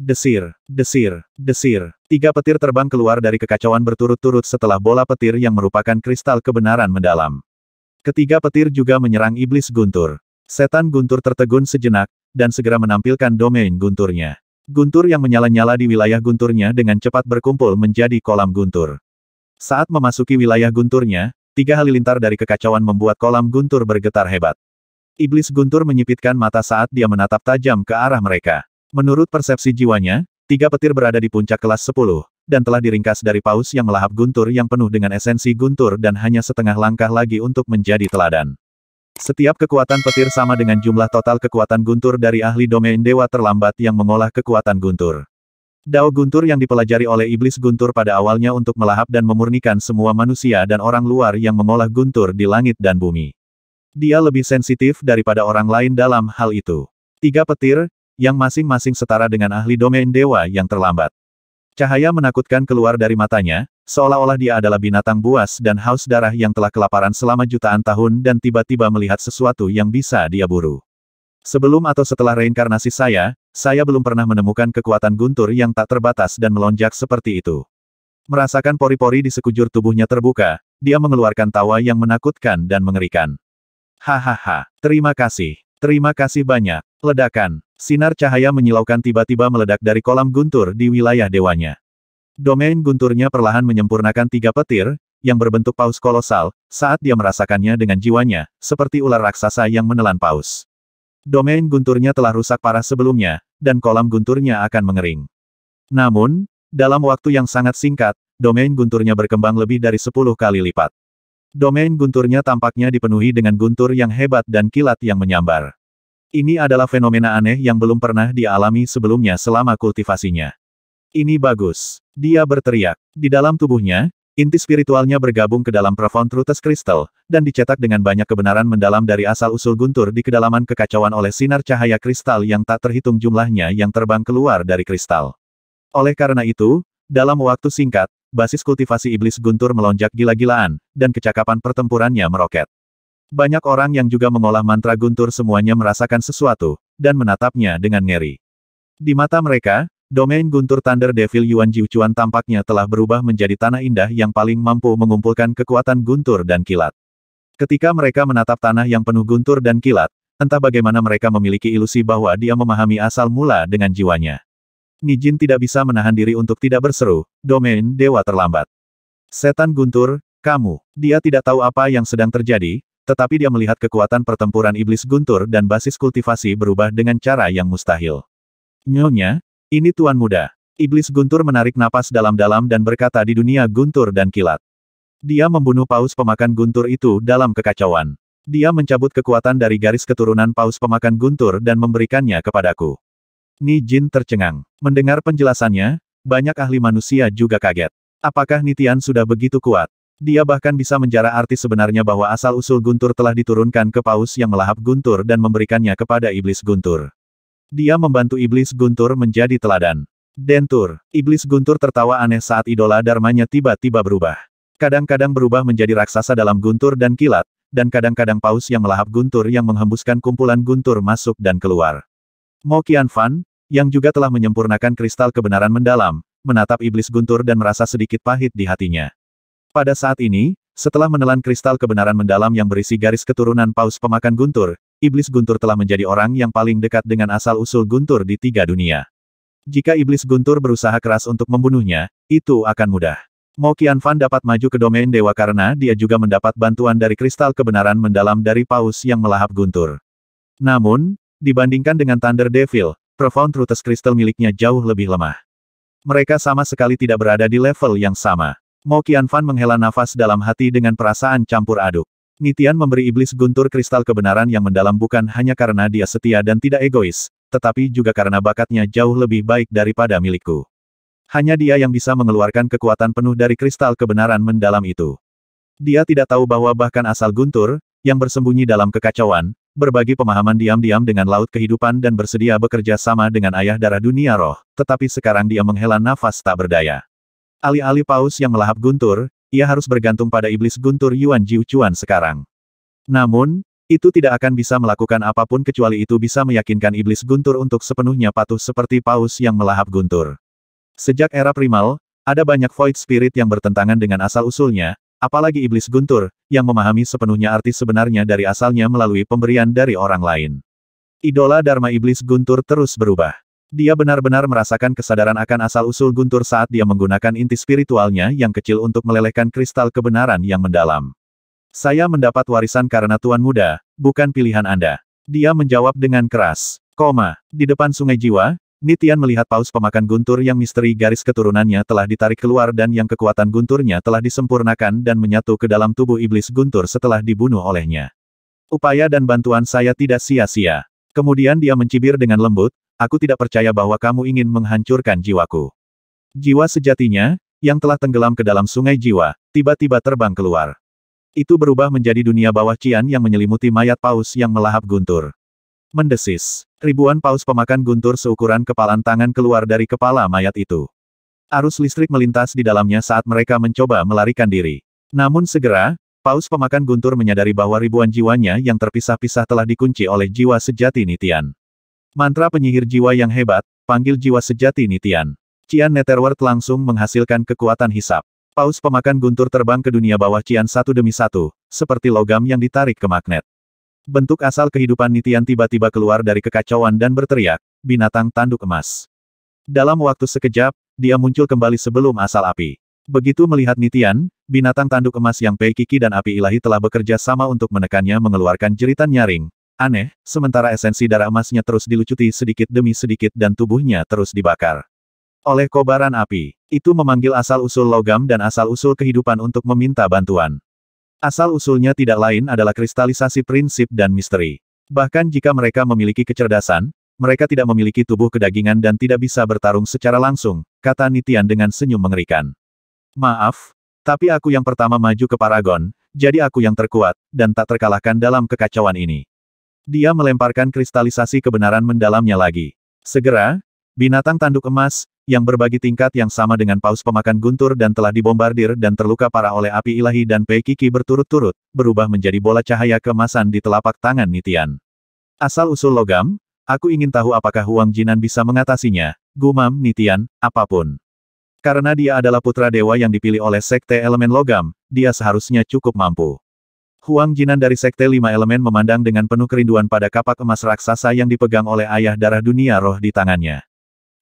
Desir, desir, desir. Tiga petir terbang keluar dari kekacauan berturut-turut setelah bola petir yang merupakan kristal kebenaran mendalam. Ketiga petir juga menyerang iblis guntur. Setan guntur tertegun sejenak, dan segera menampilkan domain gunturnya. Guntur yang menyala-nyala di wilayah gunturnya dengan cepat berkumpul menjadi kolam guntur. Saat memasuki wilayah gunturnya, tiga halilintar dari kekacauan membuat kolam guntur bergetar hebat. Iblis guntur menyipitkan mata saat dia menatap tajam ke arah mereka. Menurut persepsi jiwanya, tiga petir berada di puncak kelas 10, dan telah diringkas dari paus yang melahap guntur yang penuh dengan esensi guntur dan hanya setengah langkah lagi untuk menjadi teladan. Setiap kekuatan petir sama dengan jumlah total kekuatan guntur dari ahli domain dewa terlambat yang mengolah kekuatan guntur. Dao guntur yang dipelajari oleh iblis guntur pada awalnya untuk melahap dan memurnikan semua manusia dan orang luar yang mengolah guntur di langit dan bumi. Dia lebih sensitif daripada orang lain dalam hal itu. Tiga petir, yang masing-masing setara dengan ahli domain dewa yang terlambat. Cahaya menakutkan keluar dari matanya, seolah-olah dia adalah binatang buas dan haus darah yang telah kelaparan selama jutaan tahun dan tiba-tiba melihat sesuatu yang bisa dia buru. Sebelum atau setelah reinkarnasi saya, saya belum pernah menemukan kekuatan guntur yang tak terbatas dan melonjak seperti itu. Merasakan pori-pori di sekujur tubuhnya terbuka, dia mengeluarkan tawa yang menakutkan dan mengerikan. Hahaha, terima kasih, terima kasih banyak. Ledakan, Sinar cahaya menyilaukan tiba-tiba meledak dari kolam guntur di wilayah dewanya. Domain gunturnya perlahan menyempurnakan tiga petir, yang berbentuk paus kolosal, saat dia merasakannya dengan jiwanya, seperti ular raksasa yang menelan paus. Domain gunturnya telah rusak parah sebelumnya, dan kolam gunturnya akan mengering. Namun, dalam waktu yang sangat singkat, domain gunturnya berkembang lebih dari sepuluh kali lipat. Domain gunturnya tampaknya dipenuhi dengan guntur yang hebat dan kilat yang menyambar. Ini adalah fenomena aneh yang belum pernah dia alami sebelumnya selama kultivasinya. Ini bagus. Dia berteriak. Di dalam tubuhnya, inti spiritualnya bergabung ke dalam profound Rootes Crystal, dan dicetak dengan banyak kebenaran mendalam dari asal-usul guntur di kedalaman kekacauan oleh sinar cahaya kristal yang tak terhitung jumlahnya yang terbang keluar dari kristal. Oleh karena itu, dalam waktu singkat, basis kultivasi iblis guntur melonjak gila-gilaan, dan kecakapan pertempurannya meroket. Banyak orang yang juga mengolah mantra guntur semuanya merasakan sesuatu, dan menatapnya dengan ngeri. Di mata mereka, domain guntur Thunder Devil Yuan Jiuchuan tampaknya telah berubah menjadi tanah indah yang paling mampu mengumpulkan kekuatan guntur dan kilat. Ketika mereka menatap tanah yang penuh guntur dan kilat, entah bagaimana mereka memiliki ilusi bahwa dia memahami asal mula dengan jiwanya. Nijin tidak bisa menahan diri untuk tidak berseru, domain dewa terlambat. Setan guntur, kamu, dia tidak tahu apa yang sedang terjadi, tetapi dia melihat kekuatan pertempuran iblis guntur dan basis kultivasi berubah dengan cara yang mustahil. Nyonya, ini tuan muda. Iblis guntur menarik napas dalam-dalam dan berkata di dunia guntur dan kilat. Dia membunuh paus pemakan guntur itu dalam kekacauan. Dia mencabut kekuatan dari garis keturunan paus pemakan guntur dan memberikannya kepadaku. Ni Jin tercengang. Mendengar penjelasannya, banyak ahli manusia juga kaget. Apakah Nitian sudah begitu kuat? Dia bahkan bisa menjara arti sebenarnya bahwa asal-usul Guntur telah diturunkan ke Paus yang melahap Guntur dan memberikannya kepada Iblis Guntur. Dia membantu Iblis Guntur menjadi teladan. Dentur, Iblis Guntur tertawa aneh saat idola dharmanya tiba-tiba berubah. Kadang-kadang berubah menjadi raksasa dalam Guntur dan kilat, dan kadang-kadang Paus yang melahap Guntur yang menghembuskan kumpulan Guntur masuk dan keluar. Mo Qianfan, yang juga telah menyempurnakan kristal kebenaran mendalam, menatap Iblis Guntur dan merasa sedikit pahit di hatinya. Pada saat ini, setelah menelan kristal kebenaran mendalam yang berisi garis keturunan paus pemakan guntur, iblis guntur telah menjadi orang yang paling dekat dengan asal-usul guntur di tiga dunia. Jika iblis guntur berusaha keras untuk membunuhnya, itu akan mudah. Mo Qianfan dapat maju ke domain dewa karena dia juga mendapat bantuan dari kristal kebenaran mendalam dari paus yang melahap guntur. Namun, dibandingkan dengan Thunder Devil, Profound Roots Crystal miliknya jauh lebih lemah. Mereka sama sekali tidak berada di level yang sama. Mo Qianfan menghela nafas dalam hati dengan perasaan campur aduk. Nitian memberi iblis guntur kristal kebenaran yang mendalam bukan hanya karena dia setia dan tidak egois, tetapi juga karena bakatnya jauh lebih baik daripada milikku. Hanya dia yang bisa mengeluarkan kekuatan penuh dari kristal kebenaran mendalam itu. Dia tidak tahu bahwa bahkan asal guntur, yang bersembunyi dalam kekacauan, berbagi pemahaman diam-diam dengan laut kehidupan dan bersedia bekerja sama dengan ayah darah dunia roh, tetapi sekarang dia menghela nafas tak berdaya. Alih-alih paus yang melahap Guntur, ia harus bergantung pada iblis Guntur Yuan Jiuchuan sekarang. Namun, Itu tidak akan bisa melakukan apa pun kecuali itu bisa meyakinkan iblis guntur untuk sepenuhnya patuh seperti paus yang melahap guntur. Sejak era primal, ada banyak void spirit yang bertentangan dengan asal-usulnya, apalagi iblis guntur, yang memahami sepenuhnya arti sebenarnya dari asalnya melalui pemberian dari orang lain. Idola Dharma Iblis Guntur terus berubah. Dia benar-benar merasakan kesadaran akan asal-usul Guntur saat dia menggunakan inti spiritualnya yang kecil untuk melelehkan kristal kebenaran yang mendalam. Saya mendapat warisan karena Tuan Muda, bukan pilihan Anda. Dia menjawab dengan keras. Koma, di depan sungai jiwa, Nitian melihat paus pemakan guntur yang misteri garis keturunannya telah ditarik keluar dan yang kekuatan gunturnya telah disempurnakan dan menyatu ke dalam tubuh iblis guntur setelah dibunuh olehnya. Upaya dan bantuan saya tidak sia-sia. Kemudian dia mencibir dengan lembut, aku tidak percaya bahwa kamu ingin menghancurkan jiwaku. Jiwa sejatinya, yang telah tenggelam ke dalam sungai jiwa, tiba-tiba terbang keluar. Itu berubah menjadi dunia bawah Cian yang menyelimuti mayat paus yang melahap guntur. Mendesis. Ribuan paus pemakan guntur seukuran kepalan tangan keluar dari kepala mayat itu. Arus listrik melintas di dalamnya saat mereka mencoba melarikan diri. Namun segera, paus pemakan guntur menyadari bahwa ribuan jiwanya yang terpisah-pisah telah dikunci oleh jiwa sejati Nitian. Mantra penyihir jiwa yang hebat, panggil jiwa sejati Nitian. Cian Netherworld langsung menghasilkan kekuatan hisap. Paus pemakan guntur terbang ke dunia bawah Cian satu demi satu, seperti logam yang ditarik ke magnet. Bentuk asal kehidupan Nitian tiba-tiba keluar dari kekacauan dan berteriak, binatang tanduk emas. Dalam waktu sekejap, dia muncul kembali sebelum asal api. Begitu melihat Nitian, binatang tanduk emas yang Pei Kiki dan api ilahi telah bekerja sama untuk menekannya mengeluarkan jeritan nyaring, Aneh, sementara esensi darah emasnya terus dilucuti sedikit demi sedikit dan tubuhnya terus dibakar. Oleh kobaran api, itu memanggil asal-usul logam dan asal-usul kehidupan untuk meminta bantuan. Asal-usulnya tidak lain adalah kristalisasi prinsip dan misteri. Bahkan jika mereka memiliki kecerdasan, mereka tidak memiliki tubuh kedagingan dan tidak bisa bertarung secara langsung, kata Nitian dengan senyum mengerikan. Maaf, tapi aku yang pertama maju ke Paragon, jadi aku yang terkuat, dan tak terkalahkan dalam kekacauan ini. Dia melemparkan kristalisasi kebenaran mendalamnya lagi. Segera, binatang tanduk emas, yang berbagi tingkat yang sama dengan paus pemakan guntur dan telah dibombardir dan terluka parah oleh api ilahi dan Pei Kiki berturut-turut, berubah menjadi bola cahaya kemasan di telapak tangan Nitian. Asal-usul logam, aku ingin tahu apakah Huang Jinan bisa mengatasinya, gumam Nitian, apa pun. Karena dia adalah putra dewa yang dipilih oleh Sekte Elemen Logam, dia seharusnya cukup mampu. Huang Jinan dari Sekte Lima Elemen memandang dengan penuh kerinduan pada kapak emas raksasa yang dipegang oleh ayah darah dunia roh di tangannya.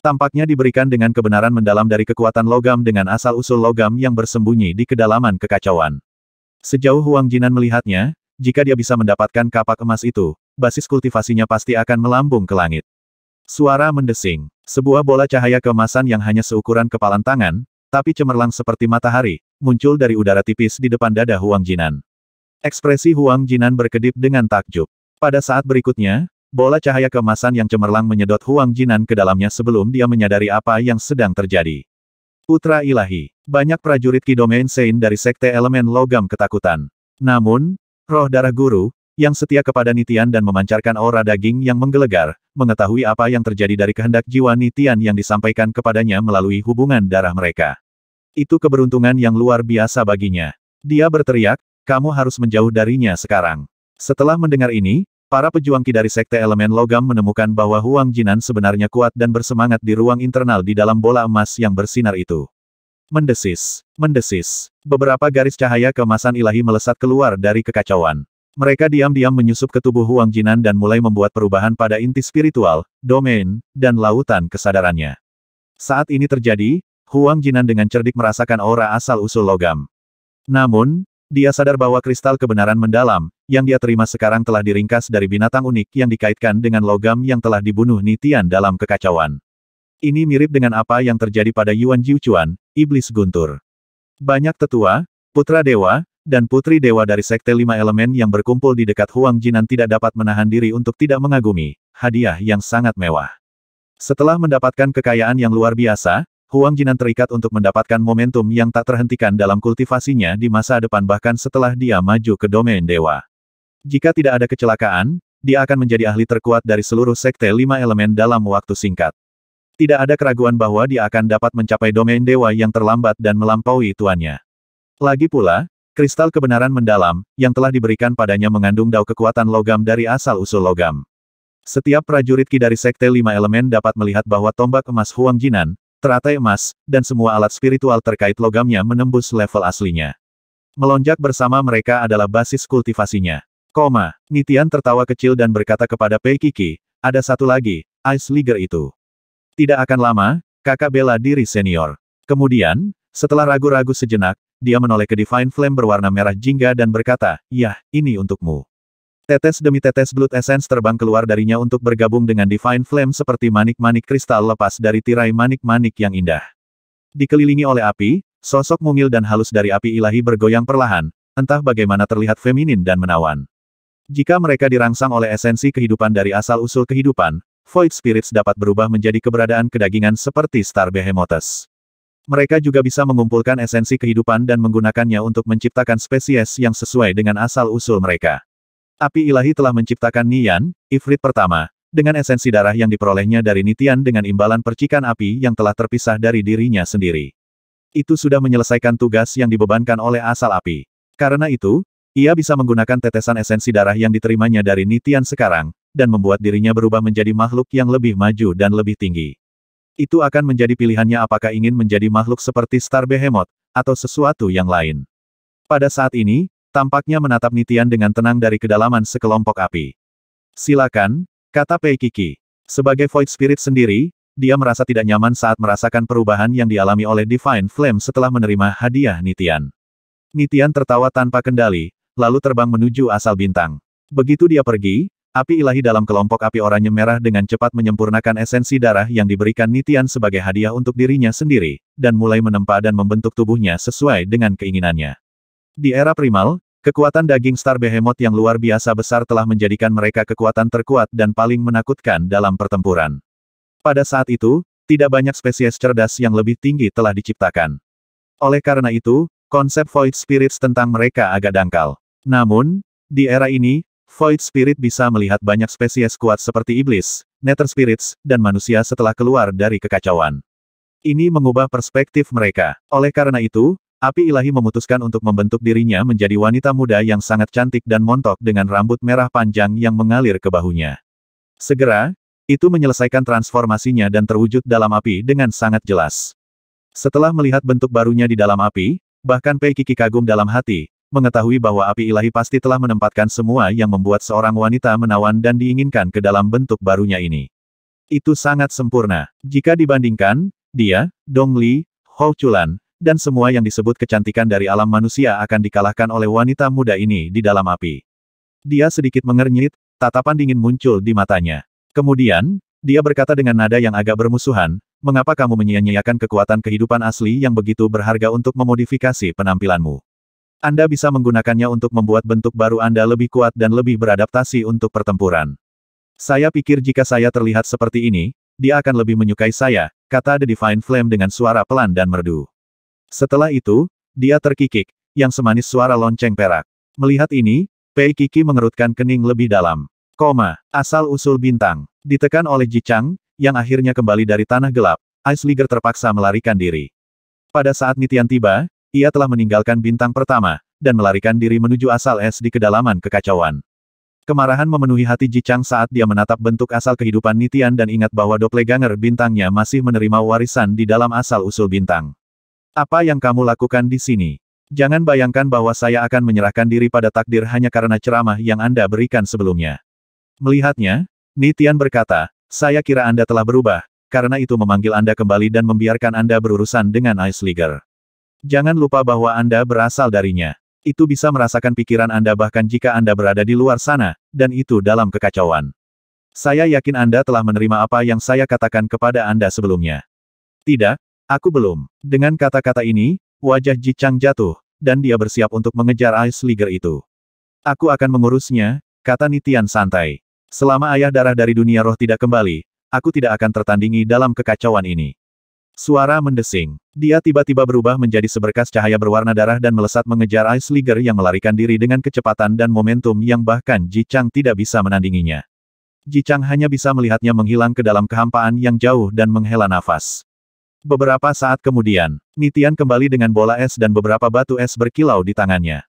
Tampaknya diberikan dengan kebenaran mendalam dari kekuatan logam dengan asal-usul logam yang bersembunyi di kedalaman kekacauan. Sejauh Huang Jinan melihatnya, jika dia bisa mendapatkan kapak emas itu, basis kultivasinya pasti akan melambung ke langit. Suara mendesing. Sebuah bola cahaya keemasan yang hanya seukuran kepalan tangan, tapi cemerlang seperti matahari, muncul dari udara tipis di depan dada Huang Jinan. Ekspresi Huang Jinan berkedip dengan takjub. Pada saat berikutnya, bola cahaya kemasan yang cemerlang menyedot Huang Jinan ke dalamnya sebelum dia menyadari apa yang sedang terjadi. Putra ilahi. Banyak prajurit Ki Domain Sein dari Sekte Elemen Logam ketakutan. Namun, roh darah guru, yang setia kepada Nitian dan memancarkan aura daging yang menggelegar, mengetahui apa yang terjadi dari kehendak jiwa Nitian yang disampaikan kepadanya melalui hubungan darah mereka. Itu keberuntungan yang luar biasa baginya. Dia berteriak, kamu harus menjauh darinya sekarang. Setelah mendengar ini, para pejuang ki dari Sekte Elemen Logam menemukan bahwa Huang Jinan sebenarnya kuat dan bersemangat di ruang internal di dalam bola emas yang bersinar itu. Mendesis, mendesis. Beberapa garis cahaya kemasan ilahi melesat keluar dari kekacauan. Mereka diam-diam menyusup ke tubuh Huang Jinan dan mulai membuat perubahan pada inti spiritual, domain, dan lautan kesadarannya. Saat ini terjadi, Huang Jinan dengan cerdik merasakan aura asal-usul logam. Namun, dia sadar bahwa kristal kebenaran mendalam, yang dia terima sekarang telah diringkas dari binatang unik yang dikaitkan dengan logam yang telah dibunuh Nitian dalam kekacauan. Ini mirip dengan apa yang terjadi pada Yuan Jiuchuan, Iblis Guntur. Banyak tetua, putra dewa, dan putri dewa dari Sekte Lima Elemen yang berkumpul di dekat Huang Jinan tidak dapat menahan diri untuk tidak mengagumi, hadiah yang sangat mewah. Setelah mendapatkan kekayaan yang luar biasa, Huang Jinan terikat untuk mendapatkan momentum yang tak terhentikan dalam kultivasinya di masa depan bahkan setelah dia maju ke domain dewa. Jika tidak ada kecelakaan, dia akan menjadi ahli terkuat dari seluruh sekte lima elemen dalam waktu singkat. Tidak ada keraguan bahwa dia akan dapat mencapai domain dewa yang terlambat dan melampaui tuannya. Lagi pula, kristal kebenaran mendalam, yang telah diberikan padanya mengandung dao kekuatan logam dari asal-usul logam. Setiap prajurit Ki dari Sekte Lima Elemen dapat melihat bahwa tombak emas Huang Jinan, teratai emas, dan semua alat spiritual terkait logamnya menembus level aslinya. Melonjak bersama mereka adalah basis kultivasinya. Koma, Nitian tertawa kecil dan berkata kepada Pei Kiki, ada satu lagi, Ice Liger itu. Tidak akan lama, kakak bela diri senior. Kemudian, setelah ragu-ragu sejenak, dia menoleh ke Divine Flame berwarna merah jingga dan berkata, Yah, ini untukmu. Tetes demi tetes blood essence terbang keluar darinya untuk bergabung dengan Divine Flame seperti manik-manik kristal lepas dari tirai manik-manik yang indah. Dikelilingi oleh api, sosok mungil dan halus dari api ilahi bergoyang perlahan, entah bagaimana terlihat feminin dan menawan. Jika mereka dirangsang oleh esensi kehidupan dari asal-usul kehidupan, Void Spirits dapat berubah menjadi keberadaan kedagingan seperti Star Behemoths. Mereka juga bisa mengumpulkan esensi kehidupan dan menggunakannya untuk menciptakan spesies yang sesuai dengan asal-usul mereka. Api ilahi telah menciptakan Nian, Ifrit pertama, dengan esensi darah yang diperolehnya dari Nitian dengan imbalan percikan api yang telah terpisah dari dirinya sendiri. Itu sudah menyelesaikan tugas yang dibebankan oleh asal api. Karena itu, ia bisa menggunakan tetesan esensi darah yang diterimanya dari Nitian sekarang, dan membuat dirinya berubah menjadi makhluk yang lebih maju dan lebih tinggi. Itu akan menjadi pilihannya apakah ingin menjadi makhluk seperti Star Behemoth, atau sesuatu yang lain. Pada saat ini, Tampaknya menatap Nitian dengan tenang dari kedalaman sekelompok api. Silakan, kata Pei Kiki. Sebagai Void Spirit sendiri, dia merasa tidak nyaman saat merasakan perubahan yang dialami oleh Divine Flame setelah menerima hadiah Nitian. Nitian tertawa tanpa kendali, lalu terbang menuju asal bintang. Begitu dia pergi, api ilahi dalam kelompok api oranye merah dengan cepat menyempurnakan esensi darah yang diberikan Nitian sebagai hadiah untuk dirinya sendiri, dan mulai menempa dan membentuk tubuhnya sesuai dengan keinginannya. Di era primal, kekuatan daging Star Behemoth yang luar biasa besar telah menjadikan mereka kekuatan terkuat dan paling menakutkan dalam pertempuran. Pada saat itu, tidak banyak spesies cerdas yang lebih tinggi telah diciptakan. Oleh karena itu, konsep Void Spirits tentang mereka agak dangkal. Namun, di era ini, Void Spirit bisa melihat banyak spesies kuat seperti iblis, Nether Spirits, dan manusia setelah keluar dari kekacauan. Ini mengubah perspektif mereka. Oleh karena itu, Api ilahi memutuskan untuk membentuk dirinya menjadi wanita muda yang sangat cantik dan montok dengan rambut merah panjang yang mengalir ke bahunya. Segera, itu menyelesaikan transformasinya dan terwujud dalam api dengan sangat jelas. Setelah melihat bentuk barunya di dalam api, bahkan Pei Kiki kagum dalam hati, mengetahui bahwa api ilahi pasti telah menempatkan semua yang membuat seorang wanita menawan dan diinginkan ke dalam bentuk barunya ini. Itu sangat sempurna. Jika dibandingkan, dia, Dong Li, Hou Chulan, dan semua yang disebut kecantikan dari alam manusia akan dikalahkan oleh wanita muda ini di dalam api. Dia sedikit mengernyit, tatapan dingin muncul di matanya. Kemudian, dia berkata dengan nada yang agak bermusuhan, mengapa kamu menyia-nyiakan kekuatan kehidupan asli yang begitu berharga untuk memodifikasi penampilanmu? Anda bisa menggunakannya untuk membuat bentuk baru Anda lebih kuat dan lebih beradaptasi untuk pertempuran. Saya pikir jika saya terlihat seperti ini, dia akan lebih menyukai saya, kata The Divine Flame dengan suara pelan dan merdu. Setelah itu, dia terkikik, yang semanis suara lonceng perak. Melihat ini, Pei Kiki mengerutkan kening lebih dalam. Koma, asal-usul bintang. Ditekan oleh Ji Chang, yang akhirnya kembali dari tanah gelap, Ice Liger terpaksa melarikan diri. Pada saat Nitian tiba, ia telah meninggalkan bintang pertama, dan melarikan diri menuju asal es di kedalaman kekacauan. Kemarahan memenuhi hati Ji Chang saat dia menatap bentuk asal kehidupan Nitian dan ingat bahwa Doppelganger bintangnya masih menerima warisan di dalam asal-usul bintang. Apa yang kamu lakukan di sini? Jangan bayangkan bahwa saya akan menyerahkan diri pada takdir hanya karena ceramah yang Anda berikan sebelumnya. Melihatnya, Nitian berkata, saya kira Anda telah berubah, karena itu memanggil Anda kembali dan membiarkan Anda berurusan dengan Ice Leaguer. Jangan lupa bahwa Anda berasal darinya. Itu bisa merasakan pikiran Anda bahkan jika Anda berada di luar sana, dan itu dalam kekacauan. Saya yakin Anda telah menerima apa yang saya katakan kepada Anda sebelumnya. Tidak, Aku belum. Dengan kata-kata ini, wajah Ji Chang jatuh, dan dia bersiap untuk mengejar Ice Liger itu. Aku akan mengurusnya, kata Nitian santai. Selama ayah darah dari dunia roh tidak kembali, aku tidak akan tertandingi dalam kekacauan ini. Suara mendesing. Dia tiba-tiba berubah menjadi seberkas cahaya berwarna darah dan melesat mengejar Ice Liger yang melarikan diri dengan kecepatan dan momentum yang bahkan Ji Chang tidak bisa menandinginya. Ji Chang hanya bisa melihatnya menghilang ke dalam kehampaan yang jauh dan menghela nafas. Beberapa saat kemudian, Nitian kembali dengan bola es dan beberapa batu es berkilau di tangannya.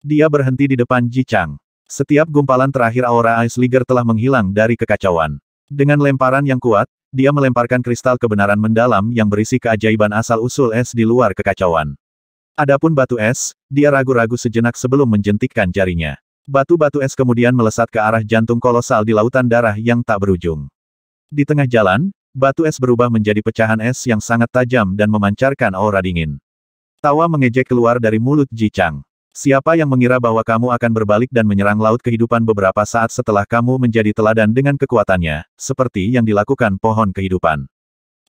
Dia berhenti di depan Ji Chang. Setiap gumpalan terakhir aura Ice Liger telah menghilang dari kekacauan. Dengan lemparan yang kuat, dia melemparkan kristal kebenaran mendalam yang berisi keajaiban asal-usul es di luar kekacauan. Adapun batu es, dia ragu-ragu sejenak sebelum menjentikkan jarinya. Batu-batu es kemudian melesat ke arah jantung kolosal di lautan darah yang tak berujung. Di tengah jalan, Batu es berubah menjadi pecahan es yang sangat tajam dan memancarkan aura dingin. Tawa mengejek keluar dari mulut Ji Chang. Siapa yang mengira bahwa kamu akan berbalik dan menyerang laut kehidupan beberapa saat setelah kamu menjadi teladan dengan kekuatannya, seperti yang dilakukan pohon kehidupan.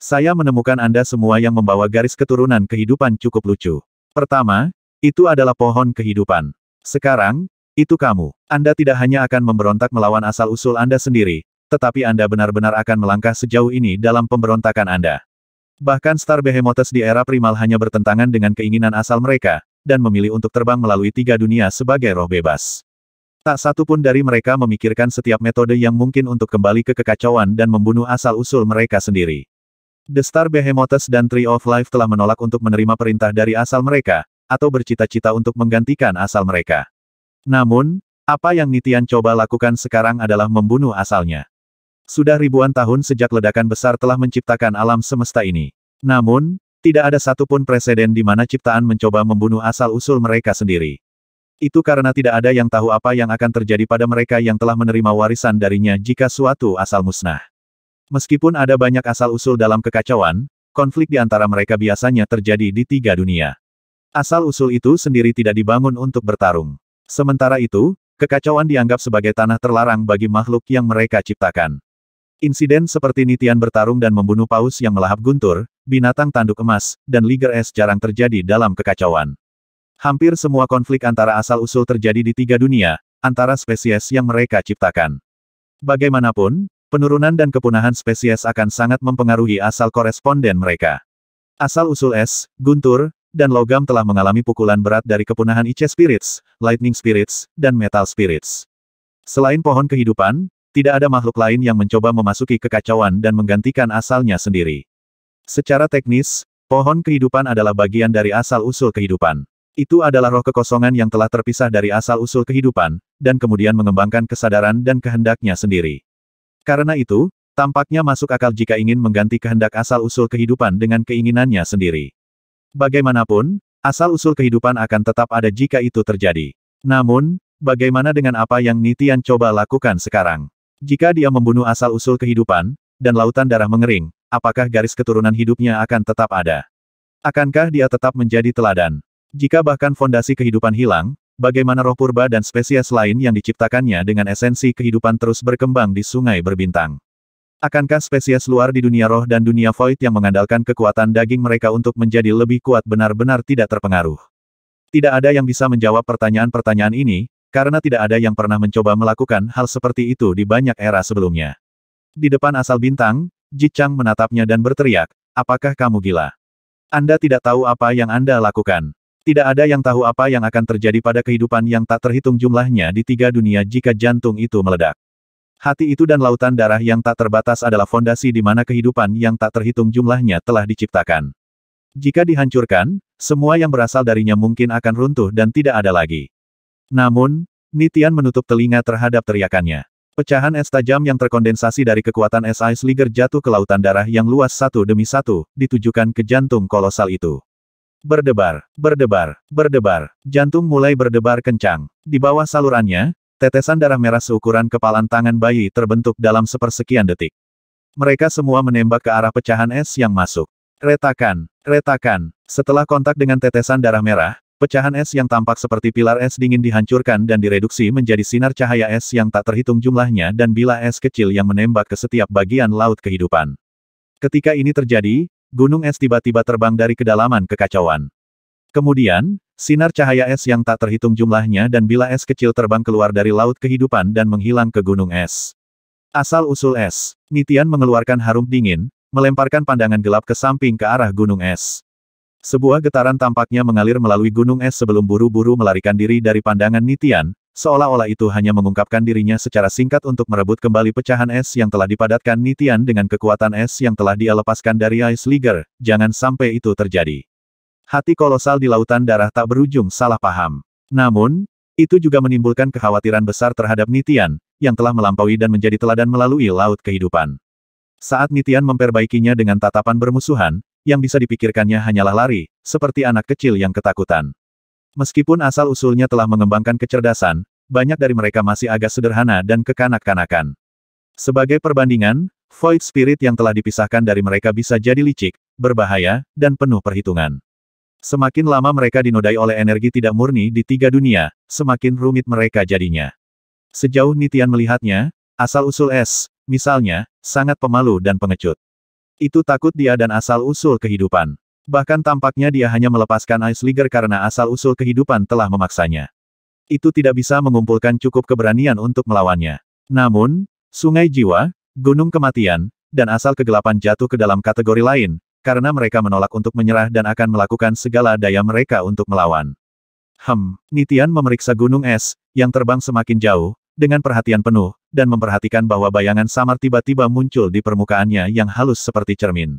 Saya menemukan Anda semua yang membawa garis keturunan kehidupan cukup lucu. Pertama, itu adalah pohon kehidupan. Sekarang, itu kamu. Anda tidak hanya akan memberontak melawan asal-usul Anda sendiri, tetapi Anda benar-benar akan melangkah sejauh ini dalam pemberontakan Anda. Bahkan Star Behemoths di era primal hanya bertentangan dengan keinginan asal mereka, dan memilih untuk terbang melalui tiga dunia sebagai roh bebas. Tak satu pun dari mereka memikirkan setiap metode yang mungkin untuk kembali ke kekacauan dan membunuh asal-usul mereka sendiri. The Star Behemoths dan Tree of Life telah menolak untuk menerima perintah dari asal mereka, atau bercita-cita untuk menggantikan asal mereka. Namun, apa yang Nitian coba lakukan sekarang adalah membunuh asalnya. Sudah ribuan tahun sejak ledakan besar telah menciptakan alam semesta ini. Namun, tidak ada satupun preseden di mana ciptaan mencoba membunuh asal-usul mereka sendiri. Itu karena tidak ada yang tahu apa yang akan terjadi pada mereka yang telah menerima warisan darinya jika suatu asal musnah. Meskipun ada banyak asal-usul dalam kekacauan, konflik di antara mereka biasanya terjadi di tiga dunia. Asal-usul itu sendiri tidak dibangun untuk bertarung. Sementara itu, kekacauan dianggap sebagai tanah terlarang bagi makhluk yang mereka ciptakan. Insiden seperti Nitian bertarung dan membunuh paus yang melahap guntur, binatang tanduk emas, dan liger es jarang terjadi dalam kekacauan. Hampir semua konflik antara asal-usul terjadi di tiga dunia, antara spesies yang mereka ciptakan. Bagaimanapun, penurunan dan kepunahan spesies akan sangat mempengaruhi asal koresponden mereka. Asal-usul es, guntur, dan logam telah mengalami pukulan berat dari kepunahan Ice Spirits, Lightning Spirits, dan Metal Spirits. Selain pohon kehidupan, tidak ada makhluk lain yang mencoba memasuki kekacauan dan menggantikan asalnya sendiri. Secara teknis, pohon kehidupan adalah bagian dari asal-usul kehidupan. Itu adalah roh kekosongan yang telah terpisah dari asal-usul kehidupan, dan kemudian mengembangkan kesadaran dan kehendaknya sendiri. Karena itu, tampaknya masuk akal jika ingin mengganti kehendak asal-usul kehidupan dengan keinginannya sendiri. Bagaimanapun, asal-usul kehidupan akan tetap ada jika itu terjadi. Namun, bagaimana dengan apa yang Nitian coba lakukan sekarang? Jika dia membunuh asal-usul kehidupan, dan lautan darah mengering, apakah garis keturunan hidupnya akan tetap ada? Akankah dia tetap menjadi teladan? Jika bahkan fondasi kehidupan hilang, bagaimana roh purba dan spesies lain yang diciptakannya dengan esensi kehidupan terus berkembang di sungai berbintang? Akankah spesies luar di dunia roh dan dunia void yang mengandalkan kekuatan daging mereka untuk menjadi lebih kuat benar-benar tidak terpengaruh? Tidak ada yang bisa menjawab pertanyaan-pertanyaan ini, karena tidak ada yang pernah mencoba melakukan hal seperti itu di banyak era sebelumnya. Di depan asal bintang, Ji Chang menatapnya dan berteriak, apakah kamu gila? Anda tidak tahu apa yang Anda lakukan. Tidak ada yang tahu apa yang akan terjadi pada kehidupan yang tak terhitung jumlahnya di tiga dunia jika jantung itu meledak. Hati itu dan lautan darah yang tak terbatas adalah fondasi di mana kehidupan yang tak terhitung jumlahnya telah diciptakan. Jika dihancurkan, semua yang berasal darinya mungkin akan runtuh dan tidak ada lagi. Namun, Nitian menutup telinga terhadap teriakannya. Pecahan es tajam yang terkondensasi dari kekuatan es Ice Liger jatuh ke lautan darah yang luas satu demi satu, ditujukan ke jantung kolosal itu. Berdebar, berdebar, berdebar. Jantung mulai berdebar kencang. Di bawah salurannya, tetesan darah merah seukuran kepalan tangan bayi terbentuk dalam sepersekian detik. Mereka semua menembak ke arah pecahan es yang masuk. Retakan, retakan. Setelah kontak dengan tetesan darah merah, Pecahan es yang tampak seperti pilar es dingin dihancurkan dan direduksi menjadi sinar cahaya es yang tak terhitung jumlahnya dan bila es kecil yang menembak ke setiap bagian laut kehidupan. Ketika ini terjadi, gunung es tiba-tiba terbang dari kedalaman kekacauan. Kemudian, sinar cahaya es yang tak terhitung jumlahnya dan bila es kecil terbang keluar dari laut kehidupan dan menghilang ke gunung es. Asal-usul es, Nitian mengeluarkan harum dingin, melemparkan pandangan gelap ke samping ke arah gunung es. Sebuah getaran tampaknya mengalir melalui gunung es sebelum buru-buru melarikan diri dari pandangan Nitian, seolah-olah itu hanya mengungkapkan dirinya secara singkat untuk merebut kembali pecahan es yang telah dipadatkan Nitian dengan kekuatan es yang telah dia lepaskan dari Ice Liger, jangan sampai itu terjadi. Hati kolosal di lautan darah tak berujung salah paham. Namun, itu juga menimbulkan kekhawatiran besar terhadap Nitian, yang telah melampaui dan menjadi teladan melalui laut kehidupan. Saat Nitian memperbaikinya dengan tatapan bermusuhan, yang bisa dipikirkannya hanyalah lari, seperti anak kecil yang ketakutan. Meskipun asal-usulnya telah mengembangkan kecerdasan, banyak dari mereka masih agak sederhana dan kekanak-kanakan. Sebagai perbandingan, Void Spirit yang telah dipisahkan dari mereka bisa jadi licik, berbahaya, dan penuh perhitungan. Semakin lama mereka dinodai oleh energi tidak murni di tiga dunia, semakin rumit mereka jadinya. Sejauh Nitian melihatnya, asal-usul es, misalnya, sangat pemalu dan pengecut. Itu takut dia dan asal-usul kehidupan. Bahkan tampaknya dia hanya melepaskan Ice Liger karena asal-usul kehidupan telah memaksanya. Itu tidak bisa mengumpulkan cukup keberanian untuk melawannya. Namun, Sungai Jiwa, Gunung Kematian, dan asal kegelapan jatuh ke dalam kategori lain, karena mereka menolak untuk menyerah dan akan melakukan segala daya mereka untuk melawan. Hem, Nitian memeriksa gunung es, yang terbang semakin jauh, dengan perhatian penuh, dan memperhatikan bahwa bayangan samar tiba-tiba muncul di permukaannya yang halus seperti cermin.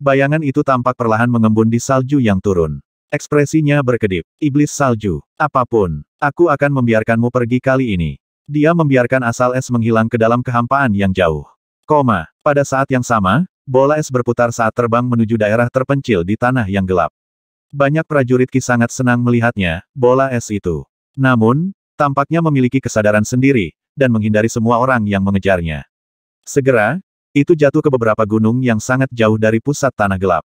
Bayangan itu tampak perlahan mengembun di salju yang turun. Ekspresinya berkedip. Iblis salju. Apa pun. Aku akan membiarkanmu pergi kali ini. Dia membiarkan asal es menghilang ke dalam kehampaan yang jauh. Koma. Pada saat yang sama, bola es berputar saat terbang menuju daerah terpencil di tanah yang gelap. Banyak prajurit Ki sangat senang melihatnya, bola es itu. Namun, tampaknya memiliki kesadaran sendiri, dan menghindari semua orang yang mengejarnya. Segera, itu jatuh ke beberapa gunung yang sangat jauh dari pusat tanah gelap.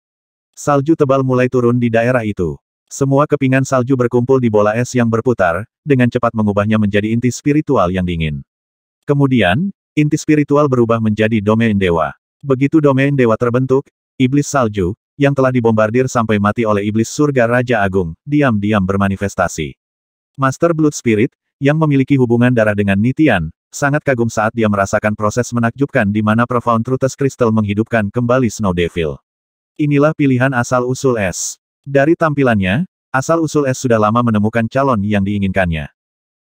Salju tebal mulai turun di daerah itu. Semua kepingan salju berkumpul di bola es yang berputar, dengan cepat mengubahnya menjadi inti spiritual yang dingin. Kemudian, inti spiritual berubah menjadi domain dewa. Begitu domain dewa terbentuk, iblis salju, yang telah dibombardir sampai mati oleh iblis surga Raja Agung, diam-diam bermanifestasi. Master Blood Spirit, yang memiliki hubungan darah dengan Nitian, sangat kagum saat dia merasakan proses menakjubkan di mana Profound Truths Crystal menghidupkan kembali Snow Devil. Inilah pilihan asal-usul S. Dari tampilannya, asal-usul S sudah lama menemukan calon yang diinginkannya.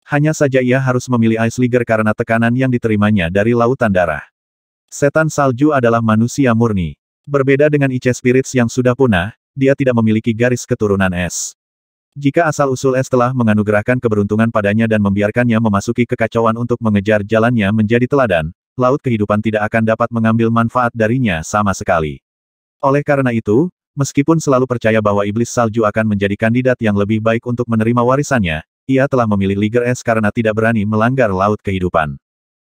Hanya saja ia harus memilih Ice Liger karena tekanan yang diterimanya dari lautan darah. Setan salju adalah manusia murni. Berbeda dengan Ice Spirits yang sudah punah, dia tidak memiliki garis keturunan es. Jika asal-usul es telah menganugerahkan keberuntungan padanya dan membiarkannya memasuki kekacauan untuk mengejar jalannya menjadi teladan, laut kehidupan tidak akan dapat mengambil manfaat darinya sama sekali. Oleh karena itu, meskipun selalu percaya bahwa iblis salju akan menjadi kandidat yang lebih baik untuk menerima warisannya, ia telah memilih Liger Es karena tidak berani melanggar laut kehidupan.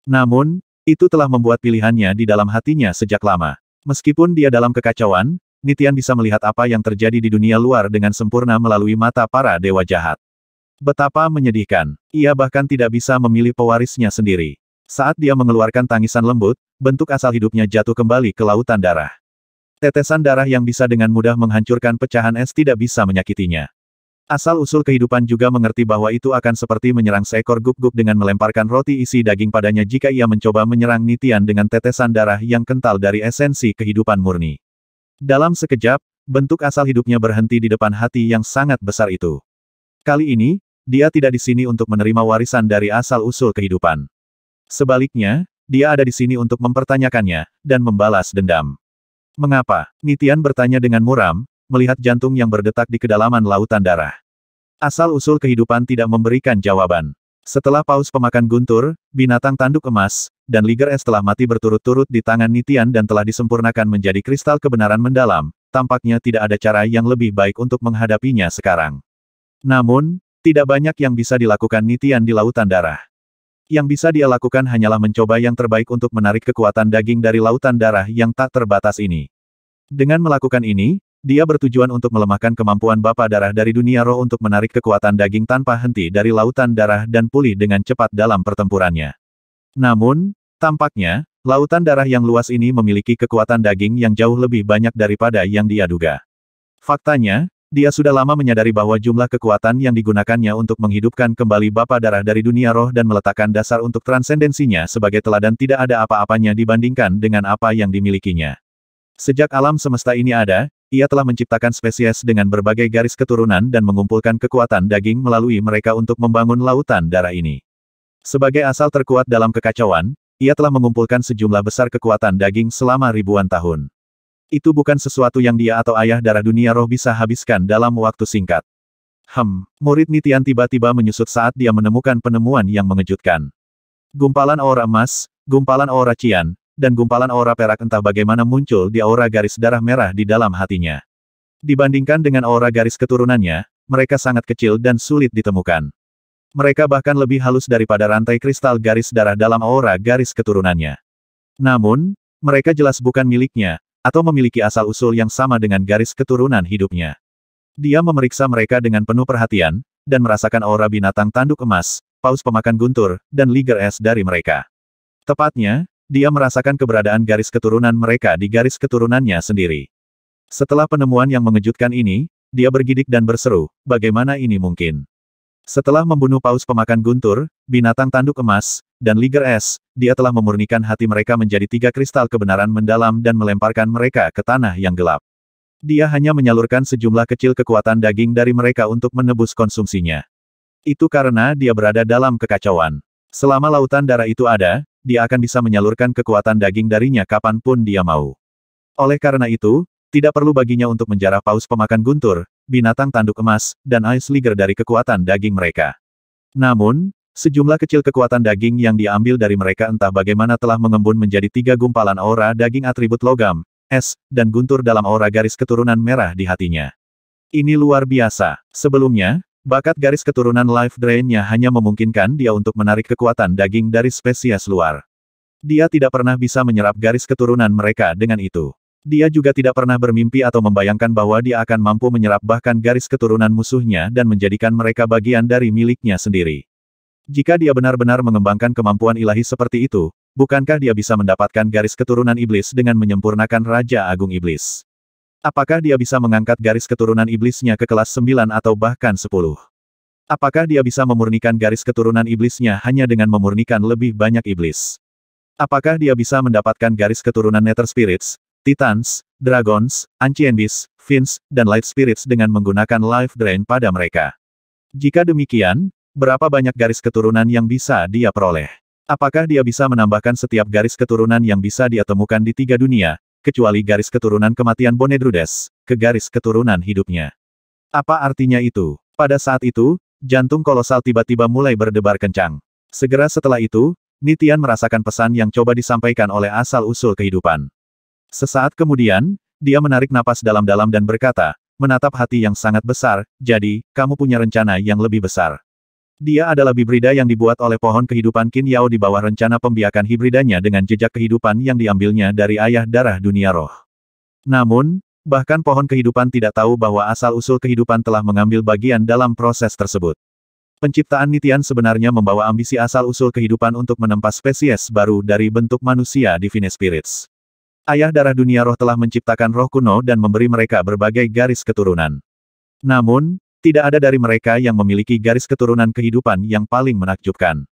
Namun, itu telah membuat pilihannya di dalam hatinya sejak lama. Meskipun dia dalam kekacauan, Nitian bisa melihat apa yang terjadi di dunia luar dengan sempurna melalui mata para dewa jahat. Betapa menyedihkan. Ia bahkan tidak bisa memilih pewarisnya sendiri. Saat dia mengeluarkan tangisan lembut, bentuk asal hidupnya jatuh kembali ke lautan darah. Tetesan darah yang bisa dengan mudah menghancurkan pecahan es tidak bisa menyakitinya. Asal-usul kehidupan juga mengerti bahwa itu akan seperti menyerang seekor guk-guk dengan melemparkan roti isi daging padanya jika ia mencoba menyerang Nitian dengan tetesan darah yang kental dari esensi kehidupan murni. Dalam sekejap, bentuk asal hidupnya berhenti di depan hati yang sangat besar itu. Kali ini, dia tidak di sini untuk menerima warisan dari asal-usul kehidupan. Sebaliknya, dia ada di sini untuk mempertanyakannya, dan membalas dendam. Mengapa? Nitian bertanya dengan muram, melihat jantung yang berdetak di kedalaman lautan darah. Asal-usul kehidupan tidak memberikan jawaban. Setelah paus pemakan guntur, binatang tanduk emas, dan Liger Es telah mati berturut-turut di tangan Nitian dan telah disempurnakan menjadi kristal kebenaran mendalam, tampaknya tidak ada cara yang lebih baik untuk menghadapinya sekarang. Namun, tidak banyak yang bisa dilakukan Nitian di lautan darah. Yang bisa dia lakukan hanyalah mencoba yang terbaik untuk menarik kekuatan daging dari lautan darah yang tak terbatas ini. Dengan melakukan ini, dia bertujuan untuk melemahkan kemampuan Bapa Darah dari dunia roh untuk menarik kekuatan daging tanpa henti dari lautan darah dan pulih dengan cepat dalam pertempurannya. Namun, tampaknya, lautan darah yang luas ini memiliki kekuatan daging yang jauh lebih banyak daripada yang dia duga. Faktanya, dia sudah lama menyadari bahwa jumlah kekuatan yang digunakannya untuk menghidupkan kembali Bapa Darah dari dunia roh dan meletakkan dasar untuk transendensinya sebagai teladan tidak ada apa-apanya dibandingkan dengan apa yang dimilikinya. Sejak alam semesta ini ada, ia telah menciptakan spesies dengan berbagai garis keturunan dan mengumpulkan kekuatan daging melalui mereka untuk membangun lautan darah ini. Sebagai asal terkuat dalam kekacauan, ia telah mengumpulkan sejumlah besar kekuatan daging selama ribuan tahun. Itu bukan sesuatu yang dia atau ayah darah dunia roh bisa habiskan dalam waktu singkat. Hem, murid Nitian tiba-tiba menyusut saat dia menemukan penemuan yang mengejutkan. Gumpalan aura emas, gumpalan aura cian, dan gumpalan aura perak entah bagaimana muncul di aura garis darah merah di dalam hatinya. Dibandingkan dengan aura garis keturunannya, mereka sangat kecil dan sulit ditemukan. Mereka bahkan lebih halus daripada rantai kristal garis darah dalam aura garis keturunannya. Namun, mereka jelas bukan miliknya, atau memiliki asal-usul yang sama dengan garis keturunan hidupnya. Dia memeriksa mereka dengan penuh perhatian, dan merasakan aura binatang tanduk emas, paus pemakan guntur, dan liger es dari mereka. Tepatnya, dia merasakan keberadaan garis keturunan mereka di garis keturunannya sendiri. Setelah penemuan yang mengejutkan ini, dia bergidik dan berseru, bagaimana ini mungkin? Setelah membunuh paus pemakan guntur, binatang tanduk emas, dan liger es, dia telah memurnikan hati mereka menjadi tiga kristal kebenaran mendalam dan melemparkan mereka ke tanah yang gelap. Dia hanya menyalurkan sejumlah kecil kekuatan daging dari mereka untuk menebus konsumsinya. Itu karena dia berada dalam kekacauan. Selama lautan darah itu ada, dia akan bisa menyalurkan kekuatan daging darinya kapan pun dia mau. Oleh karena itu, tidak perlu baginya untuk menjarah paus pemakan guntur, binatang tanduk emas, dan ice liger dari kekuatan daging mereka. Namun, sejumlah kecil kekuatan daging yang diambil dari mereka entah bagaimana telah mengembun menjadi tiga gumpalan aura daging atribut logam, es, dan guntur dalam aura garis keturunan merah di hatinya. Ini luar biasa. Sebelumnya, Bakat garis keturunan life drain-nya hanya memungkinkan dia untuk menarik kekuatan daging dari spesies luar. Dia tidak pernah bisa menyerap garis keturunan mereka dengan itu. Dia juga tidak pernah bermimpi atau membayangkan bahwa dia akan mampu menyerap bahkan garis keturunan musuhnya dan menjadikan mereka bagian dari miliknya sendiri. Jika dia benar-benar mengembangkan kemampuan ilahi seperti itu, bukankah dia bisa mendapatkan garis keturunan iblis dengan menyempurnakan Raja Agung Iblis? Apakah dia bisa mengangkat garis keturunan iblisnya ke kelas 9 atau bahkan 10? Apakah dia bisa memurnikan garis keturunan iblisnya hanya dengan memurnikan lebih banyak iblis? Apakah dia bisa mendapatkan garis keturunan Nether Spirits, Titans, Dragons, Ancient Beasts, Fins, dan Light Spirits dengan menggunakan Life Drain pada mereka? Jika demikian, berapa banyak garis keturunan yang bisa dia peroleh? Apakah dia bisa menambahkan setiap garis keturunan yang bisa dia temukan di tiga dunia, kecuali garis keturunan kematian Bonedrudes, ke garis keturunan hidupnya. Apa artinya itu? Pada saat itu, jantung kolosal tiba-tiba mulai berdebar kencang. Segera setelah itu, Nitian merasakan pesan yang coba disampaikan oleh asal-usul kehidupan. Sesaat kemudian, dia menarik napas dalam-dalam dan berkata, menatap hati yang sangat besar, jadi, kamu punya rencana yang lebih besar. Dia adalah bibrida yang dibuat oleh pohon kehidupan Qin Yao di bawah rencana pembiakan hibridanya dengan jejak kehidupan yang diambilnya dari ayah darah dunia roh. Namun, bahkan pohon kehidupan tidak tahu bahwa asal-usul kehidupan telah mengambil bagian dalam proses tersebut. Penciptaan Nitian sebenarnya membawa ambisi asal-usul kehidupan untuk menempa spesies baru dari bentuk manusia Divine Spirits. Ayah darah dunia roh telah menciptakan roh kuno dan memberi mereka berbagai garis keturunan. Namun, tidak ada dari mereka yang memiliki garis keturunan kehidupan yang paling menakjubkan.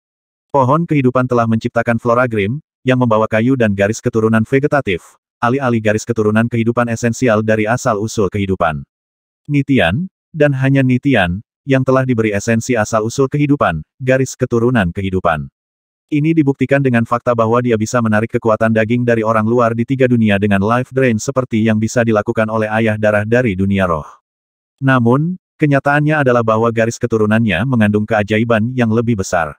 Pohon kehidupan telah menciptakan flora grim, yang membawa kayu dan garis keturunan vegetatif, alih-alih garis keturunan kehidupan esensial dari asal-usul kehidupan. Nitian, dan hanya Nitian, yang telah diberi esensi asal-usul kehidupan, garis keturunan kehidupan. Ini dibuktikan dengan fakta bahwa dia bisa menarik kekuatan daging dari orang luar di tiga dunia dengan life drain seperti yang bisa dilakukan oleh ayah darah dari dunia roh. Namun, Kenyataannya adalah bahwa garis keturunannya mengandung keajaiban yang lebih besar.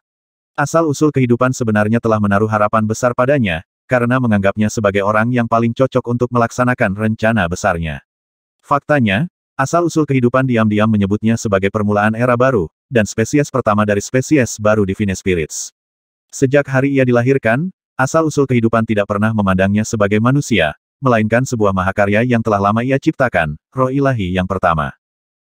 Asal-usul kehidupan sebenarnya telah menaruh harapan besar padanya, karena menganggapnya sebagai orang yang paling cocok untuk melaksanakan rencana besarnya. Faktanya, asal-usul kehidupan diam-diam menyebutnya sebagai permulaan era baru, dan spesies pertama dari spesies baru Divine Spirits. Sejak hari ia dilahirkan, asal-usul kehidupan tidak pernah memandangnya sebagai manusia, melainkan sebuah mahakarya yang telah lama ia ciptakan, roh ilahi yang pertama.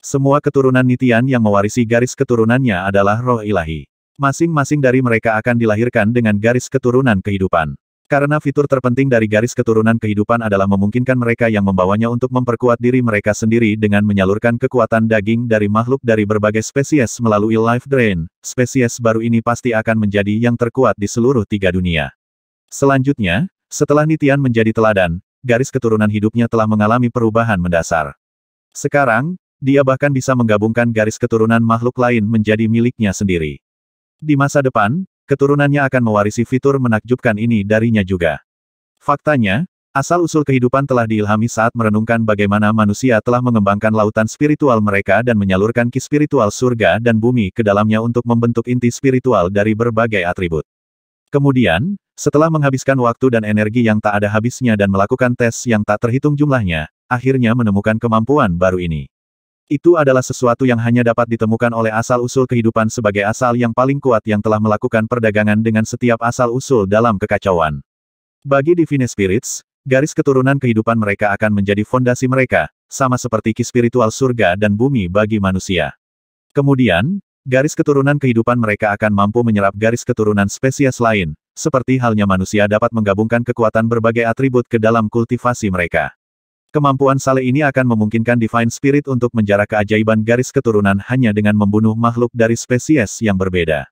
Semua keturunan Nitian yang mewarisi garis keturunannya adalah roh ilahi. Masing-masing dari mereka akan dilahirkan dengan garis keturunan kehidupan. Karena fitur terpenting dari garis keturunan kehidupan adalah memungkinkan mereka yang membawanya untuk memperkuat diri mereka sendiri dengan menyalurkan kekuatan daging dari makhluk dari berbagai spesies melalui life drain, spesies baru ini pasti akan menjadi yang terkuat di seluruh tiga dunia. Selanjutnya, setelah Nitian menjadi teladan, garis keturunan hidupnya telah mengalami perubahan mendasar. Sekarang, dia bahkan bisa menggabungkan garis keturunan makhluk lain menjadi miliknya sendiri. Di masa depan, keturunannya akan mewarisi fitur menakjubkan ini darinya juga. Faktanya, asal-usul kehidupan telah diilhami saat merenungkan bagaimana manusia telah mengembangkan lautan spiritual mereka dan menyalurkan ki spiritual surga dan bumi ke dalamnya untuk membentuk inti spiritual dari berbagai atribut. Kemudian, setelah menghabiskan waktu dan energi yang tak ada habisnya dan melakukan tes yang tak terhitung jumlahnya, akhirnya menemukan kemampuan baru ini. Itu adalah sesuatu yang hanya dapat ditemukan oleh asal-usul kehidupan sebagai asal yang paling kuat yang telah melakukan perdagangan dengan setiap asal-usul dalam kekacauan. Bagi Divine Spirits, garis keturunan kehidupan mereka akan menjadi fondasi mereka, sama seperti ki spiritual surga dan bumi bagi manusia. Kemudian, garis keturunan kehidupan mereka akan mampu menyerap garis keturunan spesies lain, seperti halnya manusia dapat menggabungkan kekuatan berbagai atribut ke dalam kultivasi mereka. Kemampuan Sale ini akan memungkinkan Divine Spirit untuk menjarah keajaiban garis keturunan hanya dengan membunuh makhluk dari spesies yang berbeda.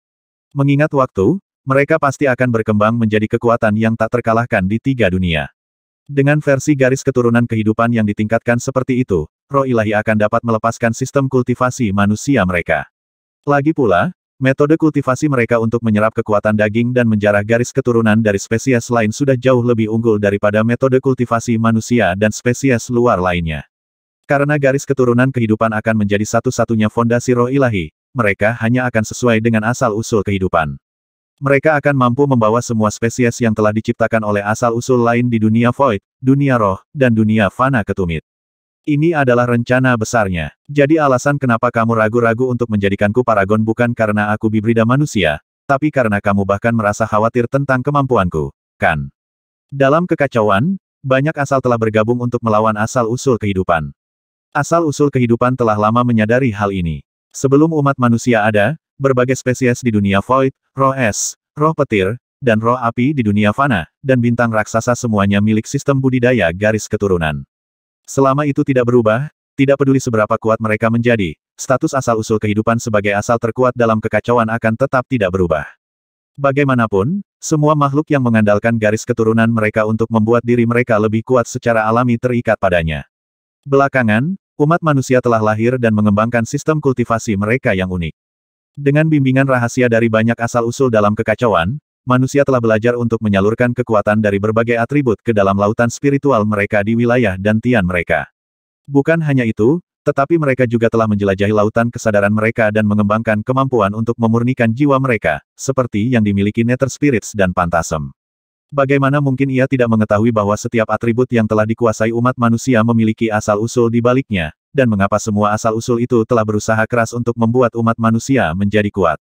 Mengingat waktu, mereka pasti akan berkembang menjadi kekuatan yang tak terkalahkan di tiga dunia. Dengan versi garis keturunan kehidupan yang ditingkatkan seperti itu, roh ilahi akan dapat melepaskan sistem kultivasi manusia mereka. Lagi pula, Metode kultivasi mereka untuk menyerap kekuatan daging dan menjarah garis keturunan dari spesies lain sudah jauh lebih unggul daripada metode kultivasi manusia dan spesies luar lainnya. Karena garis keturunan kehidupan akan menjadi satu-satunya fondasi roh ilahi, mereka hanya akan sesuai dengan asal-usul kehidupan. Mereka akan mampu membawa semua spesies yang telah diciptakan oleh asal-usul lain di dunia void, dunia roh, dan dunia fana ketumit. Ini adalah rencana besarnya. Jadi alasan kenapa kamu ragu-ragu untuk menjadikanku paragon bukan karena aku bibrida manusia, tapi karena kamu bahkan merasa khawatir tentang kemampuanku, kan? Dalam kekacauan, banyak asal telah bergabung untuk melawan asal-usul kehidupan. Asal-usul kehidupan telah lama menyadari hal ini. Sebelum umat manusia ada, berbagai spesies di dunia void, roh es, roh petir, dan roh api di dunia fana, dan bintang raksasa semuanya milik sistem budidaya garis keturunan. Selama itu tidak berubah, tidak peduli seberapa kuat mereka menjadi, status asal-usul kehidupan sebagai asal terkuat dalam kekacauan akan tetap tidak berubah. Bagaimanapun, semua makhluk yang mengandalkan garis keturunan mereka untuk membuat diri mereka lebih kuat secara alami terikat padanya. Belakangan, umat manusia telah lahir dan mengembangkan sistem kultivasi mereka yang unik. Dengan bimbingan rahasia dari banyak asal-usul dalam kekacauan, manusia telah belajar untuk menyalurkan kekuatan dari berbagai atribut ke dalam lautan spiritual mereka di wilayah dan tian mereka. Bukan hanya itu, tetapi mereka juga telah menjelajahi lautan kesadaran mereka dan mengembangkan kemampuan untuk memurnikan jiwa mereka, seperti yang dimiliki Nether Spirits dan Pantasem. Bagaimana mungkin ia tidak mengetahui bahwa setiap atribut yang telah dikuasai umat manusia memiliki asal-usul di baliknya, dan mengapa semua asal-usul itu telah berusaha keras untuk membuat umat manusia menjadi kuat.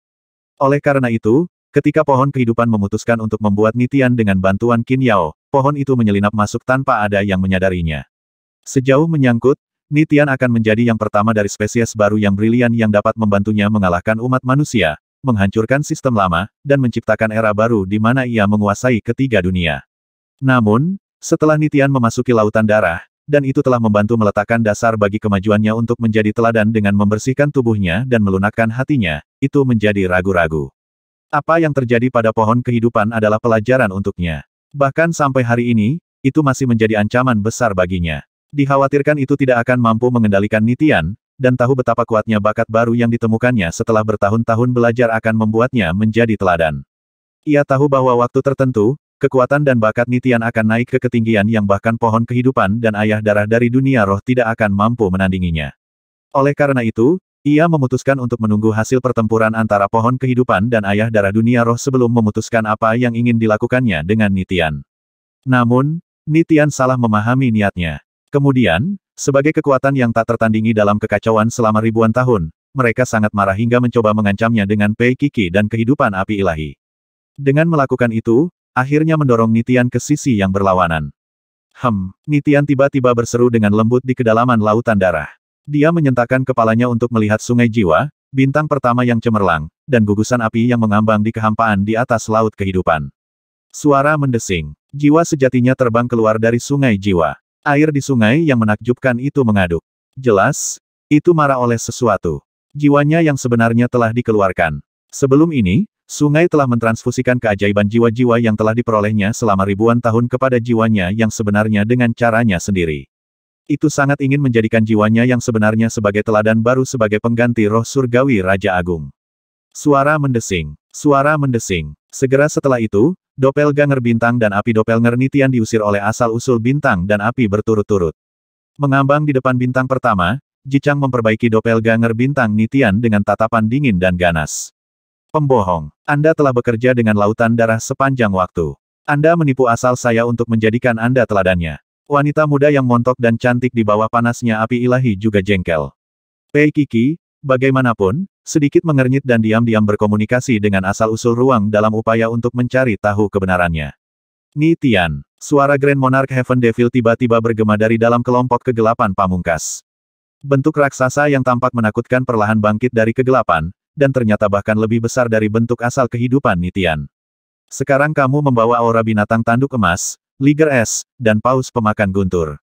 Oleh karena itu, Ketika pohon kehidupan memutuskan untuk membuat nitian dengan bantuan Qin Yao, pohon itu menyelinap masuk tanpa ada yang menyadarinya. Sejauh menyangkut, nitian akan menjadi yang pertama dari spesies baru yang brilian yang dapat membantunya mengalahkan umat manusia, menghancurkan sistem lama, dan menciptakan era baru di mana ia menguasai ketiga dunia. Namun, setelah nitian memasuki lautan darah, dan itu telah membantu meletakkan dasar bagi kemajuannya untuk menjadi teladan dengan membersihkan tubuhnya dan melunakkan hatinya, itu menjadi ragu-ragu. Apa yang terjadi pada pohon kehidupan adalah pelajaran untuknya. Bahkan sampai hari ini, itu masih menjadi ancaman besar baginya. Dikhawatirkan itu tidak akan mampu mengendalikan Nitian, dan tahu betapa kuatnya bakat baru yang ditemukannya setelah bertahun-tahun belajar akan membuatnya menjadi teladan. Ia tahu bahwa waktu tertentu, kekuatan dan bakat Nitian akan naik ke ketinggian yang bahkan pohon kehidupan dan ayah darah dari dunia roh tidak akan mampu menandinginya. Oleh karena itu, ia memutuskan untuk menunggu hasil pertempuran antara pohon kehidupan dan ayah darah dunia roh sebelum memutuskan apa yang ingin dilakukannya dengan Nitian. Namun, Nitian salah memahami niatnya. Kemudian, sebagai kekuatan yang tak tertandingi dalam kekacauan selama ribuan tahun, mereka sangat marah hingga mencoba mengancamnya dengan Pei Kiki dan kehidupan api ilahi. Dengan melakukan itu, akhirnya mendorong Nitian ke sisi yang berlawanan. Hem, Nitian tiba-tiba berseru dengan lembut di kedalaman lautan darah. Dia menyentakkan kepalanya untuk melihat sungai jiwa, bintang pertama yang cemerlang, dan gugusan api yang mengambang di kehampaan di atas laut kehidupan. Suara mendesing. Jiwa sejatinya terbang keluar dari sungai jiwa. Air di sungai yang menakjubkan itu mengaduk. Jelas, itu marah oleh sesuatu. Jiwanya yang sebenarnya telah dikeluarkan. Sebelum ini, Sungai telah mentransfusikan keajaiban jiwa-jiwa yang telah diperolehnya selama ribuan tahun kepada jiwanya yang sebenarnya dengan caranya sendiri. Itu sangat ingin menjadikan jiwanya yang sebenarnya sebagai teladan baru sebagai pengganti roh surgawi Raja Agung. Suara mendesing. Suara mendesing. Segera setelah itu, Doppelganger bintang dan api Doppelganger Nitian diusir oleh asal-usul bintang dan api berturut-turut. Mengambang di depan bintang pertama, Jichang memperbaiki Doppelganger bintang Nitian dengan tatapan dingin dan ganas. Pembohong. Anda telah bekerja dengan lautan darah sepanjang waktu. Anda menipu asal saya untuk menjadikan Anda teladannya. Wanita muda yang montok dan cantik di bawah panasnya api ilahi juga jengkel. Pei Kiki, bagaimanapun, sedikit mengernyit dan diam-diam berkomunikasi dengan asal-usul ruang dalam upaya untuk mencari tahu kebenarannya. Ni Tian, suara Grand Monarch Heaven Devil tiba-tiba bergema dari dalam kelompok kegelapan pamungkas. Bentuk raksasa yang tampak menakutkan perlahan bangkit dari kegelapan, dan ternyata bahkan lebih besar dari bentuk asal kehidupan Nitian. Sekarang kamu membawa aura binatang tanduk emas, Liger Es, dan paus pemakan guntur.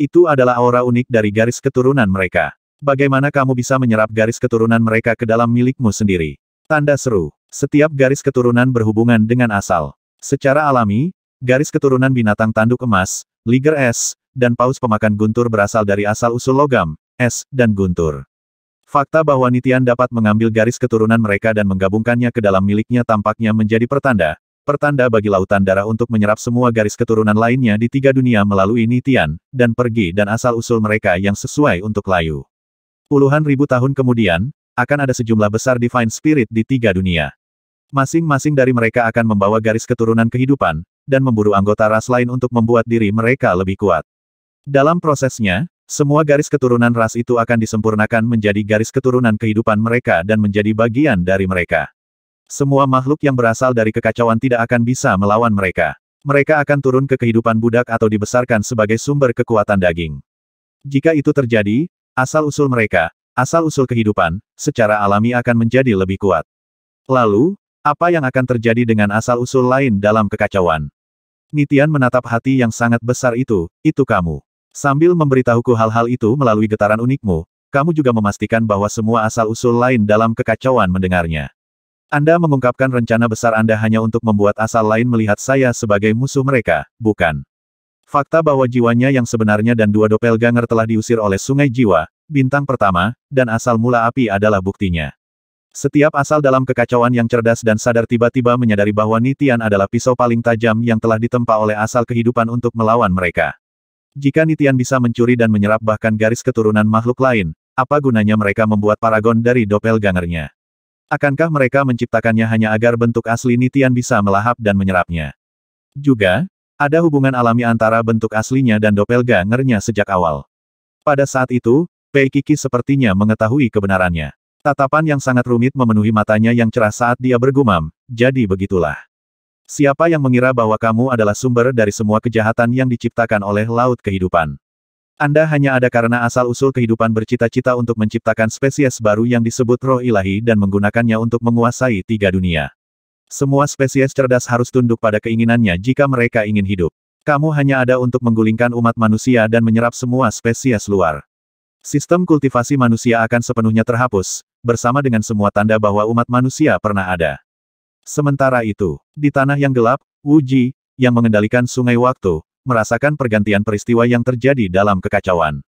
Itu adalah aura unik dari garis keturunan mereka. Bagaimana kamu bisa menyerap garis keturunan mereka ke dalam milikmu sendiri? Tanda seru. Setiap garis keturunan berhubungan dengan asal. Secara alami, garis keturunan binatang tanduk emas, Liger Es, dan paus pemakan guntur berasal dari asal-usul logam, es, dan guntur. Fakta bahwa Nitian dapat mengambil garis keturunan mereka dan menggabungkannya ke dalam miliknya tampaknya menjadi pertanda, pertanda bagi lautan darah untuk menyerap semua garis keturunan lainnya di tiga dunia melalui Nitian, dan pergi dan asal-usul mereka yang sesuai untuk layu. Puluhan ribu tahun kemudian, akan ada sejumlah besar Divine Spirit di tiga dunia. Masing-masing dari mereka akan membawa garis keturunan kehidupan, dan memburu anggota ras lain untuk membuat diri mereka lebih kuat. Dalam prosesnya, semua garis keturunan ras itu akan disempurnakan menjadi garis keturunan kehidupan mereka dan menjadi bagian dari mereka. Semua makhluk yang berasal dari kekacauan tidak akan bisa melawan mereka. Mereka akan turun ke kehidupan budak atau dibesarkan sebagai sumber kekuatan daging. Jika itu terjadi, asal-usul mereka, asal-usul kehidupan, secara alami akan menjadi lebih kuat. Lalu, apa yang akan terjadi dengan asal-usul lain dalam kekacauan? Nitian menatap hati yang sangat besar itu, itu kamu. Sambil memberitahuku hal-hal itu melalui getaran unikmu, kamu juga memastikan bahwa semua asal-usul lain dalam kekacauan mendengarnya. Anda mengungkapkan rencana besar Anda hanya untuk membuat asal lain melihat saya sebagai musuh mereka, bukan? Fakta bahwa jiwanya yang sebenarnya dan dua doppelganger telah diusir oleh sungai jiwa, bintang pertama, dan asal mula api adalah buktinya. Setiap asal dalam kekacauan yang cerdas dan sadar tiba-tiba menyadari bahwa Nitian adalah pisau paling tajam yang telah ditempa oleh asal kehidupan untuk melawan mereka. Jika Nitian bisa mencuri dan menyerap bahkan garis keturunan makhluk lain, apa gunanya mereka membuat paragon dari doppelgangernya? Akankah mereka menciptakannya hanya agar bentuk asli Nitian bisa melahap dan menyerapnya? Juga, ada hubungan alami antara bentuk aslinya dan doppelgangernya sejak awal. Pada saat itu, Pei Kiki sepertinya mengetahui kebenarannya. Tatapan yang sangat rumit memenuhi matanya yang cerah saat dia bergumam, jadi begitulah. Siapa yang mengira bahwa kamu adalah sumber dari semua kejahatan yang diciptakan oleh laut kehidupan? Anda hanya ada karena asal-usul kehidupan bercita-cita untuk menciptakan spesies baru yang disebut roh ilahi dan menggunakannya untuk menguasai tiga dunia. Semua spesies cerdas harus tunduk pada keinginannya jika mereka ingin hidup. Kamu hanya ada untuk menggulingkan umat manusia dan menyerap semua spesies luar. Sistem kultivasi manusia akan sepenuhnya terhapus, bersama dengan semua tanda bahwa umat manusia pernah ada. Sementara itu, di tanah yang gelap, Wu Ji, yang mengendalikan sungai waktu, merasakan pergantian peristiwa yang terjadi dalam kekacauan.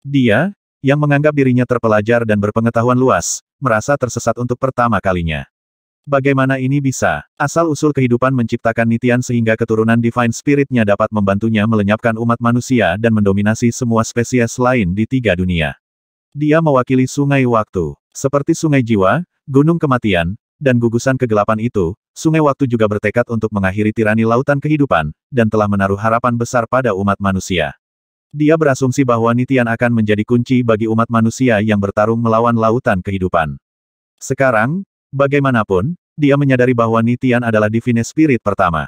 Dia, yang menganggap dirinya terpelajar dan berpengetahuan luas, merasa tersesat untuk pertama kalinya. Bagaimana ini bisa? Asal-usul kehidupan menciptakan nitian sehingga keturunan Divine Spirit-nya dapat membantunya melenyapkan umat manusia dan mendominasi semua spesies lain di tiga dunia. Dia mewakili sungai waktu. Seperti sungai jiwa, gunung kematian, dan gugusan kegelapan itu, sungai waktu juga bertekad untuk mengakhiri tirani lautan kehidupan, dan telah menaruh harapan besar pada umat manusia. Dia berasumsi bahwa Nitian akan menjadi kunci bagi umat manusia yang bertarung melawan lautan kehidupan. Sekarang, bagaimanapun, dia menyadari bahwa Nitian adalah Divine Spirit pertama.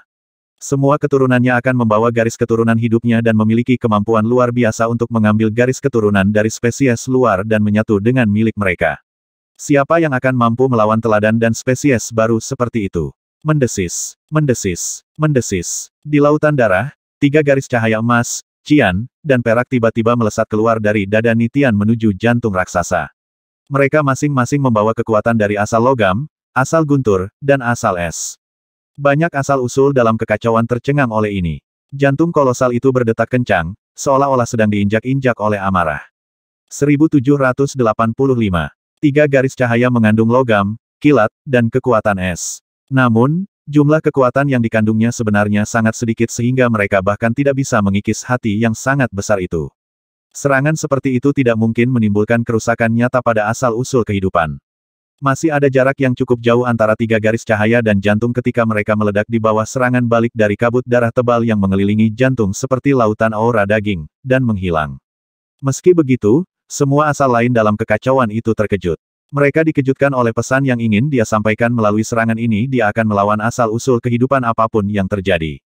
Semua keturunannya akan membawa garis keturunan hidupnya dan memiliki kemampuan luar biasa untuk mengambil garis keturunan dari spesies luar dan menyatu dengan milik mereka. Siapa yang akan mampu melawan teladan dan spesies baru seperti itu? Mendesis, mendesis, mendesis. Di lautan darah, tiga garis cahaya emas, cian, dan perak tiba-tiba melesat keluar dari dada Nitian menuju jantung raksasa. Mereka masing-masing membawa kekuatan dari asal logam, asal guntur, dan asal es. Banyak asal-usul dalam kekacauan tercengang oleh ini. Jantung kolosal itu berdetak kencang, seolah-olah sedang diinjak-injak oleh amarah. 1785. Tiga garis cahaya mengandung logam, kilat, dan kekuatan es. Namun, jumlah kekuatan yang dikandungnya sebenarnya sangat sedikit sehingga mereka bahkan tidak bisa mengikis hati yang sangat besar itu. Serangan seperti itu tidak mungkin menimbulkan kerusakan nyata pada asal-usul kehidupan. Masih ada jarak yang cukup jauh antara tiga garis cahaya dan jantung ketika mereka meledak di bawah serangan balik dari kabut darah tebal yang mengelilingi jantung seperti lautan aura daging, dan menghilang. Meski begitu, semua asal lain dalam kekacauan itu terkejut. Mereka dikejutkan oleh pesan yang ingin dia sampaikan melalui serangan ini dia akan melawan asal-usul kehidupan apa pun yang terjadi.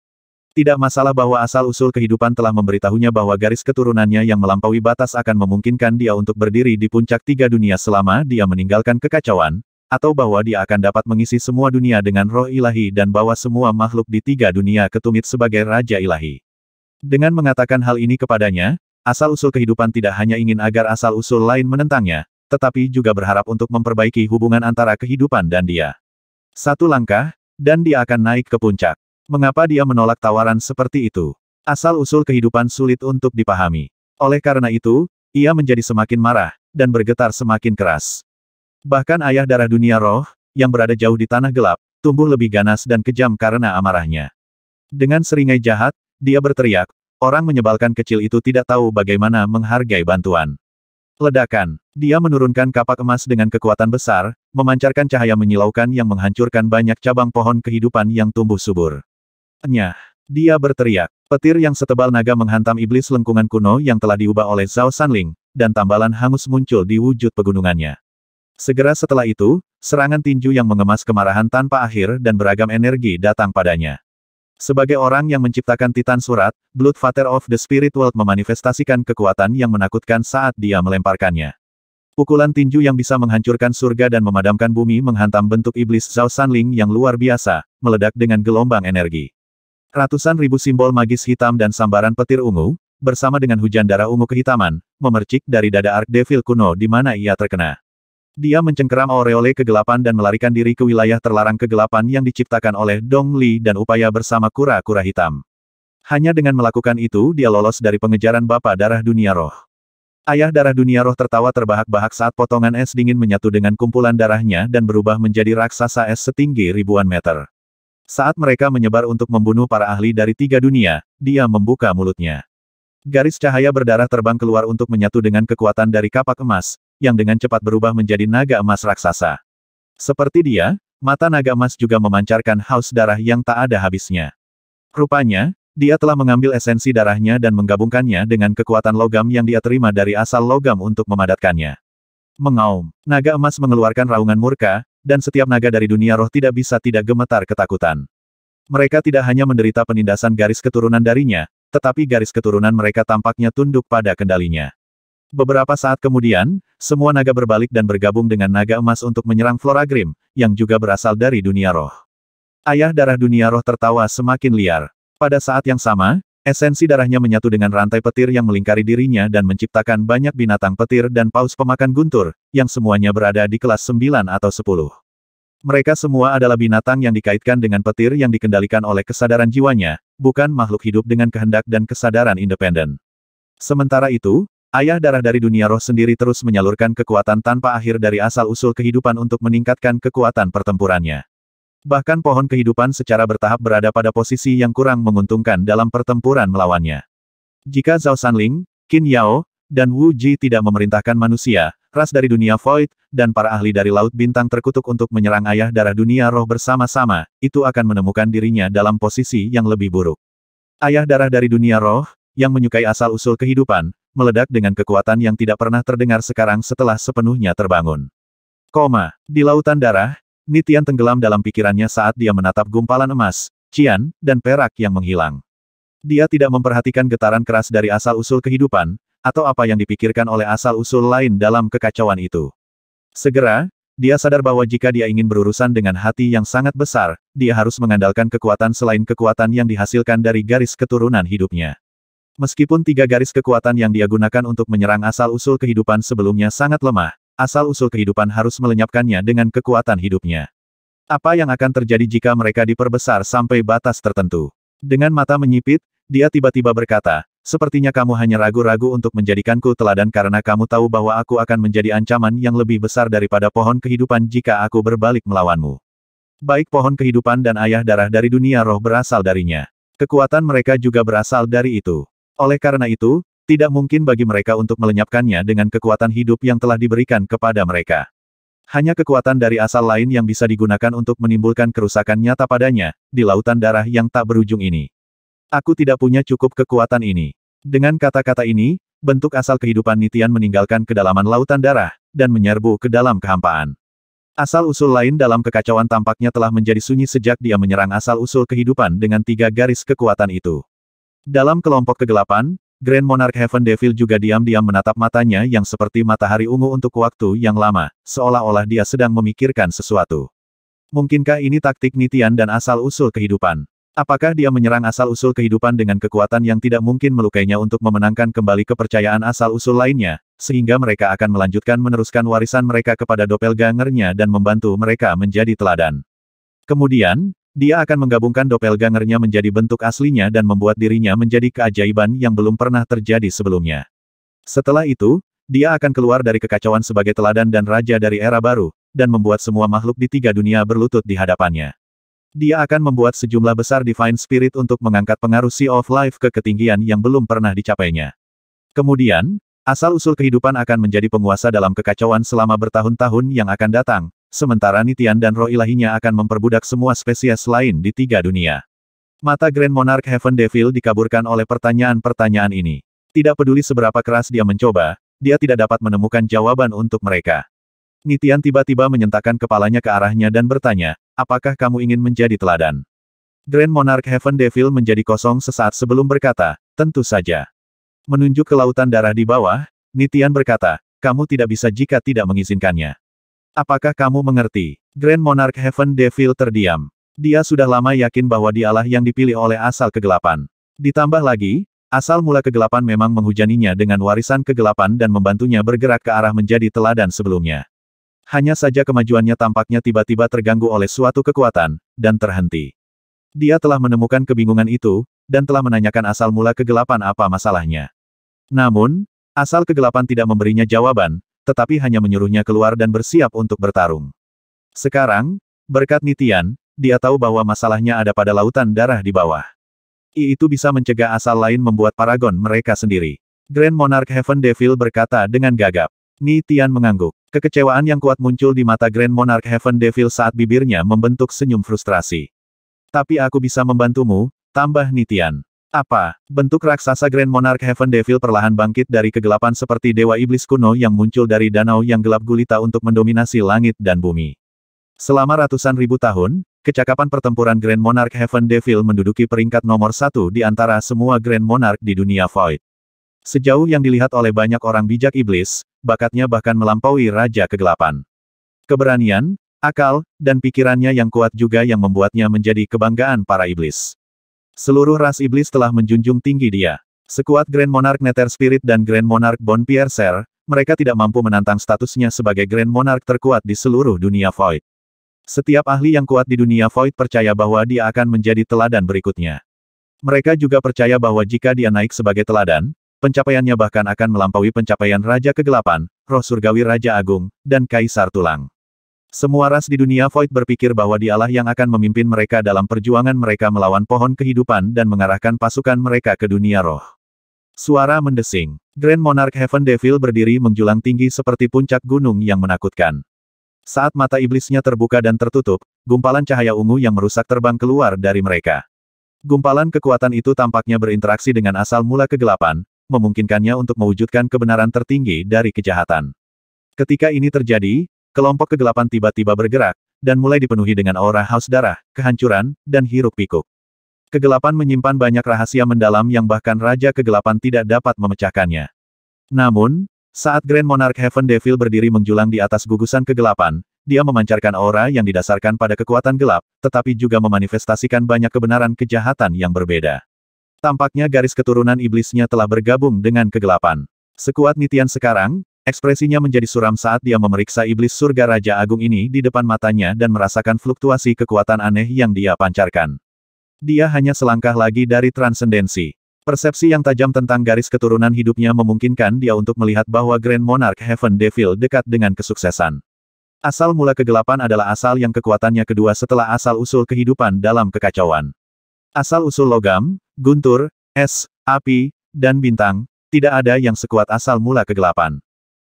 Tidak masalah bahwa asal-usul kehidupan telah memberitahunya bahwa garis keturunannya yang melampaui batas akan memungkinkan dia untuk berdiri di puncak tiga dunia selama dia meninggalkan kekacauan, atau bahwa dia akan dapat mengisi semua dunia dengan roh ilahi dan bahwa semua makhluk di tiga dunia ketumit sebagai Raja Ilahi. Dengan mengatakan hal ini kepadanya, asal-usul kehidupan tidak hanya ingin agar asal-usul lain menentangnya, tetapi juga berharap untuk memperbaiki hubungan antara kehidupan dan dia. Satu langkah, dan dia akan naik ke puncak. Mengapa dia menolak tawaran seperti itu? Asal-usul kehidupan sulit untuk dipahami. Oleh karena itu, ia menjadi semakin marah, dan bergetar semakin keras. Bahkan ayah darah dunia roh, yang berada jauh di tanah gelap, tumbuh lebih ganas dan kejam karena amarahnya. Dengan seringai jahat, dia berteriak, orang menyebalkan kecil itu tidak tahu bagaimana menghargai bantuan. Ledakan. Dia menurunkan kapak emas dengan kekuatan besar, memancarkan cahaya menyilaukan yang menghancurkan banyak cabang pohon kehidupan yang tumbuh subur. Nyah. Dia berteriak. Petir yang setebal naga menghantam iblis lengkungan kuno yang telah diubah oleh Zhao Sanling, dan tambalan hangus muncul di wujud pegunungannya. Segera setelah itu, serangan tinju yang mengemas kemarahan tanpa akhir dan beragam energi datang padanya. Sebagai orang yang menciptakan Titan Surat, Blood Father of the Spirit World memanifestasikan kekuatan yang menakutkan saat dia melemparkannya. Pukulan tinju yang bisa menghancurkan surga dan memadamkan bumi menghantam bentuk iblis Zhao Sanling yang luar biasa, meledak dengan gelombang energi. Ratusan ribu simbol magis hitam dan sambaran petir ungu, bersama dengan hujan darah ungu kehitaman, memercik dari dada Ark Devil kuno di mana ia terkena. Dia mencengkeram aureole kegelapan dan melarikan diri ke wilayah terlarang kegelapan yang diciptakan oleh Dong Li dan upaya bersama kura-kura hitam. Hanya dengan melakukan itu dia lolos dari pengejaran Bapa Darah Dunia Roh. Ayah Darah Dunia Roh tertawa terbahak-bahak saat potongan es dingin menyatu dengan kumpulan darahnya dan berubah menjadi raksasa es setinggi ribuan meter. Saat mereka menyebar untuk membunuh para ahli dari tiga dunia, dia membuka mulutnya. Garis cahaya berdarah terbang keluar untuk menyatu dengan kekuatan dari kapak emas, yang dengan cepat berubah menjadi naga emas raksasa. Seperti dia, mata naga emas juga memancarkan haus darah yang tak ada habisnya. Rupanya, dia telah mengambil esensi darahnya dan menggabungkannya dengan kekuatan logam yang dia terima dari asal logam untuk memadatkannya. Mengaum, naga emas mengeluarkan raungan murka, dan setiap naga dari dunia roh tidak bisa tidak gemetar ketakutan. Mereka tidak hanya menderita penindasan garis keturunan darinya, tetapi garis keturunan mereka tampaknya tunduk pada kendalinya. Beberapa saat kemudian, semua naga berbalik dan bergabung dengan naga emas untuk menyerang Flora Grim, yang juga berasal dari dunia roh. Ayah darah dunia roh tertawa semakin liar. Pada saat yang sama, esensi darahnya menyatu dengan rantai petir yang melingkari dirinya dan menciptakan banyak binatang petir dan paus pemakan guntur, yang semuanya berada di kelas 9 atau 10. Mereka semua adalah binatang yang dikaitkan dengan petir yang dikendalikan oleh kesadaran jiwanya, bukan makhluk hidup dengan kehendak dan kesadaran independen. Sementara itu, ayah darah dari dunia roh sendiri terus menyalurkan kekuatan tanpa akhir dari asal-usul kehidupan untuk meningkatkan kekuatan pertempurannya. Bahkan pohon kehidupan secara bertahap berada pada posisi yang kurang menguntungkan dalam pertempuran melawannya. Jika Zhao Sanling, Qin Yao, dan Wu Ji tidak memerintahkan manusia, ras dari dunia Void, dan para ahli dari Laut Bintang terkutuk untuk menyerang ayah darah dunia roh bersama-sama, itu akan menemukan dirinya dalam posisi yang lebih buruk. Ayah darah dari dunia roh, yang menyukai asal-usul kehidupan, meledak dengan kekuatan yang tidak pernah terdengar sekarang setelah sepenuhnya terbangun. Koma, di lautan darah, Nitian tenggelam dalam pikirannya saat dia menatap gumpalan emas, cian, dan perak yang menghilang. Dia tidak memperhatikan getaran keras dari asal-usul kehidupan, atau apa yang dipikirkan oleh asal-usul lain dalam kekacauan itu. Segera, dia sadar bahwa jika dia ingin berurusan dengan hati yang sangat besar, dia harus mengandalkan kekuatan selain kekuatan yang dihasilkan dari garis keturunan hidupnya. Meskipun tiga garis kekuatan yang dia gunakan untuk menyerang asal-usul kehidupan sebelumnya sangat lemah, asal-usul kehidupan harus melenyapkannya dengan kekuatan hidupnya. Apa yang akan terjadi jika mereka diperbesar sampai batas tertentu? Dengan mata menyipit, dia tiba-tiba berkata, sepertinya kamu hanya ragu-ragu untuk menjadikanku teladan karena kamu tahu bahwa aku akan menjadi ancaman yang lebih besar daripada pohon kehidupan jika aku berbalik melawanmu. Baik pohon kehidupan dan ayah darah dari dunia roh berasal darinya. Kekuatan mereka juga berasal dari itu. Oleh karena itu, tidak mungkin bagi mereka untuk melenyapkannya dengan kekuatan hidup yang telah diberikan kepada mereka. Hanya kekuatan dari asal lain yang bisa digunakan untuk menimbulkan kerusakan nyata padanya, di lautan darah yang tak berujung ini. Aku tidak punya cukup kekuatan ini. Dengan kata-kata ini, bentuk asal kehidupan Nitian meninggalkan kedalaman lautan darah, dan menyerbu ke dalam kehampaan. Asal-usul lain dalam kekacauan tampaknya telah menjadi sunyi sejak dia menyerang asal-usul kehidupan dengan tiga garis kekuatan itu. Dalam kelompok kegelapan, Grand Monarch Heaven Devil juga diam-diam menatap matanya yang seperti matahari ungu untuk waktu yang lama, seolah-olah dia sedang memikirkan sesuatu. Mungkinkah ini taktik nitian dan asal-usul kehidupan? Apakah dia menyerang asal-usul kehidupan dengan kekuatan yang tidak mungkin melukainya untuk memenangkan kembali kepercayaan asal-usul lainnya, sehingga mereka akan melanjutkan meneruskan warisan mereka kepada doppelgangernya dan membantu mereka menjadi teladan? Kemudian, dia akan menggabungkan doppelgangernya menjadi bentuk aslinya dan membuat dirinya menjadi keajaiban yang belum pernah terjadi sebelumnya. Setelah itu, dia akan keluar dari kekacauan sebagai teladan dan raja dari era baru, dan membuat semua makhluk di tiga dunia berlutut di hadapannya. Dia akan membuat sejumlah besar Divine Spirit untuk mengangkat pengaruh Sea of Life ke ketinggian yang belum pernah dicapainya. Kemudian, asal-usul kehidupan akan menjadi penguasa dalam kekacauan selama bertahun-tahun yang akan datang, sementara Nitian dan roh ilahinya akan memperbudak semua spesies lain di tiga dunia. Mata Grand Monarch Heaven Devil dikaburkan oleh pertanyaan-pertanyaan ini. Tidak peduli seberapa keras dia mencoba, dia tidak dapat menemukan jawaban untuk mereka. Nitian tiba-tiba menyentakkan kepalanya ke arahnya dan bertanya, apakah kamu ingin menjadi teladan? Grand Monarch Heaven Devil menjadi kosong sesaat sebelum berkata, tentu saja. Menunjuk ke lautan darah di bawah, Nitian berkata, kamu tidak bisa jika tidak mengizinkannya. Apakah kamu mengerti? Grand Monarch Heaven Devil terdiam. Dia sudah lama yakin bahwa dialah yang dipilih oleh asal kegelapan. Ditambah lagi, asal mula kegelapan memang menghujaninya dengan warisan kegelapan dan membantunya bergerak ke arah menjadi teladan sebelumnya. Hanya saja kemajuannya tampaknya tiba-tiba terganggu oleh suatu kekuatan, dan terhenti. Dia telah menemukan kebingungan itu, dan telah menanyakan asal mula kegelapan apa masalahnya. Namun, asal kegelapan tidak memberinya jawaban, tetapi hanya menyuruhnya keluar dan bersiap untuk bertarung. Sekarang, berkat Nitian, dia tahu bahwa masalahnya ada pada lautan darah di bawah. I itu bisa mencegah asal lain membuat paragon mereka sendiri. Grand Monarch Heaven Devil berkata dengan gagap. Nitian mengangguk. Kekecewaan yang kuat muncul di mata Grand Monarch Heaven Devil saat bibirnya membentuk senyum frustrasi. Tapi aku bisa membantumu, tambah Nitian. Apa? Bentuk raksasa Grand Monarch Heaven Devil perlahan bangkit dari kegelapan seperti dewa iblis kuno yang muncul dari danau yang gelap gulita untuk mendominasi langit dan bumi. Selama ratusan ribu tahun, kecakapan pertempuran Grand Monarch Heaven Devil menduduki peringkat nomor satu di antara semua Grand Monarch di dunia Void. Sejauh yang dilihat oleh banyak orang bijak iblis, bakatnya bahkan melampaui Raja Kegelapan. Keberanian, akal, dan pikirannya yang kuat juga yang membuatnya menjadi kebanggaan para iblis. Seluruh ras iblis telah menjunjung tinggi dia. Sekuat Grand Monarch Nether Spirit dan Grand Monarch Bon Piercer, mereka tidak mampu menantang statusnya sebagai Grand Monarch terkuat di seluruh dunia Void. Setiap ahli yang kuat di dunia Void percaya bahwa dia akan menjadi teladan berikutnya. Mereka juga percaya bahwa jika dia naik sebagai teladan, pencapaiannya bahkan akan melampaui pencapaian Raja Kegelapan, Roh Surgawi Raja Agung, dan Kaisar Tulang. Semua ras di dunia Void berpikir bahwa dialah yang akan memimpin mereka dalam perjuangan mereka melawan pohon kehidupan dan mengarahkan pasukan mereka ke dunia roh. Suara mendesing. Grand Monarch Heaven Devil berdiri menjulang tinggi seperti puncak gunung yang menakutkan. Saat mata iblisnya terbuka dan tertutup, gumpalan cahaya ungu yang merusak terbang keluar dari mereka. Gumpalan kekuatan itu tampaknya berinteraksi dengan asal mula kegelapan, memungkinkannya untuk mewujudkan kebenaran tertinggi dari kejahatan. Ketika ini terjadi, kelompok kegelapan tiba-tiba bergerak, dan mulai dipenuhi dengan aura haus darah, kehancuran, dan hiruk-pikuk. Kegelapan menyimpan banyak rahasia mendalam yang bahkan Raja Kegelapan tidak dapat memecahkannya. Namun, saat Grand Monarch Heaven Devil berdiri menjulang di atas gugusan kegelapan, dia memancarkan aura yang didasarkan pada kekuatan gelap, tetapi juga memanifestasikan banyak kebenaran kejahatan yang berbeda. Tampaknya garis keturunan iblisnya telah bergabung dengan kegelapan. Sekuat Nitian sekarang, Ekspresinya menjadi suram saat dia memeriksa iblis surga Raja Agung ini di depan matanya dan merasakan fluktuasi kekuatan aneh yang dia pancarkan. Dia hanya selangkah lagi dari transendensi. Persepsi yang tajam tentang garis keturunan hidupnya memungkinkan dia untuk melihat bahwa Grand Monarch Heaven Devil dekat dengan kesuksesan. Asal mula kegelapan adalah asal yang kekuatannya kedua setelah asal usul kehidupan dalam kekacauan. Asal usul logam, guntur, es, api, dan bintang, tidak ada yang sekuat asal mula kegelapan.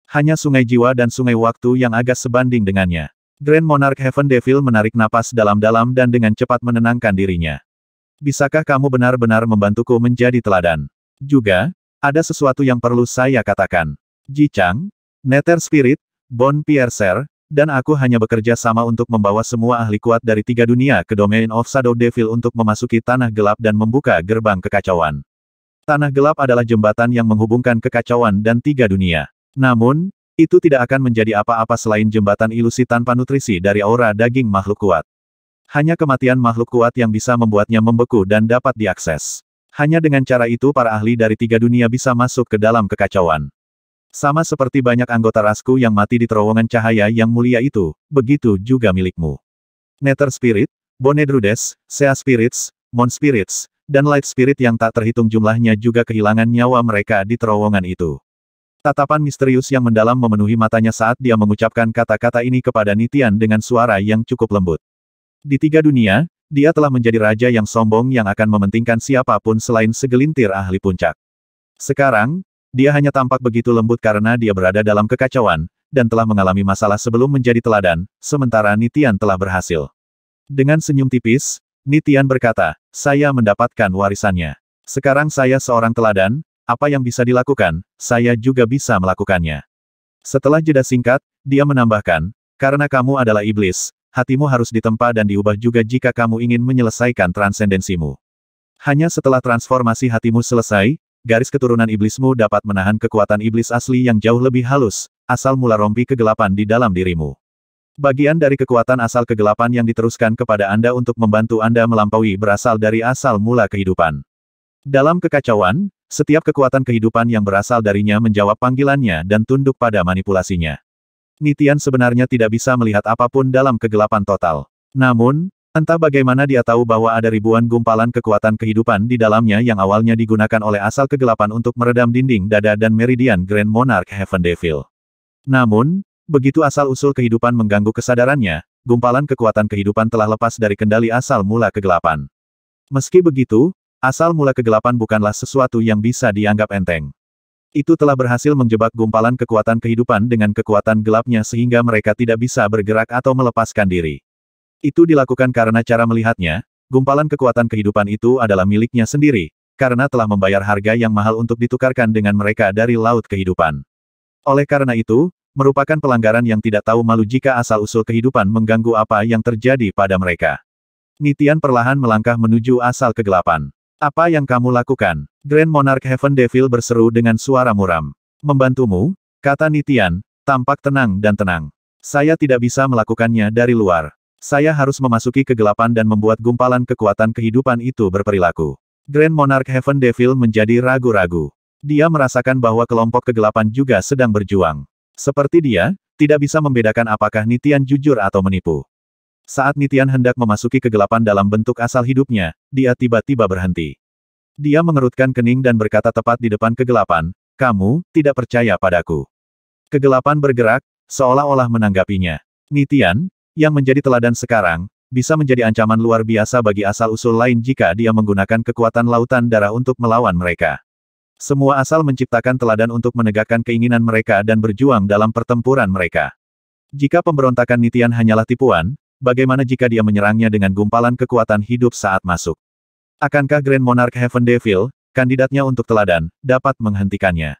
Hanya sungai jiwa dan sungai waktu yang agak sebanding dengannya. Grand Monarch Heaven Devil menarik napas dalam-dalam dan dengan cepat menenangkan dirinya. Bisakah kamu benar-benar membantuku menjadi teladan? Juga, ada sesuatu yang perlu saya katakan. Ji Chang, Nether Spirit, Bon Piercer, dan aku hanya bekerja sama untuk membawa semua ahli kuat dari tiga dunia ke Domain of Shadow Devil untuk memasuki tanah gelap dan membuka gerbang kekacauan. Tanah gelap adalah jembatan yang menghubungkan kekacauan dan tiga dunia. Namun, itu tidak akan menjadi apa-apa selain jembatan ilusi tanpa nutrisi dari aura daging makhluk kuat. Hanya kematian makhluk kuat yang bisa membuatnya membeku dan dapat diakses. Hanya dengan cara itu para ahli dari tiga dunia bisa masuk ke dalam kekacauan. Sama seperti banyak anggota rasku yang mati di terowongan cahaya yang mulia itu, begitu juga milikmu. Nether Spirit, Bonedrudes, Sea Spirits, Mon Spirits, dan Light Spirit yang tak terhitung jumlahnya juga kehilangan nyawa mereka di terowongan itu. Tatapan misterius yang mendalam memenuhi matanya saat dia mengucapkan kata-kata ini kepada Nitian dengan suara yang cukup lembut. Di tiga dunia, dia telah menjadi raja yang sombong yang akan mementingkan siapa pun selain segelintir ahli puncak. Sekarang, dia hanya tampak begitu lembut karena dia berada dalam kekacauan, dan telah mengalami masalah sebelum menjadi teladan, sementara Nitian telah berhasil. Dengan senyum tipis, Nitian berkata, saya mendapatkan warisannya. Sekarang saya seorang teladan, apa yang bisa dilakukan, saya juga bisa melakukannya. Setelah jeda singkat, dia menambahkan, karena kamu adalah iblis, hatimu harus ditempa dan diubah juga jika kamu ingin menyelesaikan transendensimu. Hanya setelah transformasi hatimu selesai, garis keturunan iblismu dapat menahan kekuatan iblis asli yang jauh lebih halus, asal mula rompi kegelapan di dalam dirimu. Bagian dari kekuatan asal kegelapan yang diteruskan kepada Anda untuk membantu Anda melampaui berasal dari asal mula kehidupan. Dalam kekacauan, setiap kekuatan kehidupan yang berasal darinya menjawab panggilannya dan tunduk pada manipulasinya. Nitian sebenarnya tidak bisa melihat apa pun dalam kegelapan total. Namun, entah bagaimana dia tahu bahwa ada ribuan gumpalan kekuatan kehidupan di dalamnya yang awalnya digunakan oleh asal kegelapan untuk meredam dinding dada dan meridian Grand Monarch Heaven Devil. Namun, begitu asal-usul kehidupan mengganggu kesadarannya, gumpalan kekuatan kehidupan telah lepas dari kendali asal mula kegelapan. Meski begitu, Asal mula kegelapan bukanlah sesuatu yang bisa dianggap enteng. Itu telah berhasil menjebak gumpalan kekuatan kehidupan dengan kekuatan gelapnya sehingga mereka tidak bisa bergerak atau melepaskan diri. Itu dilakukan karena cara melihatnya, gumpalan kekuatan kehidupan itu adalah miliknya sendiri, karena telah membayar harga yang mahal untuk ditukarkan dengan mereka dari laut kehidupan. Oleh karena itu, merupakan pelanggaran yang tidak tahu malu jika asal-usul kehidupan mengganggu apa yang terjadi pada mereka. Nitian perlahan melangkah menuju asal kegelapan. Apa yang kamu lakukan? Grand Monarch Heaven Devil berseru dengan suara muram. Membantumu? Kata Nitian, tampak tenang dan tenang. Saya tidak bisa melakukannya dari luar. Saya harus memasuki kegelapan dan membuat gumpalan kekuatan kehidupan itu berperilaku. Grand Monarch Heaven Devil menjadi ragu-ragu. Dia merasakan bahwa kelompok kegelapan juga sedang berjuang. Seperti dia, tidak bisa membedakan apakah Nitian jujur atau menipu. Saat Nitian hendak memasuki kegelapan dalam bentuk asal hidupnya, dia tiba-tiba berhenti. Dia mengerutkan kening dan berkata tepat di depan kegelapan, kamu, tidak percaya padaku. Kegelapan bergerak, seolah-olah menanggapinya. Nitian, yang menjadi teladan sekarang, bisa menjadi ancaman luar biasa bagi asal-usul lain jika dia menggunakan kekuatan lautan darah untuk melawan mereka. Semua asal menciptakan teladan untuk menegakkan keinginan mereka dan berjuang dalam pertempuran mereka. Jika pemberontakan Nitian hanyalah tipuan, Bagaimana jika dia menyerangnya dengan gumpalan kekuatan hidup saat masuk? Akankah Grand Monarch Heaven Devil, kandidatnya untuk teladan, dapat menghentikannya?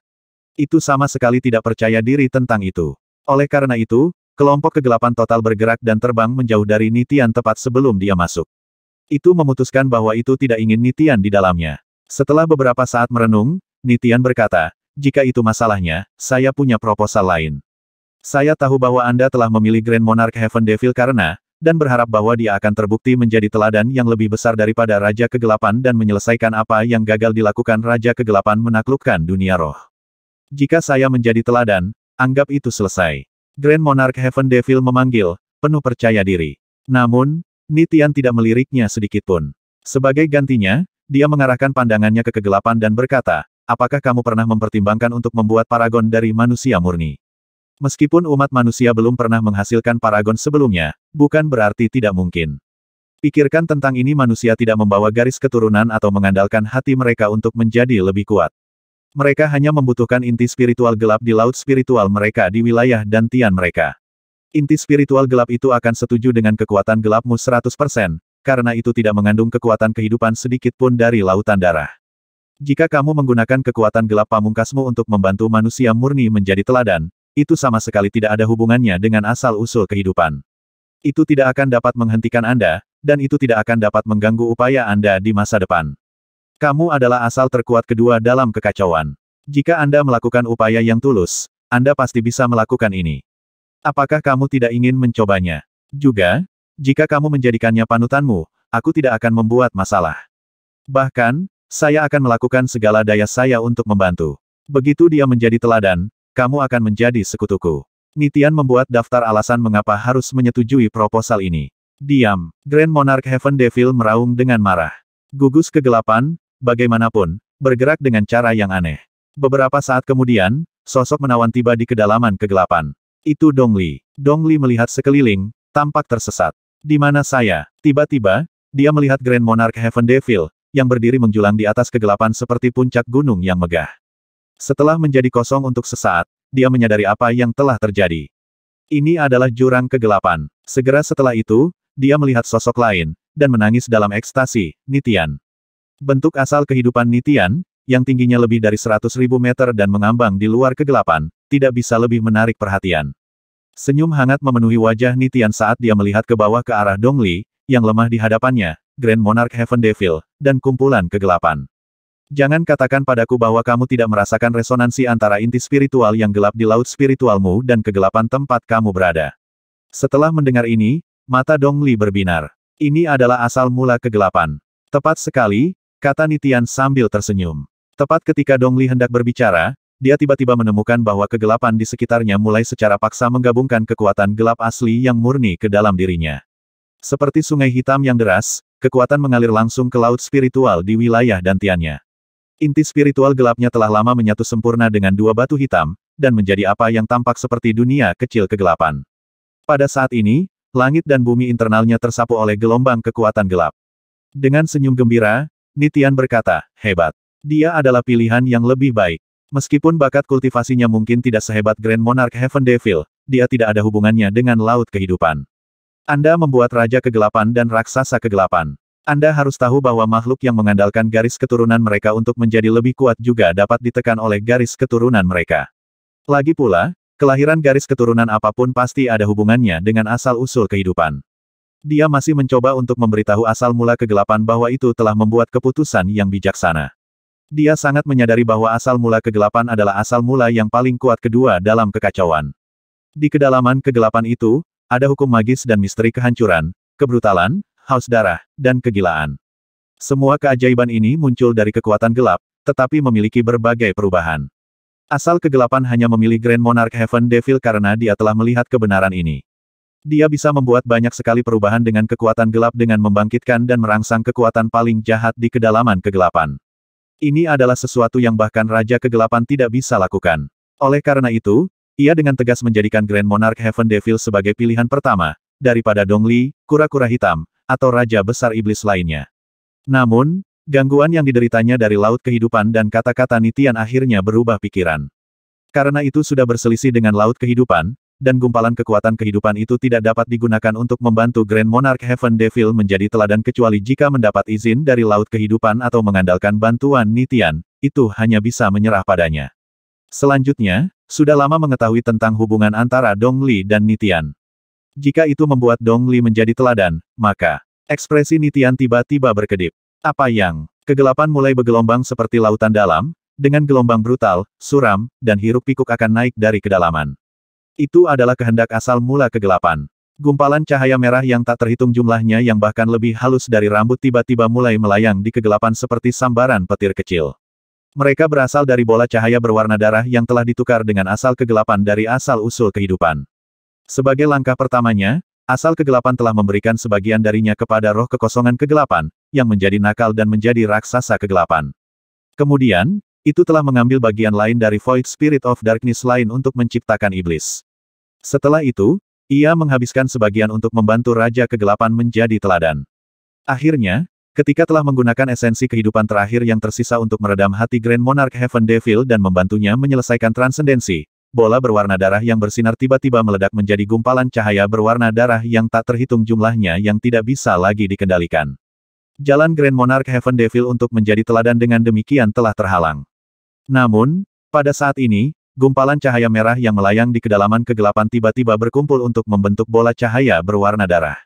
Itu sama sekali tidak percaya diri tentang itu. Oleh karena itu, kelompok kegelapan total bergerak dan terbang menjauh dari Nitian tepat sebelum dia masuk. Itu memutuskan bahwa itu tidak ingin Nitian di dalamnya. Setelah beberapa saat merenung, Nitian berkata, jika itu masalahnya, saya punya proposal lain. Saya tahu bahwa Anda telah memilih Grand Monarch Heaven Devil karena, dan berharap bahwa dia akan terbukti menjadi teladan yang lebih besar daripada Raja Kegelapan dan menyelesaikan apa yang gagal dilakukan Raja Kegelapan menaklukkan dunia roh. Jika saya menjadi teladan, anggap itu selesai. Grand Monarch Heaven Devil memanggil, penuh percaya diri. Namun, Nitian tidak meliriknya sedikitpun. Sebagai gantinya, dia mengarahkan pandangannya ke kegelapan dan berkata, apakah kamu pernah mempertimbangkan untuk membuat paragon dari manusia murni? Meskipun umat manusia belum pernah menghasilkan paragon sebelumnya, bukan berarti tidak mungkin. Pikirkan tentang ini manusia tidak membawa garis keturunan atau mengandalkan hati mereka untuk menjadi lebih kuat. Mereka hanya membutuhkan inti spiritual gelap di laut spiritual mereka di wilayah dan tian mereka. Inti spiritual gelap itu akan setuju dengan kekuatan gelapmu 100%, karena itu tidak mengandung kekuatan kehidupan sedikit pun dari lautan darah. Jika kamu menggunakan kekuatan gelap pamungkasmu untuk membantu manusia murni menjadi teladan, itu sama sekali tidak ada hubungannya dengan asal-usul kehidupan. Itu tidak akan dapat menghentikan Anda, dan itu tidak akan dapat mengganggu upaya Anda di masa depan. Kamu adalah asal terkuat kedua dalam kekacauan. Jika Anda melakukan upaya yang tulus, Anda pasti bisa melakukan ini. Apakah kamu tidak ingin mencobanya? Juga, jika kamu menjadikannya panutanmu, aku tidak akan membuat masalah. Bahkan, saya akan melakukan segala daya saya untuk membantu. Begitu dia menjadi teladan, kamu akan menjadi sekutuku. Nitian membuat daftar alasan mengapa harus menyetujui proposal ini. Diam. Grand Monarch Heaven Devil meraung dengan marah. Gugus kegelapan, bagaimanapun, bergerak dengan cara yang aneh. Beberapa saat kemudian, sosok menawan tiba di kedalaman kegelapan. Itu Dongli. Dongli melihat sekeliling, tampak tersesat. Di mana saya? Tiba-tiba, dia melihat Grand Monarch Heaven Devil, yang berdiri menjulang di atas kegelapan seperti puncak gunung yang megah. Setelah menjadi kosong untuk sesaat, dia menyadari apa yang telah terjadi. Ini adalah jurang kegelapan. Segera setelah itu, dia melihat sosok lain, dan menangis dalam ekstasi, Nitian. Bentuk asal kehidupan Nitian, yang tingginya lebih dari 100.000 meter dan mengambang di luar kegelapan, tidak bisa lebih menarik perhatian. Senyum hangat memenuhi wajah Nitian saat dia melihat ke bawah ke arah Dongli, yang lemah di hadapannya, Grand Monarch Heaven Devil, dan kumpulan kegelapan. Jangan katakan padaku bahwa kamu tidak merasakan resonansi antara inti spiritual yang gelap di laut spiritualmu dan kegelapan tempat kamu berada. Setelah mendengar ini, mata Dongli berbinar. Ini adalah asal mula kegelapan. Tepat sekali, kata Nitian sambil tersenyum. Tepat ketika Dongli hendak berbicara, dia tiba-tiba menemukan bahwa kegelapan di sekitarnya mulai secara paksa menggabungkan kekuatan gelap asli yang murni ke dalam dirinya. Seperti sungai hitam yang deras, kekuatan mengalir langsung ke laut spiritual di wilayah dantiannya. Inti spiritual gelapnya telah lama menyatu sempurna dengan dua batu hitam, dan menjadi apa yang tampak seperti dunia kecil kegelapan. Pada saat ini, langit dan bumi internalnya tersapu oleh gelombang kekuatan gelap. Dengan senyum gembira, Nitian berkata, hebat. Dia adalah pilihan yang lebih baik. Meskipun bakat kultivasinya mungkin tidak sehebat Grand Monarch Heaven Devil, dia tidak ada hubungannya dengan laut kehidupan. Anda membuat Raja Kegelapan dan Raksasa Kegelapan. Anda harus tahu bahwa makhluk yang mengandalkan garis keturunan mereka untuk menjadi lebih kuat juga dapat ditekan oleh garis keturunan mereka. Lagi pula, kelahiran garis keturunan apa pun pasti ada hubungannya dengan asal-usul kehidupan. Dia masih mencoba untuk memberitahu asal mula kegelapan bahwa itu telah membuat keputusan yang bijaksana. Dia sangat menyadari bahwa asal mula kegelapan adalah asal mula yang paling kuat kedua dalam kekacauan. Di kedalaman kegelapan itu, ada hukum magis dan misteri kehancuran, kebrutalan, haus darah, dan kegilaan. Semua keajaiban ini muncul dari kekuatan gelap, tetapi memiliki berbagai perubahan. Asal kegelapan hanya memilih Grand Monarch Heaven Devil karena dia telah melihat kebenaran ini. Dia bisa membuat banyak sekali perubahan dengan kekuatan gelap dengan membangkitkan dan merangsang kekuatan paling jahat di kedalaman kegelapan. Ini adalah sesuatu yang bahkan Raja Kegelapan tidak bisa lakukan. Oleh karena itu, ia dengan tegas menjadikan Grand Monarch Heaven Devil sebagai pilihan pertama, daripada Dongli, kura-kura hitam, atau Raja Besar Iblis lainnya. Namun, gangguan yang dideritanya dari laut kehidupan dan kata-kata Nitian akhirnya berubah pikiran. Karena itu sudah berselisih dengan laut kehidupan, dan gumpalan kekuatan kehidupan itu tidak dapat digunakan untuk membantu Grand Monarch Heaven Devil menjadi teladan kecuali jika mendapat izin dari Laut Kehidupan atau mengandalkan bantuan Nitian, itu hanya bisa menyerah padanya. Selanjutnya, sudah lama mengetahui tentang hubungan antara Dong Li dan Nitian. Jika itu membuat Dong Li menjadi teladan, maka, ekspresi Nitian tiba-tiba berkedip. Apa yang, kegelapan mulai bergelombang seperti lautan dalam, dengan gelombang brutal, suram, dan hiruk pikuk akan naik dari kedalaman. Itu adalah kehendak asal mula kegelapan. Gumpalan cahaya merah yang tak terhitung jumlahnya yang bahkan lebih halus dari rambut tiba-tiba mulai melayang di kegelapan seperti sambaran petir kecil. Mereka berasal dari bola cahaya berwarna darah yang telah ditukar dengan asal kegelapan dari asal-usul kehidupan. Sebagai langkah pertamanya, asal kegelapan telah memberikan sebagian darinya kepada roh kekosongan kegelapan, yang menjadi nakal dan menjadi raksasa kegelapan. Kemudian, itu telah mengambil bagian lain dari Void Spirit of Darkness lain untuk menciptakan iblis. Setelah itu, ia menghabiskan sebagian untuk membantu Raja Kegelapan menjadi teladan. Akhirnya, Ketika telah menggunakan esensi kehidupan terakhir yang tersisa untuk meredam hati Grand Monarch Heaven Devil dan membantunya menyelesaikan transendensi, bola berwarna darah yang bersinar tiba-tiba meledak menjadi gumpalan cahaya berwarna darah yang tak terhitung jumlahnya yang tidak bisa lagi dikendalikan. Jalan Grand Monarch Heaven Devil untuk menjadi teladan dengan demikian telah terhalang. Namun, pada saat ini, gumpalan cahaya merah yang melayang di kedalaman kegelapan tiba-tiba berkumpul untuk membentuk bola cahaya berwarna darah.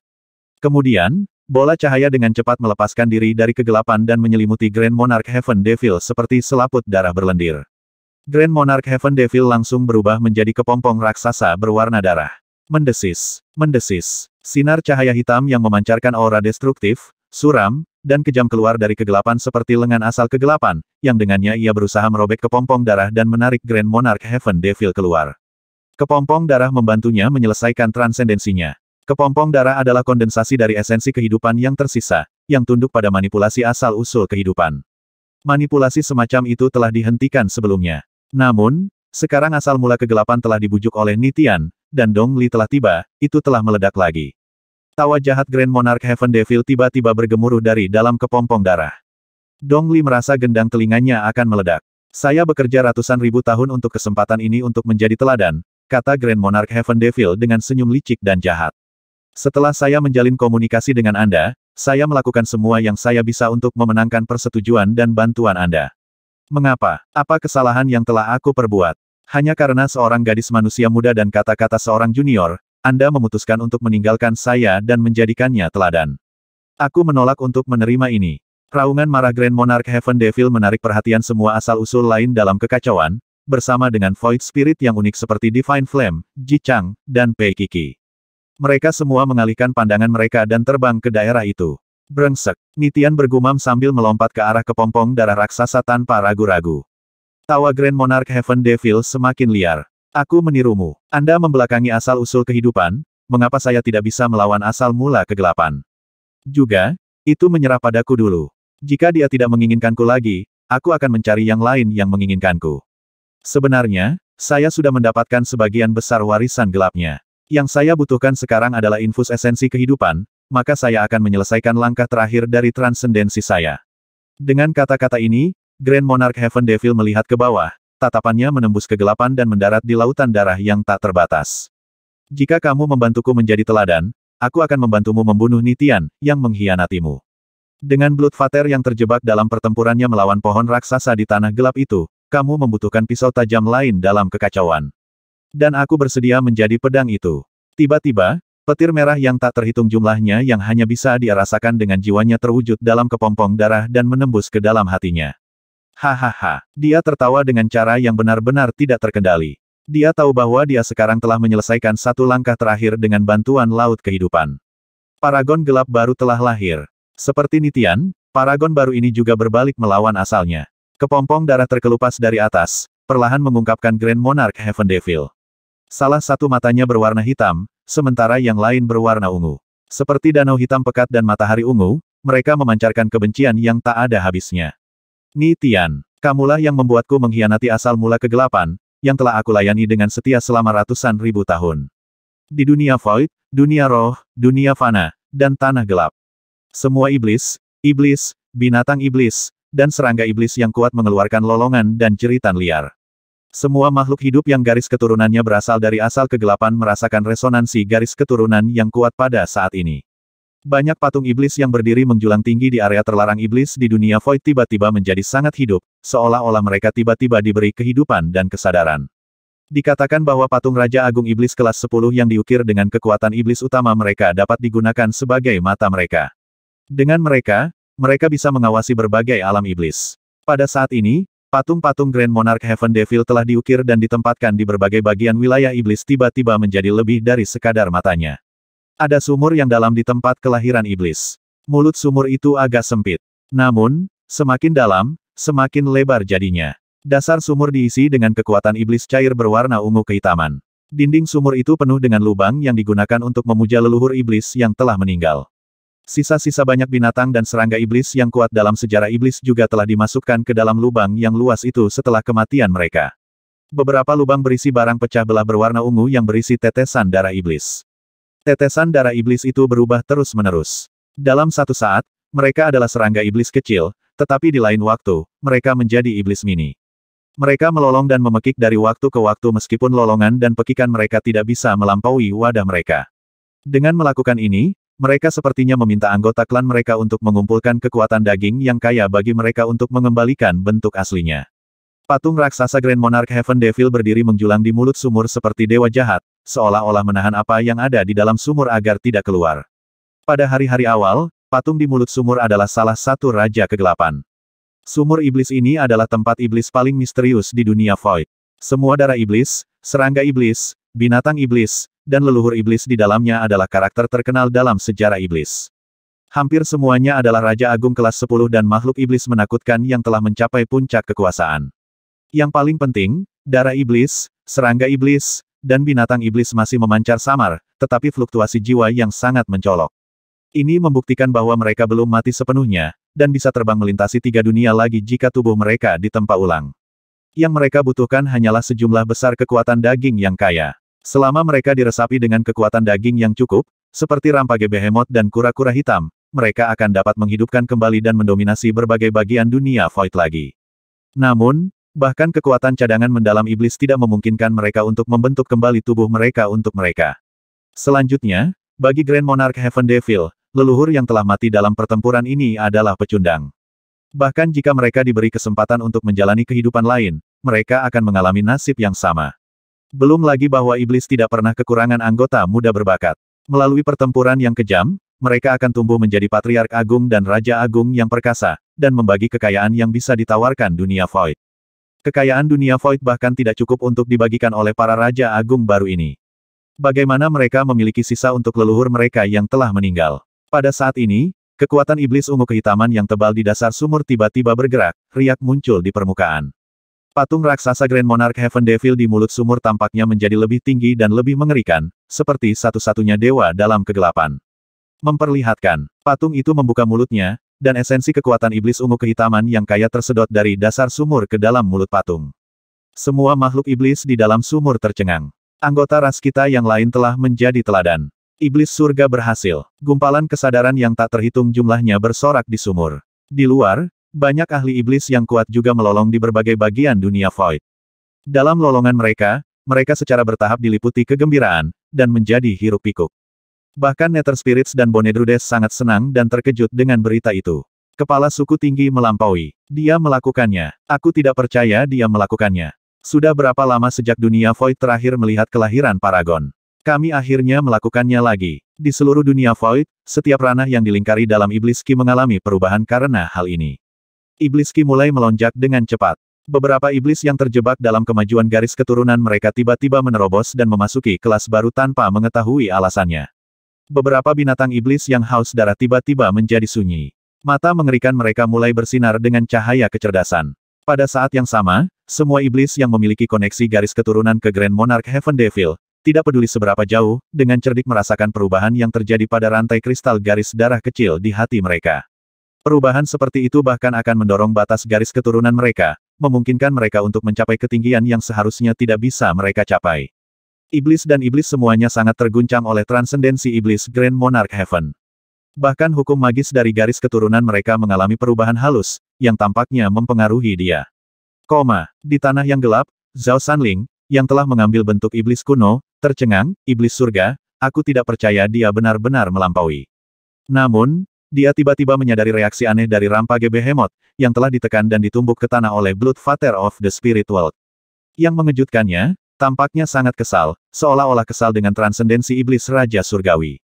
Kemudian, Bola cahaya dengan cepat melepaskan diri dari kegelapan dan menyelimuti Grand Monarch Heaven Devil seperti selaput darah berlendir. Grand Monarch Heaven Devil langsung berubah menjadi kepompong raksasa berwarna darah. Mendesis, mendesis. Sinar cahaya hitam yang memancarkan aura destruktif, suram, dan kejam keluar dari kegelapan seperti lengan asal kegelapan, yang dengannya ia berusaha merobek kepompong darah dan menarik Grand Monarch Heaven Devil keluar. Kepompong darah membantunya menyelesaikan transendensinya. Kepompong darah adalah kondensasi dari esensi kehidupan yang tersisa, yang tunduk pada manipulasi asal-usul kehidupan. Manipulasi semacam itu telah dihentikan sebelumnya. Namun, sekarang asal mula kegelapan telah dibujuk oleh Nitian, dan Dong Li telah tiba, itu telah meledak lagi. Tawa jahat Grand Monarch Heaven Devil tiba-tiba bergemuruh dari dalam kepompong darah. Dong Li merasa gendang telinganya akan meledak. Saya bekerja ratusan ribu tahun untuk kesempatan ini untuk menjadi teladan, kata Grand Monarch Heaven Devil dengan senyum licik dan jahat. Setelah saya menjalin komunikasi dengan Anda, saya melakukan semua yang saya bisa untuk memenangkan persetujuan dan bantuan Anda. Mengapa? Apa kesalahan yang telah aku perbuat? Hanya karena seorang gadis manusia muda dan kata-kata seorang junior, Anda memutuskan untuk meninggalkan saya dan menjadikannya teladan. Aku menolak untuk menerima ini. Raungan marah Grand Monarch Heaven Devil menarik perhatian semua asal-usul lain dalam kekacauan, bersama dengan Void Spirit yang unik seperti Divine Flame, Ji Chang, dan Pei Kiki. Mereka semua mengalihkan pandangan mereka dan terbang ke daerah itu. Brengsek. Nitian bergumam sambil melompat ke arah kepompong darah raksasa tanpa ragu-ragu. Tawa Grand Monarch Heaven Devil semakin liar. Aku menirumu. Anda membelakangi asal-usul kehidupan, mengapa saya tidak bisa melawan asal mula kegelapan? Juga, itu menyerah padaku dulu. Jika dia tidak menginginkanku lagi, aku akan mencari yang lain yang menginginkanku. Sebenarnya, saya sudah mendapatkan sebagian besar warisan gelapnya. Yang saya butuhkan sekarang adalah infus esensi kehidupan, maka saya akan menyelesaikan langkah terakhir dari transendensi saya. Dengan kata-kata ini, Grand Monarch Heaven Devil melihat ke bawah, tatapannya menembus kegelapan dan mendarat di lautan darah yang tak terbatas. Jika kamu membantuku menjadi teladan, aku akan membantumu membunuh Nitian, yang mengkhianatimu. Dengan Blood Fater yang terjebak dalam pertempurannya melawan pohon raksasa di tanah gelap itu, kamu membutuhkan pisau tajam lain dalam kekacauan. Dan aku bersedia menjadi pedang itu. Tiba-tiba, petir merah yang tak terhitung jumlahnya yang hanya bisa dia rasakan dengan jiwanya terwujud dalam kepompong darah dan menembus ke dalam hatinya. Hahaha, dia tertawa dengan cara yang benar-benar tidak terkendali. Dia tahu bahwa dia sekarang telah menyelesaikan satu langkah terakhir dengan bantuan laut kehidupan. Paragon gelap baru telah lahir. Seperti Nitian, paragon baru ini juga berbalik melawan asalnya. Kepompong darah terkelupas dari atas, perlahan mengungkapkan Grand Monarch Heaven Devil. Salah satu matanya berwarna hitam, sementara yang lain berwarna ungu. Seperti danau hitam pekat dan matahari ungu, mereka memancarkan kebencian yang tak ada habisnya. Ni Tian, kamulah yang membuatku mengkhianati asal mula kegelapan, yang telah aku layani dengan setia selama ratusan ribu tahun. Di dunia void, dunia roh, dunia fana, dan tanah gelap. Semua iblis, iblis, binatang iblis, dan serangga iblis yang kuat mengeluarkan lolongan dan jeritan liar. Semua makhluk hidup yang garis keturunannya berasal dari asal kegelapan merasakan resonansi garis keturunan yang kuat pada saat ini. Banyak patung iblis yang berdiri menjulang tinggi di area terlarang iblis di dunia Void tiba-tiba menjadi sangat hidup, seolah-olah mereka tiba-tiba diberi kehidupan dan kesadaran. Dikatakan bahwa patung Raja Agung Iblis kelas 10 yang diukir dengan kekuatan iblis utama mereka dapat digunakan sebagai mata mereka. Dengan mereka, mereka bisa mengawasi berbagai alam iblis. Pada saat ini, Patung-patung Grand Monarch Heaven Devil telah diukir dan ditempatkan di berbagai bagian wilayah iblis tiba-tiba menjadi lebih dari sekadar matanya. Ada sumur yang dalam di tempat kelahiran iblis. Mulut sumur itu agak sempit. Namun, semakin dalam, semakin lebar jadinya. Dasar sumur diisi dengan kekuatan iblis cair berwarna ungu kehitaman. Dinding sumur itu penuh dengan lubang yang digunakan untuk memuja leluhur iblis yang telah meninggal. Sisa-sisa banyak binatang dan serangga iblis yang kuat dalam sejarah iblis juga telah dimasukkan ke dalam lubang yang luas itu setelah kematian mereka. Beberapa lubang berisi barang pecah belah berwarna ungu yang berisi tetesan darah iblis. Tetesan darah iblis itu berubah terus-menerus. Dalam satu saat, mereka adalah serangga iblis kecil, tetapi di lain waktu, mereka menjadi iblis mini. Mereka melolong dan memekik dari waktu ke waktu meskipun lolongan dan pekikan mereka tidak bisa melampaui wadah mereka. Dengan melakukan ini, mereka sepertinya meminta anggota klan mereka untuk mengumpulkan kekuatan daging yang kaya bagi mereka untuk mengembalikan bentuk aslinya. Patung raksasa Grand Monarch Heaven Devil berdiri menjulang di mulut sumur seperti dewa jahat, seolah-olah menahan apa yang ada di dalam sumur agar tidak keluar. Pada hari-hari awal, patung di mulut sumur adalah salah satu raja kegelapan. Sumur iblis ini adalah tempat iblis paling misterius di dunia Void. Semua darah iblis, serangga iblis, binatang iblis, dan leluhur iblis di dalamnya adalah karakter terkenal dalam sejarah iblis. Hampir semuanya adalah Raja Agung kelas 10 dan makhluk iblis menakutkan yang telah mencapai puncak kekuasaan. Yang paling penting, darah iblis, serangga iblis, dan binatang iblis masih memancar samar, tetapi fluktuasi jiwa yang sangat mencolok. Ini membuktikan bahwa mereka belum mati sepenuhnya, dan bisa terbang melintasi tiga dunia lagi jika tubuh mereka ditempa ulang. Yang mereka butuhkan hanyalah sejumlah besar kekuatan daging yang kaya. Selama mereka diresapi dengan kekuatan daging yang cukup, seperti rampage behemoth dan kura-kura hitam, mereka akan dapat menghidupkan kembali dan mendominasi berbagai bagian dunia Void lagi. Namun, bahkan kekuatan cadangan mendalam iblis tidak memungkinkan mereka untuk membentuk kembali tubuh mereka untuk mereka. Selanjutnya, bagi Grand Monarch Heaven Devil, leluhur yang telah mati dalam pertempuran ini adalah pecundang. Bahkan jika mereka diberi kesempatan untuk menjalani kehidupan lain, mereka akan mengalami nasib yang sama. Belum lagi bahwa iblis tidak pernah kekurangan anggota muda berbakat. Melalui pertempuran yang kejam, mereka akan tumbuh menjadi patriark agung dan raja agung yang perkasa, dan membagi kekayaan yang bisa ditawarkan dunia Void. Kekayaan dunia Void bahkan tidak cukup untuk dibagikan oleh para raja agung baru ini. Bagaimana mereka memiliki sisa untuk leluhur mereka yang telah meninggal? Pada saat ini, kekuatan iblis ungu kehitaman yang tebal di dasar sumur tiba-tiba bergerak, riak muncul di permukaan. Patung raksasa Grand Monarch Heaven Devil di mulut sumur tampaknya menjadi lebih tinggi dan lebih mengerikan, seperti satu-satunya dewa dalam kegelapan. Memperlihatkan, patung itu membuka mulutnya, dan esensi kekuatan iblis ungu kehitaman yang kaya tersedot dari dasar sumur ke dalam mulut patung. Semua makhluk iblis di dalam sumur tercengang. Anggota ras kita yang lain telah menjadi teladan. Iblis surga berhasil. Gumpalan kesadaran yang tak terhitung jumlahnya bersorak di sumur. Di luar, banyak ahli iblis yang kuat juga melolong di berbagai bagian dunia Void. Dalam lolongan mereka, mereka secara bertahap diliputi kegembiraan, dan menjadi hiruk pikuk. Bahkan Nether Spirits dan Bonedrudes sangat senang dan terkejut dengan berita itu. Kepala suku tinggi melampaui. Dia melakukannya. Aku tidak percaya dia melakukannya. Sudah berapa lama sejak dunia Void terakhir melihat kelahiran Paragon? Kami akhirnya melakukannya lagi. Di seluruh dunia Void, setiap ranah yang dilingkari dalam Iblis Ki mengalami perubahan karena hal ini. Iblis Ki mulai melonjak dengan cepat. Beberapa iblis yang terjebak dalam kemajuan garis keturunan mereka tiba-tiba menerobos dan memasuki kelas baru tanpa mengetahui alasannya. Beberapa binatang iblis yang haus darah tiba-tiba menjadi sunyi. Mata mengerikan mereka mulai bersinar dengan cahaya kecerdasan. Pada saat yang sama, semua iblis yang memiliki koneksi garis keturunan ke Grand Monarch Heaven Devil, tidak peduli seberapa jauh, dengan cerdik merasakan perubahan yang terjadi pada rantai kristal garis darah kecil di hati mereka. Perubahan seperti itu bahkan akan mendorong batas garis keturunan mereka, memungkinkan mereka untuk mencapai ketinggian yang seharusnya tidak bisa mereka capai. Iblis dan iblis semuanya sangat terguncang oleh transendensi iblis Grand Monarch Heaven. Bahkan hukum magis dari garis keturunan mereka mengalami perubahan halus, yang tampaknya mempengaruhi dia. Koma, di tanah yang gelap, Zhao Sanling, yang telah mengambil bentuk iblis kuno, tercengang, iblis surga, aku tidak percaya dia benar-benar melampaui. Namun, dia tiba-tiba menyadari reaksi aneh dari rampage behemoth, yang telah ditekan dan ditumbuk ke tanah oleh Blood Father of the Spirit World. Yang mengejutkannya, tampaknya sangat kesal, seolah-olah kesal dengan transendensi iblis Raja Surgawi.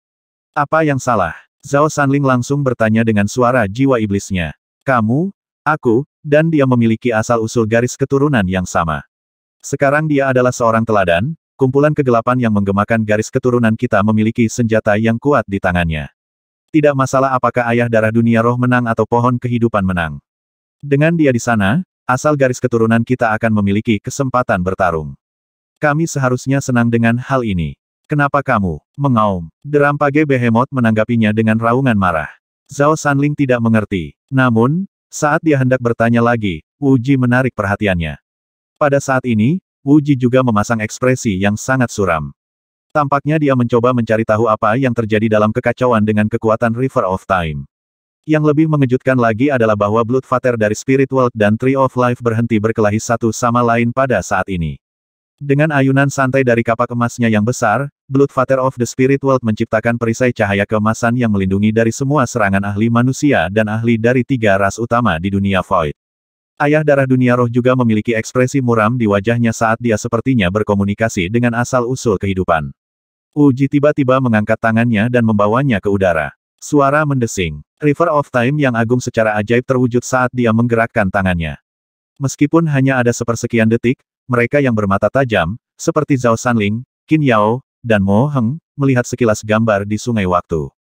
Apa yang salah? Zhao Sanling langsung bertanya dengan suara jiwa iblisnya. Kamu, aku, dan dia memiliki asal-usul garis keturunan yang sama. Sekarang dia adalah seorang teladan, kumpulan kegelapan yang menggemakan garis keturunan kita memiliki senjata yang kuat di tangannya. Tidak masalah apakah ayah darah dunia roh menang atau pohon kehidupan menang. Dengan dia di sana, asal garis keturunan kita akan memiliki kesempatan bertarung. Kami seharusnya senang dengan hal ini. Kenapa kamu, mengaum? Derampage Behemoth menanggapinya dengan raungan marah. Zhao Sanling tidak mengerti. Namun, saat dia hendak bertanya lagi, Wu Ji menarik perhatiannya. Pada saat ini, Wu Ji juga memasang ekspresi yang sangat suram. Tampaknya dia mencoba mencari tahu apa yang terjadi dalam kekacauan dengan kekuatan River of Time. Yang lebih mengejutkan lagi adalah bahwa Blood Father dari Spirit World dan Tree of Life berhenti berkelahi satu sama lain pada saat ini. Dengan ayunan santai dari kapak emasnya yang besar, Blood Father of the Spirit World menciptakan perisai cahaya keemasan yang melindungi dari semua serangan ahli manusia dan ahli dari tiga ras utama di dunia Void. Ayah darah dunia roh juga memiliki ekspresi muram di wajahnya saat dia sepertinya berkomunikasi dengan asal-usul kehidupan. Uji tiba-tiba mengangkat tangannya dan membawanya ke udara. Suara mendesing. River of Time yang agung secara ajaib terwujud saat dia menggerakkan tangannya. Meskipun hanya ada sepersekian detik, mereka yang bermata tajam, seperti Zhao Sanling, Qin Yao, dan Mo Heng, melihat sekilas gambar di sungai waktu.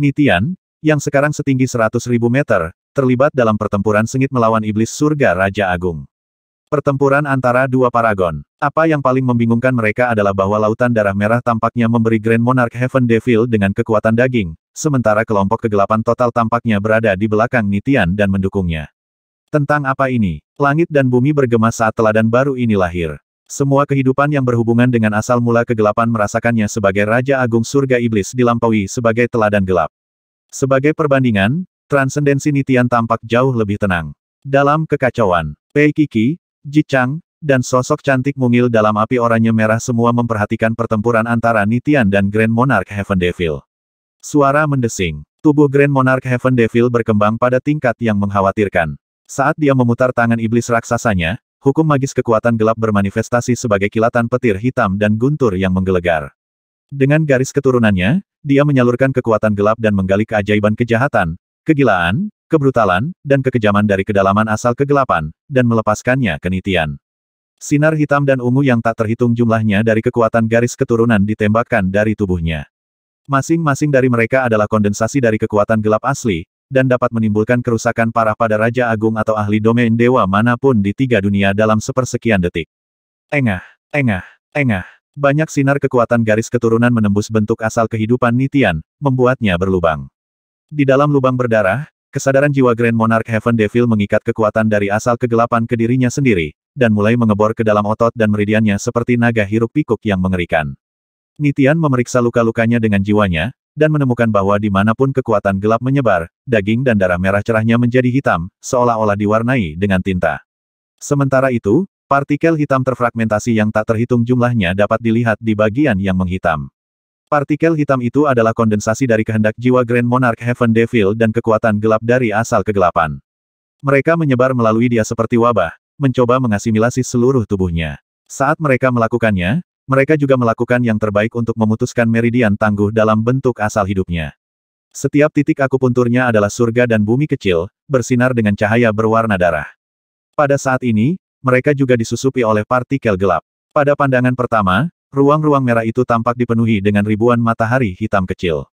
Nitian, yang sekarang setinggi 100.000 meter, terlibat dalam pertempuran sengit melawan iblis surga Raja Agung. Pertempuran antara dua paragon. Apa yang paling membingungkan mereka adalah bahwa Lautan Darah Merah tampaknya memberi Grand Monarch Heaven Devil dengan kekuatan daging, sementara kelompok kegelapan total tampaknya berada di belakang Nitian dan mendukungnya. Tentang apa ini? Langit dan bumi bergema saat teladan baru ini lahir. Semua kehidupan yang berhubungan dengan asal mula kegelapan merasakannya sebagai Raja Agung Surga Iblis dilampaui sebagai teladan gelap. Sebagai perbandingan, transendensi Nitian tampak jauh lebih tenang. Dalam kekacauan, Pei Kiki, Ji Chang, dan sosok cantik mungil dalam api oranye merah semua memperhatikan pertempuran antara Nitian dan Grand Monarch Heaven Devil. Suara mendesing. Tubuh Grand Monarch Heaven Devil berkembang pada tingkat yang mengkhawatirkan. Saat dia memutar tangan iblis raksasanya, hukum magis kekuatan gelap bermanifestasi sebagai kilatan petir hitam dan guntur yang menggelegar. Dengan garis keturunannya, dia menyalurkan kekuatan gelap dan menggali keajaiban kejahatan, kegilaan, kebrutalan, dan kekejaman dari kedalaman asal kegelapan, dan melepaskannya ke nitian. Sinar hitam dan ungu yang tak terhitung jumlahnya dari kekuatan garis keturunan ditembakkan dari tubuhnya. Masing-masing dari mereka adalah kondensasi dari kekuatan gelap asli, dan dapat menimbulkan kerusakan parah pada Raja Agung atau ahli domain dewa mana pun di tiga dunia dalam sepersekian detik. Engah, engah, engah. Banyak sinar kekuatan garis keturunan menembus bentuk asal kehidupan Nitian, membuatnya berlubang. Di dalam lubang berdarah, kesadaran jiwa Grand Monarch Heaven Devil mengikat kekuatan dari asal kegelapan ke dirinya sendiri, dan mulai mengebor ke dalam otot dan meridiannya seperti naga hiruk pikuk yang mengerikan. Nitian memeriksa luka-lukanya dengan jiwanya, dan menemukan bahwa di mana pun kekuatan gelap menyebar, daging dan darah merah cerahnya menjadi hitam, seolah-olah diwarnai dengan tinta. Sementara itu, partikel hitam terfragmentasi yang tak terhitung jumlahnya dapat dilihat di bagian yang menghitam. Partikel hitam itu adalah kondensasi dari kehendak jiwa Grand Monarch Heaven Devil dan kekuatan gelap dari asal kegelapan. Mereka menyebar melalui dia seperti wabah, mencoba mengasimilasi seluruh tubuhnya. Saat mereka melakukannya, mereka juga melakukan yang terbaik untuk memutuskan meridian tangguh dalam bentuk asal hidupnya. Setiap titik akupunturnya adalah surga dan bumi kecil, bersinar dengan cahaya berwarna darah. Pada saat ini, mereka juga disusupi oleh partikel gelap. Pada pandangan pertama, ruang-ruang merah itu tampak dipenuhi dengan ribuan matahari hitam kecil.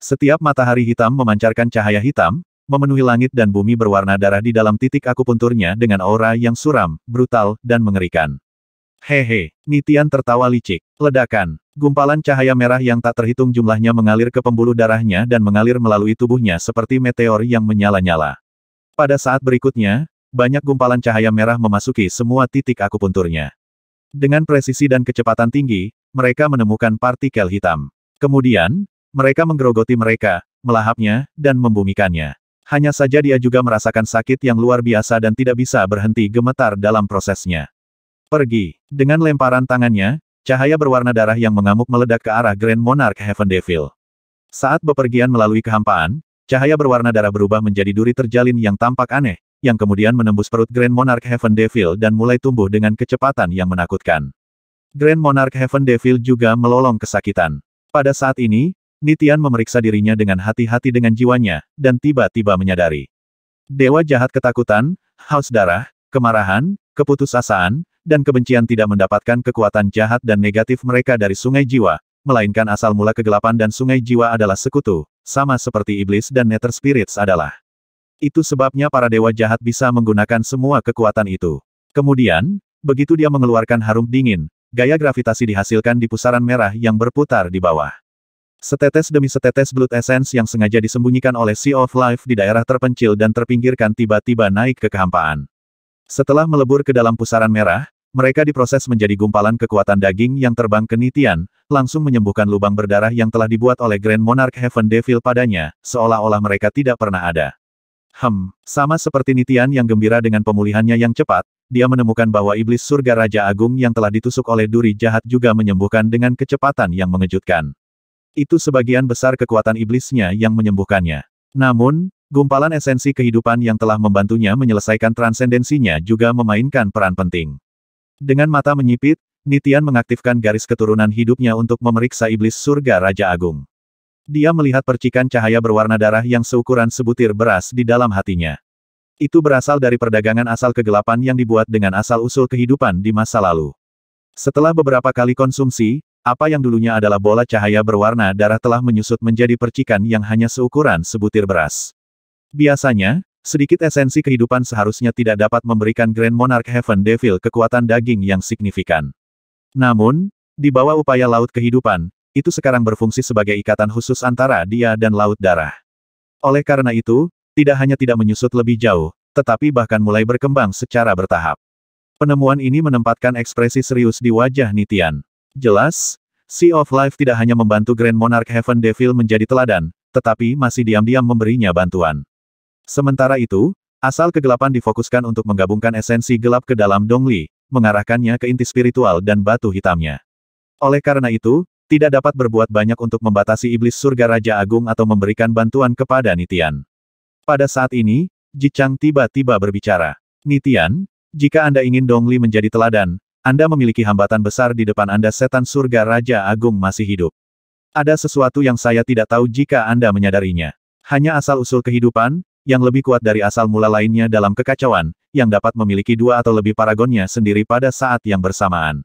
Setiap matahari hitam memancarkan cahaya hitam, memenuhi langit dan bumi berwarna darah di dalam titik akupunturnya dengan aura yang suram, brutal, dan mengerikan. Hehe, Nitian tertawa licik. Ledakan. Gumpalan cahaya merah yang tak terhitung jumlahnya mengalir ke pembuluh darahnya dan mengalir melalui tubuhnya seperti meteor yang menyala-nyala. Pada saat berikutnya, banyak gumpalan cahaya merah memasuki semua titik akupunturnya. Dengan presisi dan kecepatan tinggi, mereka menemukan partikel hitam. Kemudian, mereka menggerogoti mereka, melahapnya, dan membumikannya. Hanya saja dia juga merasakan sakit yang luar biasa dan tidak bisa berhenti gemetar dalam prosesnya. Pergi. Dengan lemparan tangannya, cahaya berwarna darah yang mengamuk meledak ke arah Grand Monarch Heaven Devil. Saat bepergian melalui kehampaan, cahaya berwarna darah berubah menjadi duri terjalin yang tampak aneh, yang kemudian menembus perut Grand Monarch Heaven Devil dan mulai tumbuh dengan kecepatan yang menakutkan. Grand Monarch Heaven Devil juga melolong kesakitan. Pada saat ini, Nitian memeriksa dirinya dengan hati-hati dengan jiwanya, dan tiba-tiba menyadari. Dewa jahat ketakutan, haus darah, kemarahan, keputusasaan, dan kebencian tidak mendapatkan kekuatan jahat dan negatif mereka dari sungai jiwa, melainkan asal mula kegelapan dan sungai jiwa adalah sekutu, sama seperti iblis dan nether spirits adalah. Itu sebabnya para dewa jahat bisa menggunakan semua kekuatan itu. Kemudian, begitu dia mengeluarkan harum dingin, gaya gravitasi dihasilkan di pusaran merah yang berputar di bawah. Setetes demi setetes blood essence yang sengaja disembunyikan oleh Sea of Life di daerah terpencil dan terpinggirkan tiba-tiba naik ke kehampaan. Setelah melebur ke dalam pusaran merah, mereka diproses menjadi gumpalan kekuatan daging yang terbang ke Nitian, langsung menyembuhkan lubang berdarah yang telah dibuat oleh Grand Monarch Heaven Devil padanya, seolah-olah mereka tidak pernah ada. Hem, sama seperti Nitian yang gembira dengan pemulihannya yang cepat, dia menemukan bahwa iblis surga Raja Agung yang telah ditusuk oleh duri jahat juga menyembuhkan dengan kecepatan yang mengejutkan. Itu sebagian besar kekuatan iblisnya yang menyembuhkannya. Namun, gumpalan esensi kehidupan yang telah membantunya menyelesaikan transendensinya juga memainkan peran penting. Dengan mata menyipit, Nitian mengaktifkan garis keturunan hidupnya untuk memeriksa iblis surga Raja Agung. Dia melihat percikan cahaya berwarna darah yang seukuran sebutir beras di dalam hatinya. Itu berasal dari perdagangan asal kegelapan yang dibuat dengan asal-usul kehidupan di masa lalu. Setelah beberapa kali konsumsi, apa yang dulunya adalah bola cahaya berwarna darah telah menyusut menjadi percikan yang hanya seukuran sebutir beras. Biasanya, sedikit esensi kehidupan seharusnya tidak dapat memberikan Grand Monarch Heaven Devil kekuatan daging yang signifikan. Namun, di bawah upaya laut kehidupan, itu sekarang berfungsi sebagai ikatan khusus antara dia dan laut darah. Oleh karena itu, tidak hanya tidak menyusut lebih jauh, tetapi bahkan mulai berkembang secara bertahap. Penemuan ini menempatkan ekspresi serius di wajah Nitian. Jelas, Sea of Life tidak hanya membantu Grand Monarch Heaven Devil menjadi teladan, tetapi masih diam-diam memberinya bantuan. Sementara itu, asal kegelapan difokuskan untuk menggabungkan esensi gelap ke dalam Dongli, mengarahkannya ke inti spiritual dan batu hitamnya. Oleh karena itu, tidak dapat berbuat banyak untuk membatasi iblis surga Raja Agung atau memberikan bantuan kepada Nitian. Pada saat ini, Jichang tiba-tiba berbicara. Nitian, jika Anda ingin Dongli menjadi teladan, anda memiliki hambatan besar di depan Anda setan surga Raja Agung masih hidup. Ada sesuatu yang saya tidak tahu jika Anda menyadarinya. Hanya asal-usul kehidupan, yang lebih kuat dari asal mula lainnya dalam kekacauan, yang dapat memiliki dua atau lebih paragonnya sendiri pada saat yang bersamaan.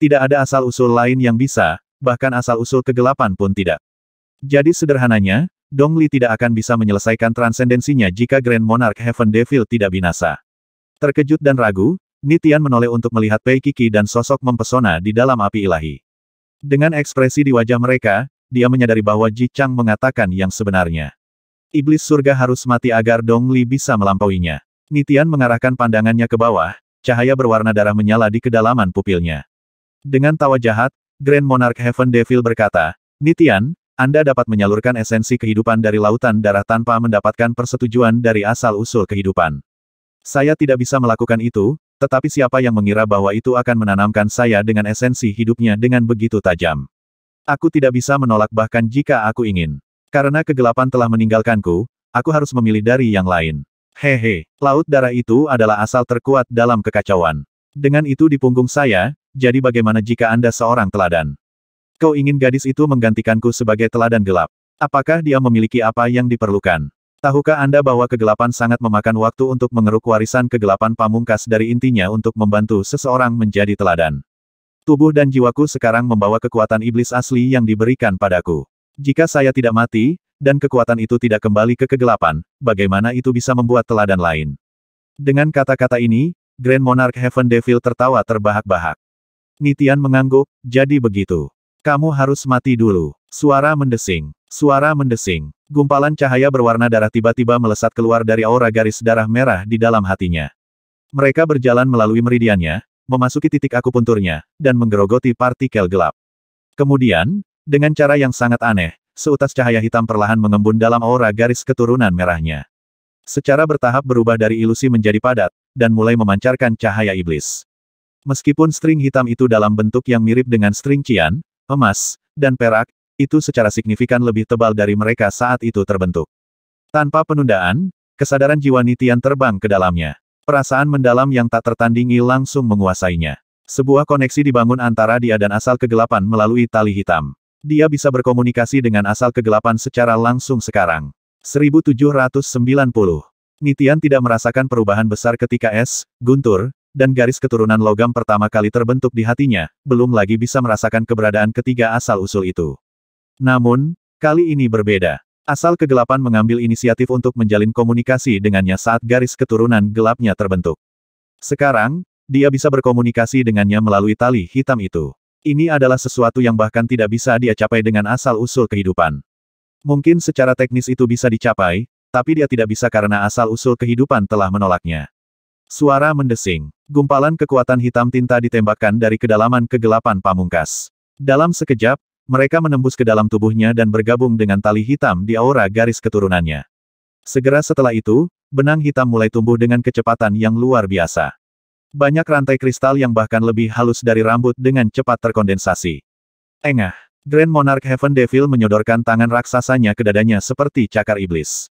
Tidak ada asal-usul lain yang bisa, bahkan asal-usul kegelapan pun tidak. Jadi sederhananya, Dongli tidak akan bisa menyelesaikan transendensinya jika Grand Monarch Heaven Devil tidak binasa. Terkejut dan ragu, Nitian menoleh untuk melihat Pei Kiki dan sosok mempesona di dalam api ilahi. Dengan ekspresi di wajah mereka, dia menyadari bahwa Ji Chang mengatakan yang sebenarnya. Iblis surga harus mati agar Dong Li bisa melampauinya. Nitian mengarahkan pandangannya ke bawah, cahaya berwarna darah menyala di kedalaman pupilnya. Dengan tawa jahat, Grand Monarch Heaven Devil berkata, Nitian, Anda dapat menyalurkan esensi kehidupan dari lautan darah tanpa mendapatkan persetujuan dari asal-usul kehidupan. Saya tidak bisa melakukan itu, tetapi siapa yang mengira bahwa itu akan menanamkan saya dengan esensi hidupnya dengan begitu tajam? Aku tidak bisa menolak bahkan jika aku ingin. Karena kegelapan telah meninggalkanku, aku harus memilih dari yang lain. Hehe, laut darah itu adalah asal terkuat dalam kekacauan. Dengan itu di punggung saya, jadi bagaimana jika Anda seorang teladan? Kau ingin gadis itu menggantikanku sebagai teladan gelap? Apakah dia memiliki apa yang diperlukan? Tahukah Anda bahwa kegelapan sangat memakan waktu untuk mengeruk warisan kegelapan pamungkas dari intinya untuk membantu seseorang menjadi teladan? Tubuh dan jiwaku sekarang membawa kekuatan iblis asli yang diberikan padaku. Jika saya tidak mati, dan kekuatan itu tidak kembali ke kegelapan, bagaimana itu bisa membuat teladan lain? Dengan kata-kata ini, Grand Monarch Heaven Devil tertawa terbahak-bahak. Nitian mengangguk, jadi begitu. Kamu harus mati dulu. Suara mendesing. Suara mendesing. Gumpalan cahaya berwarna darah tiba-tiba melesat keluar dari aura garis darah merah di dalam hatinya. Mereka berjalan melalui meridiannya, memasuki titik akupunturnya, dan menggerogoti partikel gelap. Kemudian, dengan cara yang sangat aneh, seutas cahaya hitam perlahan mengembun dalam aura garis keturunan merahnya. Secara bertahap berubah dari ilusi menjadi padat, dan mulai memancarkan cahaya iblis. Meskipun string hitam itu dalam bentuk yang mirip dengan string cian, emas, dan perak, itu secara signifikan lebih tebal dari mereka saat itu terbentuk. Tanpa penundaan, kesadaran jiwa Nitian terbang ke dalamnya. Perasaan mendalam yang tak tertandingi langsung menguasainya. Sebuah koneksi dibangun antara dia dan asal kegelapan melalui tali hitam. Dia bisa berkomunikasi dengan asal kegelapan secara langsung sekarang. 1790. Nitian tidak merasakan perubahan besar ketika es, guntur, dan garis keturunan logam pertama kali terbentuk di hatinya, belum lagi bisa merasakan keberadaan ketiga asal-usul itu. Namun, kali ini berbeda. Asal kegelapan mengambil inisiatif untuk menjalin komunikasi dengannya saat garis keturunan gelapnya terbentuk. Sekarang, dia bisa berkomunikasi dengannya melalui tali hitam itu. Ini adalah sesuatu yang bahkan tidak bisa dia capai dengan asal-usul kehidupan. Mungkin secara teknis itu bisa dicapai, tapi dia tidak bisa karena asal-usul kehidupan telah menolaknya. Suara mendesing. Gumpalan kekuatan hitam tinta ditembakkan dari kedalaman kegelapan pamungkas. Dalam sekejap, mereka menembus ke dalam tubuhnya dan bergabung dengan tali hitam di aura garis keturunannya. Segera setelah itu, benang hitam mulai tumbuh dengan kecepatan yang luar biasa. Banyak rantai kristal yang bahkan lebih halus dari rambut dengan cepat terkondensasi. Engah. Grand Monarch Heaven Devil menyodorkan tangan raksasanya ke dadanya seperti cakar iblis.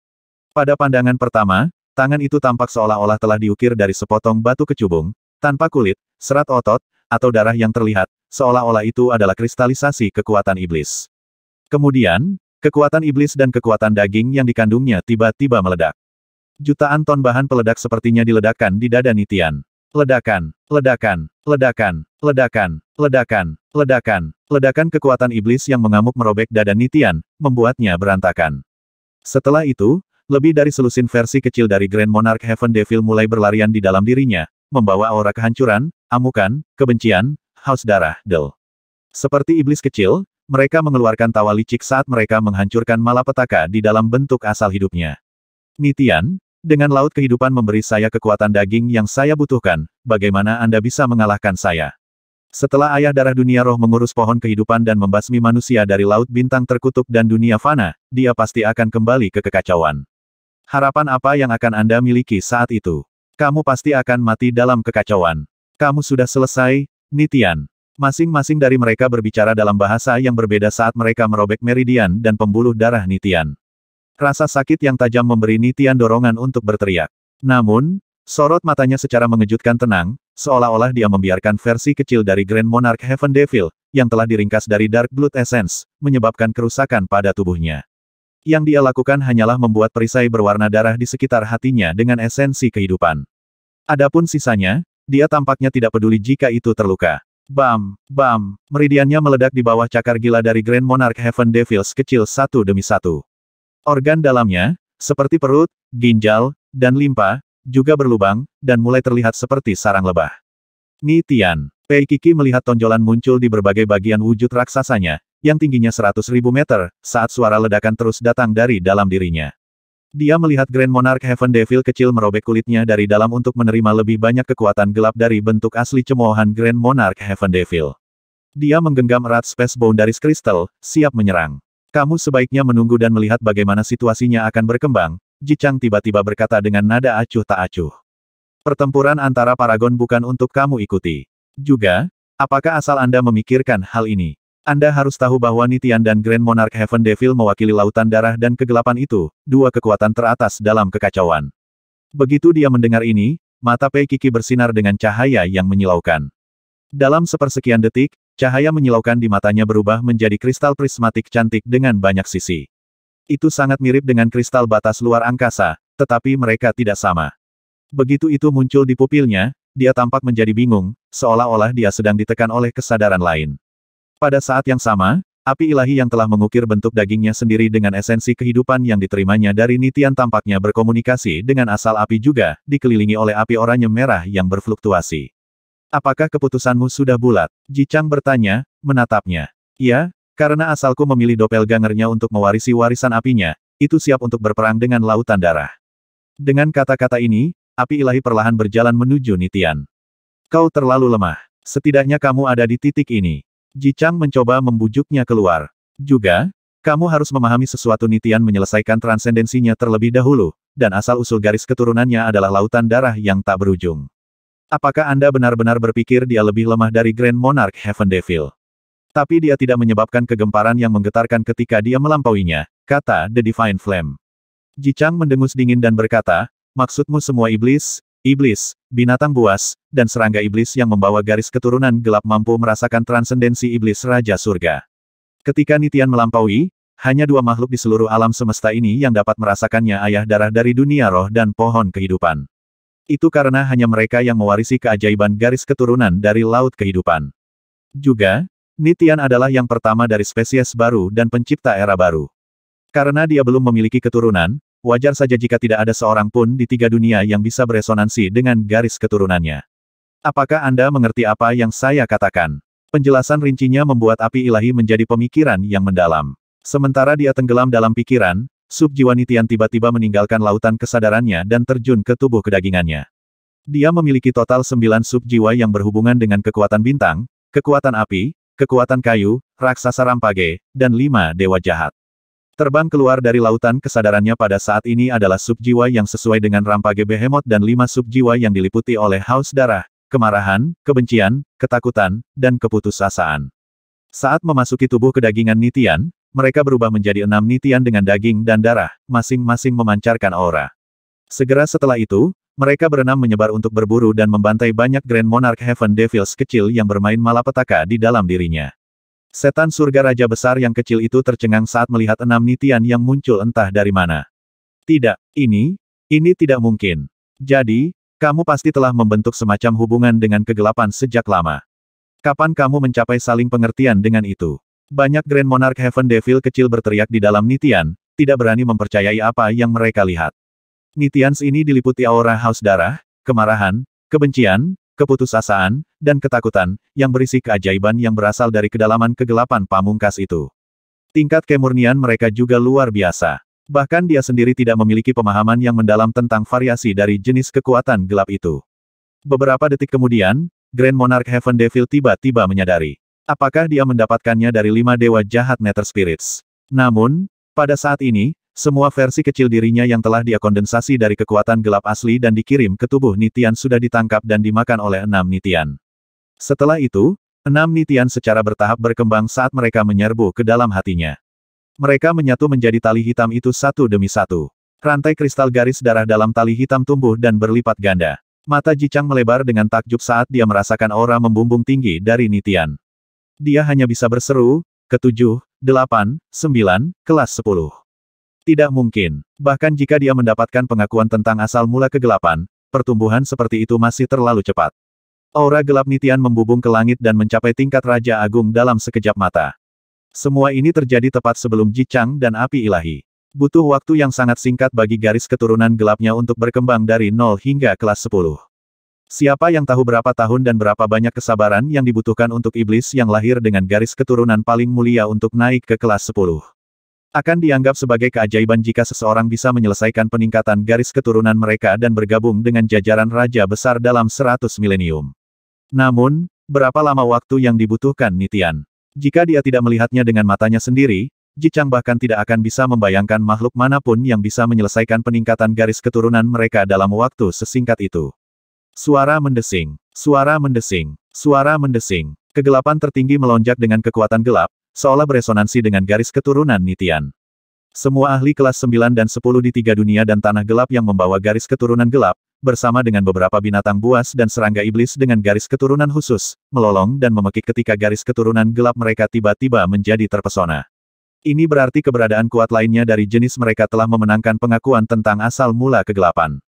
Pada pandangan pertama, tangan itu tampak seolah-olah telah diukir dari sepotong batu kecubung, tanpa kulit, serat otot, atau darah yang terlihat, seolah-olah itu adalah kristalisasi kekuatan iblis. Kemudian, kekuatan iblis dan kekuatan daging yang dikandungnya tiba-tiba meledak. Jutaan ton bahan peledak sepertinya diledakkan di dada Nitian. Ledakan, ledakan, ledakan, ledakan, ledakan, ledakan, ledakan kekuatan iblis yang mengamuk merobek dada Nitian, membuatnya berantakan. Setelah itu, lebih dari selusin versi kecil dari Grand Monarch Heaven Devil mulai berlarian di dalam dirinya, membawa aura kehancuran, amukan, kebencian, haus darah, del. Seperti iblis kecil, mereka mengeluarkan tawa licik saat mereka menghancurkan malapetaka di dalam bentuk asal hidupnya. Nitian, dengan laut kehidupan memberi saya kekuatan daging yang saya butuhkan, bagaimana Anda bisa mengalahkan saya? Setelah ayah darah dunia roh mengurus pohon kehidupan dan membasmi manusia dari laut bintang terkutuk dan dunia fana, dia pasti akan kembali ke kekacauan. Harapan apa yang akan Anda miliki saat itu? Kamu pasti akan mati dalam kekacauan. Kamu sudah selesai, Nitian. Masing-masing dari mereka berbicara dalam bahasa yang berbeda saat mereka merobek meridian dan pembuluh darah Nitian. Rasa sakit yang tajam memberi Nitian dorongan untuk berteriak. Namun, sorot matanya secara mengejutkan tenang, seolah-olah dia membiarkan versi kecil dari Grand Monarch Heaven Devil, yang telah diringkas dari Dark Blood Essence, menyebabkan kerusakan pada tubuhnya. Yang dia lakukan hanyalah membuat perisai berwarna darah di sekitar hatinya dengan esensi kehidupan. Adapun sisanya, dia tampaknya tidak peduli jika itu terluka. Bam, bam, meridiannya meledak di bawah cakar gila dari Grand Monarch Heaven Devils kecil satu demi satu. Organ dalamnya, seperti perut, ginjal, dan limpa, juga berlubang, dan mulai terlihat seperti sarang lebah. Ni Tian, Pei Kiki melihat tonjolan muncul di berbagai bagian wujud raksasanya, yang tingginya seratus ribu meter, saat suara ledakan terus datang dari dalam dirinya. Dia melihat Grand Monarch Heaven Devil kecil merobek kulitnya dari dalam untuk menerima lebih banyak kekuatan gelap dari bentuk asli cemoohan Grand Monarch Heaven Devil. Dia menggenggam erat Space Boundaries Crystal, siap menyerang. Kamu sebaiknya menunggu dan melihat bagaimana situasinya akan berkembang, Jichang tiba-tiba berkata dengan nada acuh tak acuh. Pertempuran antara Paragon bukan untuk kamu ikuti. Juga, apakah asal Anda memikirkan hal ini? Anda harus tahu bahwa Nitian dan Grand Monarch Heaven Devil mewakili lautan darah dan kegelapan itu, dua kekuatan teratas dalam kekacauan. Begitu dia mendengar ini, mata Pei Kiki bersinar dengan cahaya yang menyilaukan. Dalam sepersekian detik, cahaya menyilaukan di matanya berubah menjadi kristal prismatik cantik dengan banyak sisi. Itu sangat mirip dengan kristal batas luar angkasa, tetapi mereka tidak sama. Begitu itu muncul di pupilnya, dia tampak menjadi bingung, seolah-olah dia sedang ditekan oleh kesadaran lain. Pada saat yang sama, api ilahi yang telah mengukir bentuk dagingnya sendiri dengan esensi kehidupan yang diterimanya dari Nitian tampaknya berkomunikasi dengan asal api juga, dikelilingi oleh api oranye merah yang berfluktuasi. Apakah keputusanmu sudah bulat? Ji Chang bertanya, menatapnya. Iya, karena asalku memilih doppelgangernya untuk mewarisi warisan apinya, itu siap untuk berperang dengan lautan darah. Dengan kata-kata ini, api ilahi perlahan berjalan menuju Nitian. Kau terlalu lemah. Setidaknya kamu ada di titik ini. Ji Chang mencoba membujuknya keluar. Juga, kamu harus memahami sesuatu Nitian menyelesaikan transendensinya terlebih dahulu, dan asal-usul garis keturunannya adalah lautan darah yang tak berujung. Apakah Anda benar-benar berpikir dia lebih lemah dari Grand Monarch Heaven Devil? Tapi dia tidak menyebabkan kegemparan yang menggetarkan ketika dia melampauinya, kata The Divine Flame. Ji Chang mendengus dingin dan berkata, maksudmu semua iblis, Iblis, binatang buas, dan serangga iblis yang membawa garis keturunan gelap mampu merasakan transendensi iblis Raja Surga. Ketika Nitian melampaui, hanya dua makhluk di seluruh alam semesta ini yang dapat merasakannya ayah darah dari dunia roh dan pohon kehidupan. Itu karena hanya mereka yang mewarisi keajaiban garis keturunan dari laut kehidupan. Juga, Nitian adalah yang pertama dari spesies baru dan pencipta era baru. Karena dia belum memiliki keturunan, wajar saja jika tidak ada seorang pun di tiga dunia yang bisa beresonansi dengan garis keturunannya. Apakah Anda mengerti apa yang saya katakan? Penjelasan rincinya membuat api ilahi menjadi pemikiran yang mendalam. Sementara dia tenggelam dalam pikiran, sub jiwa Nitian tiba-tiba meninggalkan lautan kesadarannya dan terjun ke tubuh kedagingannya. Dia memiliki total sembilan sub jiwa yang berhubungan dengan kekuatan bintang, kekuatan api, kekuatan kayu, raksasa rampage, dan lima dewa jahat. Terbang keluar dari lautan kesadarannya pada saat ini adalah subjiwa yang sesuai dengan rampage behemoth dan lima subjiwa yang diliputi oleh haus darah, kemarahan, kebencian, ketakutan, dan keputusasaan. Saat memasuki tubuh kedagingan Nitian, mereka berubah menjadi enam Nitian dengan daging dan darah, masing-masing memancarkan aura. Segera setelah itu, mereka berenam menyebar untuk berburu dan membantai banyak Grand Monarch Heaven Devils kecil yang bermain malapetaka di dalam dirinya. Setan surga raja besar yang kecil itu tercengang saat melihat enam nitian yang muncul entah dari mana. Tidak, ini, ini tidak mungkin. Jadi, kamu pasti telah membentuk semacam hubungan dengan kegelapan sejak lama. Kapan kamu mencapai saling pengertian dengan itu? Banyak Grand Monarch Heaven Devil kecil berteriak di dalam nitian, tidak berani mempercayai apa yang mereka lihat. Nitians ini diliputi aura haus darah, kemarahan, kebencian, keputusasaan, dan ketakutan, yang berisi keajaiban yang berasal dari kedalaman kegelapan pamungkas itu. Tingkat kemurnian mereka juga luar biasa. Bahkan dia sendiri tidak memiliki pemahaman yang mendalam tentang variasi dari jenis kekuatan gelap itu. Beberapa detik kemudian, Grand Monarch Heaven Devil tiba-tiba menyadari. Apakah dia mendapatkannya dari lima dewa jahat Nether Spirits? Namun, pada saat ini, semua versi kecil dirinya yang telah dia kondensasi dari kekuatan gelap asli dan dikirim ke tubuh Nitian sudah ditangkap dan dimakan oleh enam Nitian. Setelah itu, enam Nitian secara bertahap berkembang saat mereka menyerbu ke dalam hatinya. Mereka menyatu menjadi tali hitam itu satu demi satu. Rantai kristal garis darah dalam tali hitam tumbuh dan berlipat ganda. Mata Jicang melebar dengan takjub saat dia merasakan aura membumbung tinggi dari Nitian. Dia hanya bisa berseru, ketujuh, delapan, sembilan, kelas sepuluh. Tidak mungkin. Bahkan jika dia mendapatkan pengakuan tentang asal mula kegelapan, pertumbuhan seperti itu masih terlalu cepat. Aura gelap Nitian membubung ke langit dan mencapai tingkat Raja Agung dalam sekejap mata. Semua ini terjadi tepat sebelum Jicang dan api ilahi. Butuh waktu yang sangat singkat bagi garis keturunan gelapnya untuk berkembang dari 0 hingga kelas 10. Siapa yang tahu berapa tahun dan berapa banyak kesabaran yang dibutuhkan untuk iblis yang lahir dengan garis keturunan paling mulia untuk naik ke kelas 10. Akan dianggap sebagai keajaiban jika seseorang bisa menyelesaikan peningkatan garis keturunan mereka dan bergabung dengan jajaran Raja Besar dalam seratus milenium. Namun, berapa lama waktu yang dibutuhkan Nitian? Jika dia tidak melihatnya dengan matanya sendiri, Jichang bahkan tidak akan bisa membayangkan makhluk mana pun yang bisa menyelesaikan peningkatan garis keturunan mereka dalam waktu sesingkat itu. Suara mendesing, suara mendesing, suara mendesing. Kegelapan tertinggi melonjak dengan kekuatan gelap, seolah beresonansi dengan garis keturunan Nitian. Semua ahli kelas 9 dan 10 di tiga dunia dan tanah gelap yang membawa garis keturunan gelap, bersama dengan beberapa binatang buas dan serangga iblis dengan garis keturunan khusus, melolong dan memekik ketika garis keturunan gelap mereka tiba-tiba menjadi terpesona. Ini berarti keberadaan kuat lainnya dari jenis mereka telah memenangkan pengakuan tentang asal mula kegelapan.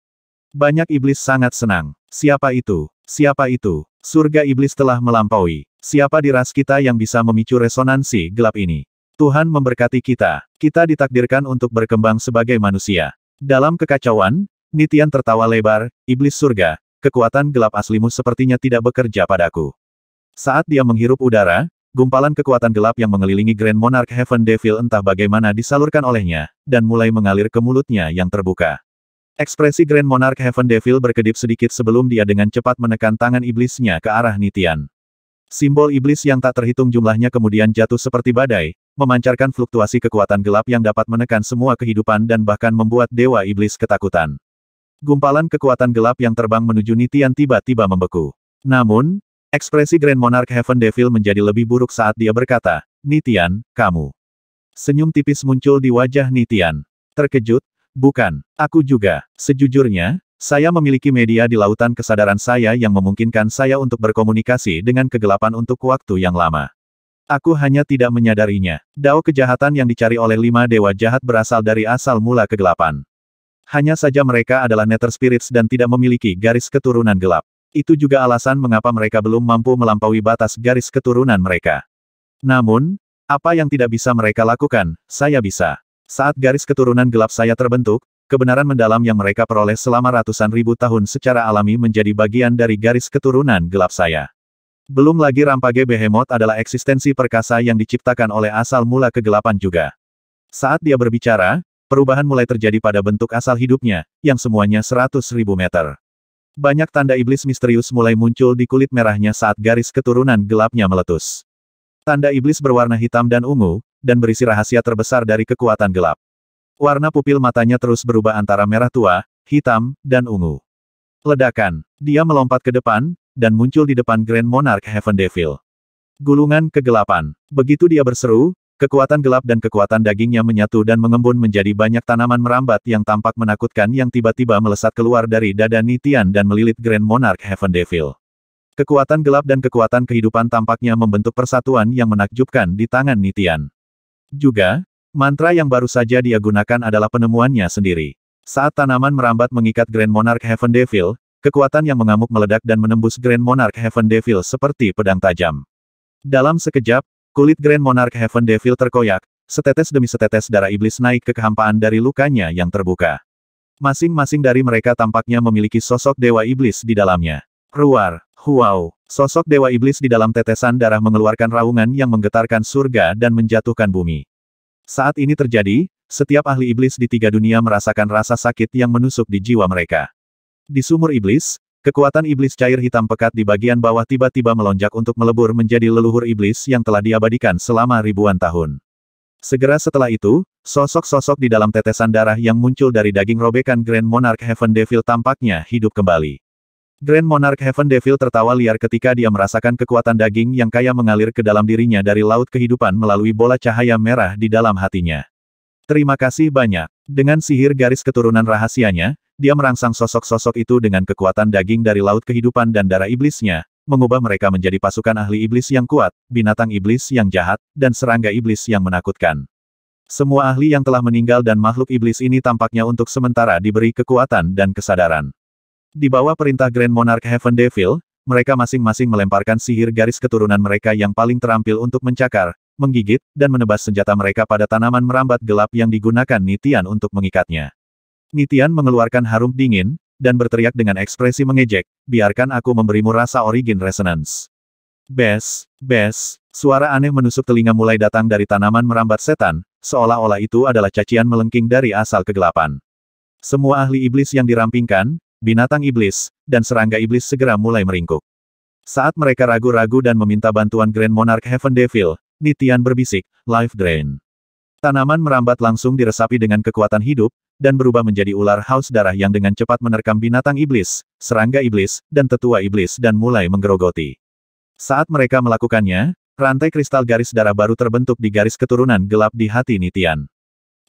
Banyak iblis sangat senang. Siapa itu? Siapa itu? Surga iblis telah melampaui. Siapa di ras kita yang bisa memicu resonansi gelap ini? Tuhan memberkati kita. Kita ditakdirkan untuk berkembang sebagai manusia. Dalam kekacauan, Nitian tertawa lebar, iblis surga, kekuatan gelap aslimu sepertinya tidak bekerja padaku. Saat dia menghirup udara, gumpalan kekuatan gelap yang mengelilingi Grand Monarch Heaven Devil entah bagaimana disalurkan olehnya, dan mulai mengalir ke mulutnya yang terbuka. Ekspresi Grand Monarch Heaven Devil berkedip sedikit sebelum dia dengan cepat menekan tangan iblisnya ke arah Nitian. Simbol iblis yang tak terhitung jumlahnya kemudian jatuh seperti badai, memancarkan fluktuasi kekuatan gelap yang dapat menekan semua kehidupan dan bahkan membuat dewa iblis ketakutan. Gumpalan kekuatan gelap yang terbang menuju Nitian tiba-tiba membeku. Namun, ekspresi Grand Monarch Heaven Devil menjadi lebih buruk saat dia berkata, Nitian, kamu. Senyum tipis muncul di wajah Nitian. Terkejut, bukan, aku juga. Sejujurnya, saya memiliki media di lautan kesadaran saya yang memungkinkan saya untuk berkomunikasi dengan kegelapan untuk waktu yang lama. Aku hanya tidak menyadarinya. Dao kejahatan yang dicari oleh lima dewa jahat berasal dari asal mula kegelapan. Hanya saja mereka adalah Nether Spirits dan tidak memiliki garis keturunan gelap. Itu juga alasan mengapa mereka belum mampu melampaui batas garis keturunan mereka. Namun, apa yang tidak bisa mereka lakukan, saya bisa. Saat garis keturunan gelap saya terbentuk, kebenaran mendalam yang mereka peroleh selama ratusan ribu tahun secara alami menjadi bagian dari garis keturunan gelap saya. Belum lagi Rampage Behemoth adalah eksistensi perkasa yang diciptakan oleh asal mula kegelapan juga. Saat dia berbicara, perubahan mulai terjadi pada bentuk asal hidupnya, yang semuanya seratus ribu meter. Banyak tanda iblis misterius mulai muncul di kulit merahnya saat garis keturunan gelapnya meletus. Tanda iblis berwarna hitam dan ungu, dan berisi rahasia terbesar dari kekuatan gelap. Warna pupil matanya terus berubah antara merah tua, hitam, dan ungu. Ledakan. Dia melompat ke depan, dan muncul di depan Grand Monarch Heaven Devil. Gulungan kegelapan. Begitu dia berseru, kekuatan gelap dan kekuatan dagingnya menyatu dan mengembun menjadi banyak tanaman merambat yang tampak menakutkan yang tiba-tiba melesat keluar dari dada Nitian dan melilit Grand Monarch Heaven Devil. Kekuatan gelap dan kekuatan kehidupan tampaknya membentuk persatuan yang menakjubkan di tangan Nitian. Juga, mantra yang baru saja dia gunakan adalah penemuannya sendiri. Saat tanaman merambat mengikat Grand Monarch Heaven Devil, Kekuatan yang mengamuk meledak dan menembus Grand Monarch Heaven Devil seperti pedang tajam. Dalam sekejap, kulit Grand Monarch Heaven Devil terkoyak, setetes demi setetes darah iblis naik ke kehampaan dari lukanya yang terbuka. Masing-masing dari mereka tampaknya memiliki sosok dewa iblis di dalamnya. Ruar, wow, sosok dewa iblis di dalam tetesan darah mengeluarkan raungan yang menggetarkan surga dan menjatuhkan bumi. Saat ini terjadi, setiap ahli iblis di tiga dunia merasakan rasa sakit yang menusuk di jiwa mereka. Di sumur iblis, kekuatan iblis cair hitam pekat di bagian bawah tiba-tiba melonjak untuk melebur menjadi leluhur iblis yang telah diabadikan selama ribuan tahun. Segera setelah itu, sosok-sosok di dalam tetesan darah yang muncul dari daging robekan Grand Monarch Heaven Devil tampaknya hidup kembali. Grand Monarch Heaven Devil tertawa liar ketika dia merasakan kekuatan daging yang kaya mengalir ke dalam dirinya dari laut kehidupan melalui bola cahaya merah di dalam hatinya. Terima kasih banyak. Dengan sihir garis keturunan rahasianya, dia merangsang sosok-sosok itu dengan kekuatan daging dari laut kehidupan dan darah iblisnya, mengubah mereka menjadi pasukan ahli iblis yang kuat, binatang iblis yang jahat, dan serangga iblis yang menakutkan. Semua ahli yang telah meninggal dan makhluk iblis ini tampaknya untuk sementara diberi kekuatan dan kesadaran. Di bawah perintah Grand Monarch Heaven Devil, mereka masing-masing melemparkan sihir garis keturunan mereka yang paling terampil untuk mencakar, menggigit, dan menebas senjata mereka pada tanaman merambat gelap yang digunakan Nitian untuk mengikatnya. Nitian mengeluarkan harum dingin, dan berteriak dengan ekspresi mengejek, biarkan aku memberimu rasa origin resonance. Bes, bes, suara aneh menusuk telinga mulai datang dari tanaman merambat setan, seolah-olah itu adalah cacian melengking dari asal kegelapan. Semua ahli iblis yang dirampingkan, binatang iblis, dan serangga iblis segera mulai meringkuk. Saat mereka ragu-ragu dan meminta bantuan Grand Monarch Heaven Devil, Nitian berbisik, Life Drain. Tanaman merambat langsung diresapi dengan kekuatan hidup, dan berubah menjadi ular haus darah yang dengan cepat menerkam binatang iblis, serangga iblis, dan tetua iblis dan mulai menggerogoti. Saat mereka melakukannya, rantai kristal garis darah baru terbentuk di garis keturunan gelap di hati Nitian.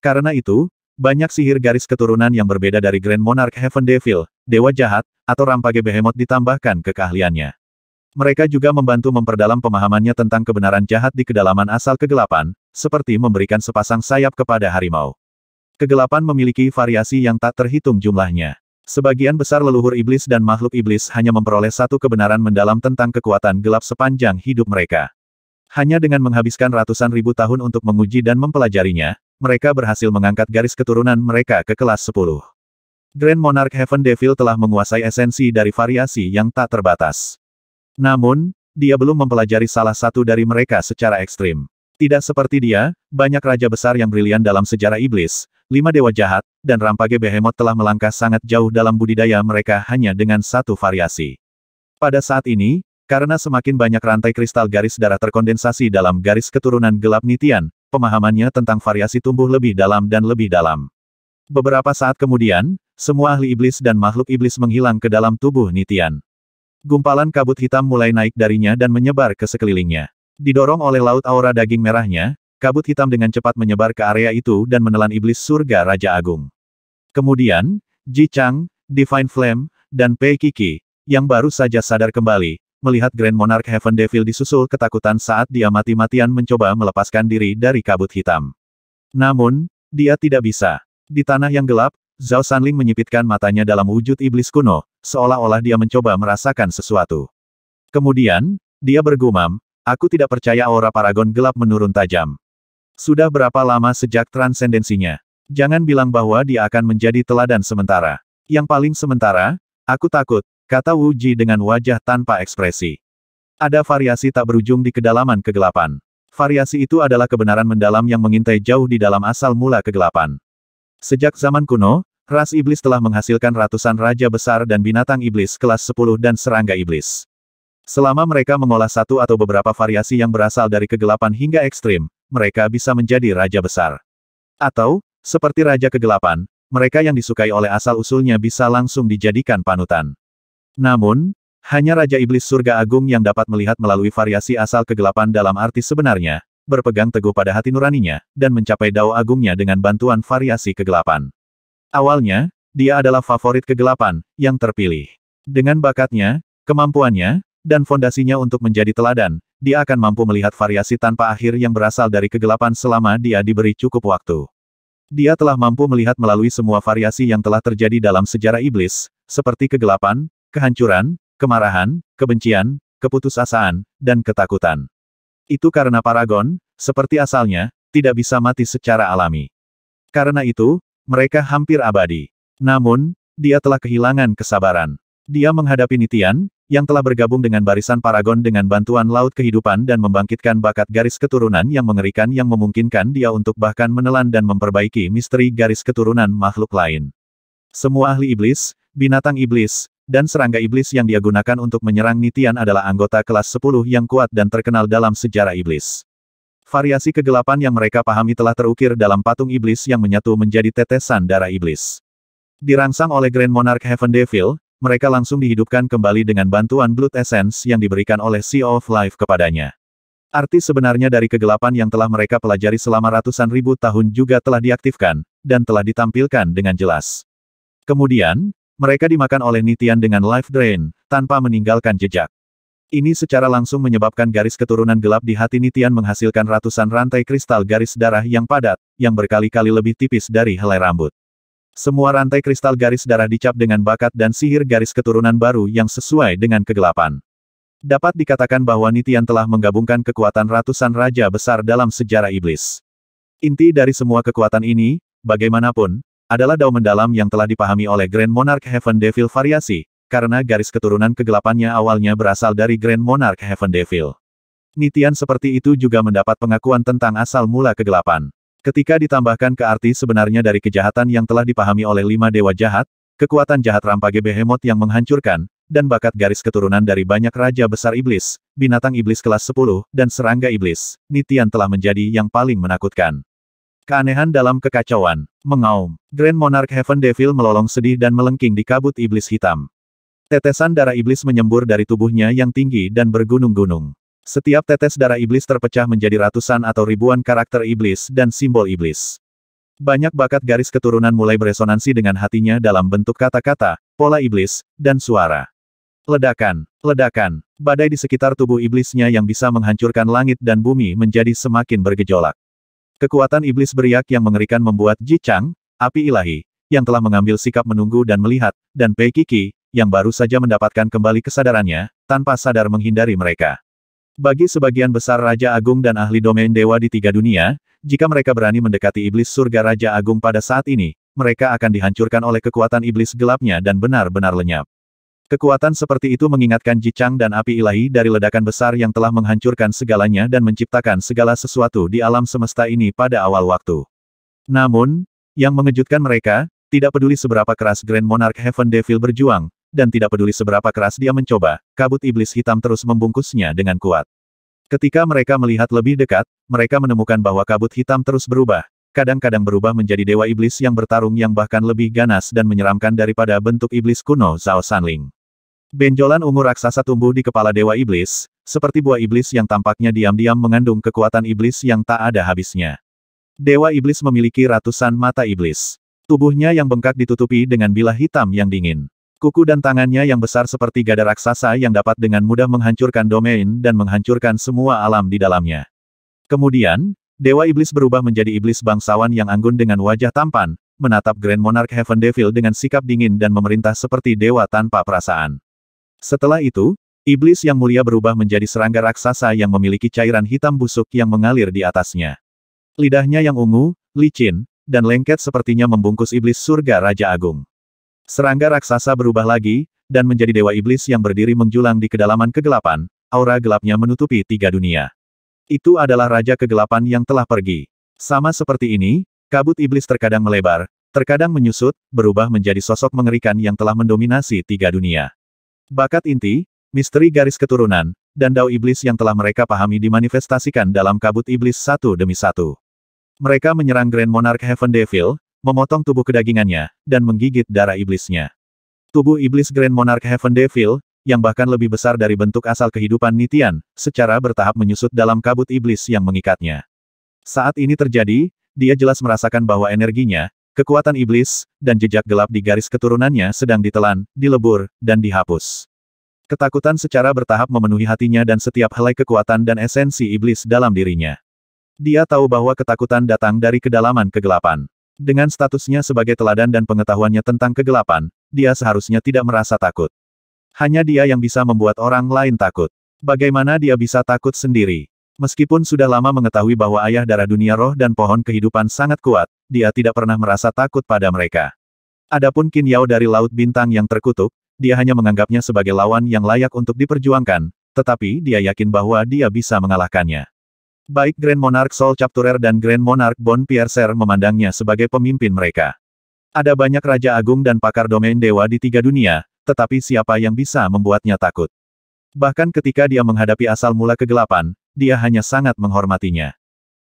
Karena itu, banyak sihir garis keturunan yang berbeda dari Grand Monarch Heaven Devil, Dewa Jahat, atau Rampage Behemoth ditambahkan ke keahliannya. Mereka juga membantu memperdalam pemahamannya tentang kebenaran jahat di kedalaman asal kegelapan, seperti memberikan sepasang sayap kepada harimau. Kegelapan memiliki variasi yang tak terhitung jumlahnya. Sebagian besar leluhur iblis dan makhluk iblis hanya memperoleh satu kebenaran mendalam tentang kekuatan gelap sepanjang hidup mereka. Hanya dengan menghabiskan ratusan ribu tahun untuk menguji dan mempelajarinya, mereka berhasil mengangkat garis keturunan mereka ke kelas 10. Grand Monarch Heaven Devil telah menguasai esensi dari variasi yang tak terbatas. Namun, dia belum mempelajari salah satu dari mereka secara ekstrim. Tidak seperti dia, banyak raja besar yang brilian dalam sejarah iblis, lima dewa jahat, dan Rampage Behemoth telah melangkah sangat jauh dalam budidaya mereka hanya dengan satu variasi. Pada saat ini, karena semakin banyak rantai kristal garis darah terkondensasi dalam garis keturunan gelap Nitian, pemahamannya tentang variasi tumbuh lebih dalam dan lebih dalam. Beberapa saat kemudian, semua ahli iblis dan makhluk iblis menghilang ke dalam tubuh Nitian. Gumpalan kabut hitam mulai naik darinya dan menyebar ke sekelilingnya. Didorong oleh laut aura daging merahnya, kabut hitam dengan cepat menyebar ke area itu dan menelan iblis surga Raja Agung. Kemudian, Ji Chang, Divine Flame, dan Pei Kiki, yang baru saja sadar kembali, melihat Grand Monarch Heaven Devil disusul ketakutan saat dia mati-matian mencoba melepaskan diri dari kabut hitam. Namun, dia tidak bisa. Di tanah yang gelap, Zhao Sanling menyipitkan matanya dalam wujud iblis kuno, seolah-olah dia mencoba merasakan sesuatu. Kemudian, dia bergumam, aku tidak percaya aura paragon gelap menurun tajam. Sudah berapa lama sejak transendensinya? Jangan bilang bahwa dia akan menjadi teladan sementara. Yang paling sementara, aku takut, kata Wu Ji dengan wajah tanpa ekspresi. Ada variasi tak berujung di kedalaman kegelapan. Variasi itu adalah kebenaran mendalam yang mengintai jauh di dalam asal mula kegelapan. Sejak zaman kuno, ras iblis telah menghasilkan ratusan raja besar dan binatang iblis kelas 10 dan serangga iblis. Selama mereka mengolah satu atau beberapa variasi yang berasal dari kegelapan hingga ekstrim, mereka bisa menjadi raja besar. Atau, seperti raja kegelapan, mereka yang disukai oleh asal-usulnya bisa langsung dijadikan panutan. Namun, hanya Raja Iblis Surga Agung yang dapat melihat melalui variasi asal kegelapan dalam arti sebenarnya, berpegang teguh pada hati nuraninya, dan mencapai dao agungnya dengan bantuan variasi kegelapan. Awalnya, dia adalah favorit kegelapan, yang terpilih. Dengan bakatnya, kemampuannya, dan fondasinya untuk menjadi teladan, dia akan mampu melihat variasi tanpa akhir yang berasal dari kegelapan selama dia diberi cukup waktu. Dia telah mampu melihat melalui semua variasi yang telah terjadi dalam sejarah iblis, seperti kegelapan, kehancuran, kemarahan, kebencian, keputusasaan, dan ketakutan. Itu karena Paragon, seperti asalnya, tidak bisa mati secara alami. Karena itu, mereka hampir abadi. Namun, dia telah kehilangan kesabaran. Dia menghadapi Nitian, yang telah bergabung dengan barisan Paragon dengan bantuan Laut Kehidupan dan membangkitkan bakat garis keturunan yang mengerikan yang memungkinkan dia untuk bahkan menelan dan memperbaiki misteri garis keturunan makhluk lain. Semua ahli iblis, binatang iblis, dan serangga iblis yang dia gunakan untuk menyerang Nitian adalah anggota kelas 10 yang kuat dan terkenal dalam sejarah iblis. Variasi kegelapan yang mereka pahami telah terukir dalam patung iblis yang menyatu menjadi tetesan darah iblis. Dirangsang oleh Grand Monarch Heaven Devil, mereka langsung dihidupkan kembali dengan bantuan Blood Essence yang diberikan oleh Sea of Life kepadanya. Arti sebenarnya dari kegelapan yang telah mereka pelajari selama ratusan ribu tahun juga telah diaktifkan, dan telah ditampilkan dengan jelas. Kemudian, mereka dimakan oleh Nitian dengan Life Drain, tanpa meninggalkan jejak. Ini secara langsung menyebabkan garis keturunan gelap di hati Nitian menghasilkan ratusan rantai kristal garis darah yang padat, yang berkali-kali lebih tipis dari helai rambut. Semua rantai kristal garis darah dicap dengan bakat dan sihir garis keturunan baru yang sesuai dengan kegelapan. Dapat dikatakan bahwa Nitian telah menggabungkan kekuatan ratusan raja besar dalam sejarah iblis. Inti dari semua kekuatan ini, bagaimanapun, adalah dao mendalam yang telah dipahami oleh Grand Monarch Heaven Devil variasi, karena garis keturunan kegelapannya awalnya berasal dari Grand Monarch Heaven Devil. Nitian seperti itu juga mendapat pengakuan tentang asal mula kegelapan. Ketika ditambahkan ke arti sebenarnya dari kejahatan yang telah dipahami oleh lima dewa jahat, kekuatan jahat rampage behemoth yang menghancurkan, dan bakat garis keturunan dari banyak raja besar iblis, binatang iblis kelas 10, dan serangga iblis, Nitian telah menjadi yang paling menakutkan. Keanehan dalam kekacauan, mengaum. Grand Monarch Heaven Devil melolong sedih dan melengking di kabut iblis hitam. Tetesan darah iblis menyembur dari tubuhnya yang tinggi dan bergunung-gunung. Setiap tetes darah iblis terpecah menjadi ratusan atau ribuan karakter iblis dan simbol iblis. Banyak bakat garis keturunan mulai beresonansi dengan hatinya dalam bentuk kata-kata, pola iblis, dan suara. Ledakan, ledakan, badai di sekitar tubuh iblisnya yang bisa menghancurkan langit dan bumi menjadi semakin bergejolak. Kekuatan iblis beriak yang mengerikan membuat Ji Chang, api ilahi, yang telah mengambil sikap menunggu dan melihat, dan Pei Kiki, yang baru saja mendapatkan kembali kesadarannya, tanpa sadar menghindari mereka. Bagi sebagian besar Raja Agung dan ahli domain dewa di tiga dunia, jika mereka berani mendekati iblis surga Raja Agung pada saat ini, mereka akan dihancurkan oleh kekuatan iblis gelapnya dan benar-benar lenyap. Kekuatan seperti itu mengingatkan Jicang dan api ilahi dari ledakan besar yang telah menghancurkan segalanya dan menciptakan segala sesuatu di alam semesta ini pada awal waktu. Namun, yang mengejutkan mereka, tidak peduli seberapa keras Grand Monarch Heaven Devil berjuang, dan tidak peduli seberapa keras dia mencoba, kabut iblis hitam terus membungkusnya dengan kuat. Ketika mereka melihat lebih dekat, mereka menemukan bahwa kabut hitam terus berubah, kadang-kadang berubah menjadi dewa iblis yang bertarung yang bahkan lebih ganas dan menyeramkan daripada bentuk iblis kuno Zhao Sanling. Benjolan ungu raksasa tumbuh di kepala dewa iblis, seperti buah iblis yang tampaknya diam-diam mengandung kekuatan iblis yang tak ada habisnya. Dewa iblis memiliki ratusan mata iblis. Tubuhnya yang bengkak ditutupi dengan bilah hitam yang dingin. Kuku dan tangannya yang besar seperti gada raksasa yang dapat dengan mudah menghancurkan domain dan menghancurkan semua alam di dalamnya. Kemudian, Dewa Iblis berubah menjadi iblis bangsawan yang anggun dengan wajah tampan, menatap Grand Monarch Heaven Devil dengan sikap dingin dan memerintah seperti dewa tanpa perasaan. Setelah itu, iblis yang mulia berubah menjadi serangga raksasa yang memiliki cairan hitam busuk yang mengalir di atasnya. Lidahnya yang ungu, licin, dan lengket sepertinya membungkus iblis surga Raja Agung. Serangga raksasa berubah lagi, dan menjadi dewa iblis yang berdiri menjulang di kedalaman kegelapan, aura gelapnya menutupi tiga dunia. Itu adalah Raja Kegelapan yang telah pergi. Sama seperti ini, kabut iblis terkadang melebar, terkadang menyusut, berubah menjadi sosok mengerikan yang telah mendominasi tiga dunia. Bakat inti, misteri garis keturunan, dan dao iblis yang telah mereka pahami dimanifestasikan dalam kabut iblis satu demi satu. Mereka menyerang Grand Monarch Heaven Devil, memotong tubuh kedagingannya, dan menggigit darah iblisnya. Tubuh iblis Grand Monarch Heaven Devil, yang bahkan lebih besar dari bentuk asal kehidupan Nitian, secara bertahap menyusut dalam kabut iblis yang mengikatnya. Saat ini terjadi, dia jelas merasakan bahwa energinya, kekuatan iblis, dan jejak gelap di garis keturunannya sedang ditelan, dilebur, dan dihapus. Ketakutan secara bertahap memenuhi hatinya dan setiap helai kekuatan dan esensi iblis dalam dirinya. Dia tahu bahwa ketakutan datang dari kedalaman kegelapan. Dengan statusnya sebagai teladan dan pengetahuannya tentang kegelapan, dia seharusnya tidak merasa takut. Hanya dia yang bisa membuat orang lain takut. Bagaimana dia bisa takut sendiri? Meskipun sudah lama mengetahui bahwa ayah darah dunia roh dan pohon kehidupan sangat kuat, dia tidak pernah merasa takut pada mereka. Adapun Qin Yao dari Laut Bintang yang terkutuk, dia hanya menganggapnya sebagai lawan yang layak untuk diperjuangkan, tetapi dia yakin bahwa dia bisa mengalahkannya. Baik Grand Monarch Sol Capturer dan Grand Monarch Bon Piercer memandangnya sebagai pemimpin mereka. Ada banyak Raja Agung dan pakar domain dewa di tiga dunia, tetapi siapa yang bisa membuatnya takut? Bahkan ketika dia menghadapi asal mula kegelapan, dia hanya sangat menghormatinya.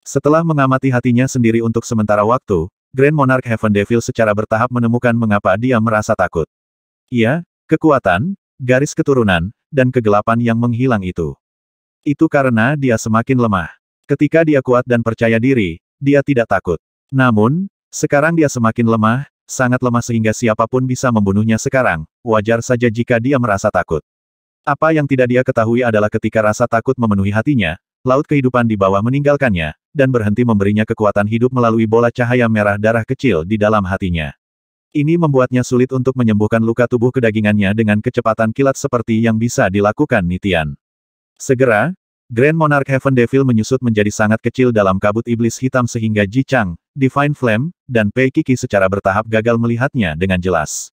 Setelah mengamati hatinya sendiri untuk sementara waktu, Grand Monarch Heaven Devil secara bertahap menemukan mengapa dia merasa takut. Iya, kekuatan, garis keturunan, dan kegelapan yang menghilang itu. Itu karena dia semakin lemah. Ketika dia kuat dan percaya diri, dia tidak takut. Namun, sekarang dia semakin lemah, sangat lemah sehingga siapa pun bisa membunuhnya sekarang, wajar saja jika dia merasa takut. Apa yang tidak dia ketahui adalah ketika rasa takut memenuhi hatinya, laut kehidupan di bawah meninggalkannya, dan berhenti memberinya kekuatan hidup melalui bola cahaya merah darah kecil di dalam hatinya. Ini membuatnya sulit untuk menyembuhkan luka tubuh kedagingannya dengan kecepatan kilat seperti yang bisa dilakukan Nitian. Segera, Grand Monarch Heaven Devil menyusut menjadi sangat kecil dalam kabut iblis hitam sehingga Ji Chang, Divine Flame, dan Pei Kiki secara bertahap gagal melihatnya dengan jelas.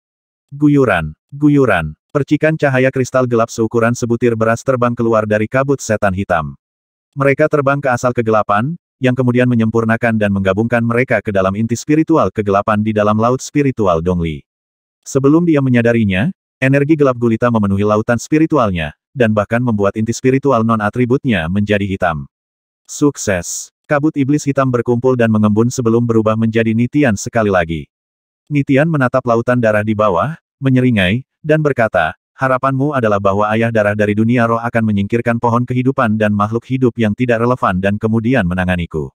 Guyuran, guyuran, percikan cahaya kristal gelap seukuran sebutir beras terbang keluar dari kabut setan hitam. Mereka terbang ke asal kegelapan, yang kemudian menyempurnakan dan menggabungkan mereka ke dalam inti spiritual kegelapan di dalam laut spiritual Dongli. Sebelum dia menyadarinya, energi gelap gulita memenuhi lautan spiritualnya, dan bahkan membuat inti spiritual non-atributnya menjadi hitam. Sukses! Kabut iblis hitam berkumpul dan mengembun sebelum berubah menjadi Nitian sekali lagi. Nitian menatap lautan darah di bawah, menyeringai, dan berkata, harapanmu adalah bahwa ayah darah dari dunia roh akan menyingkirkan pohon kehidupan dan makhluk hidup yang tidak relevan dan kemudian menanganiku.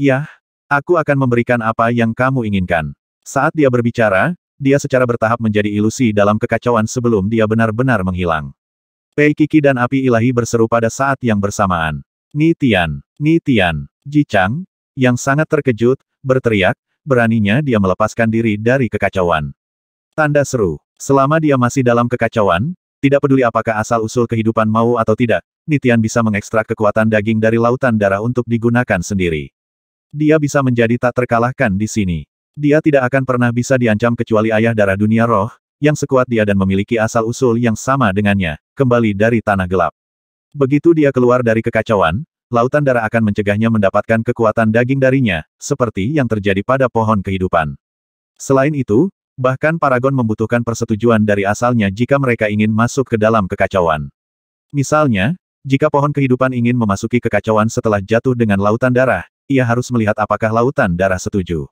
Yah, aku akan memberikan apa yang kamu inginkan. Saat dia berbicara, dia secara bertahap menjadi ilusi dalam kekacauan sebelum dia benar-benar menghilang. Pei Kiki dan api ilahi berseru pada saat yang bersamaan. Ni Tian, Ni Tian, Ji Chang, yang sangat terkejut, berteriak, beraninya dia melepaskan diri dari kekacauan. Tanda seru, selama dia masih dalam kekacauan, tidak peduli apakah asal-usul kehidupan mau atau tidak, Nitian bisa mengekstrak kekuatan daging dari lautan darah untuk digunakan sendiri. Dia bisa menjadi tak terkalahkan di sini. Dia tidak akan pernah bisa diancam kecuali ayah darah dunia roh, yang sekuat dia dan memiliki asal-usul yang sama dengannya, kembali dari tanah gelap. Begitu dia keluar dari kekacauan, lautan darah akan mencegahnya mendapatkan kekuatan daging darinya, seperti yang terjadi pada pohon kehidupan. Selain itu, bahkan Paragon membutuhkan persetujuan dari asalnya jika mereka ingin masuk ke dalam kekacauan. Misalnya, jika pohon kehidupan ingin memasuki kekacauan setelah jatuh dengan lautan darah, ia harus melihat apakah lautan darah setuju.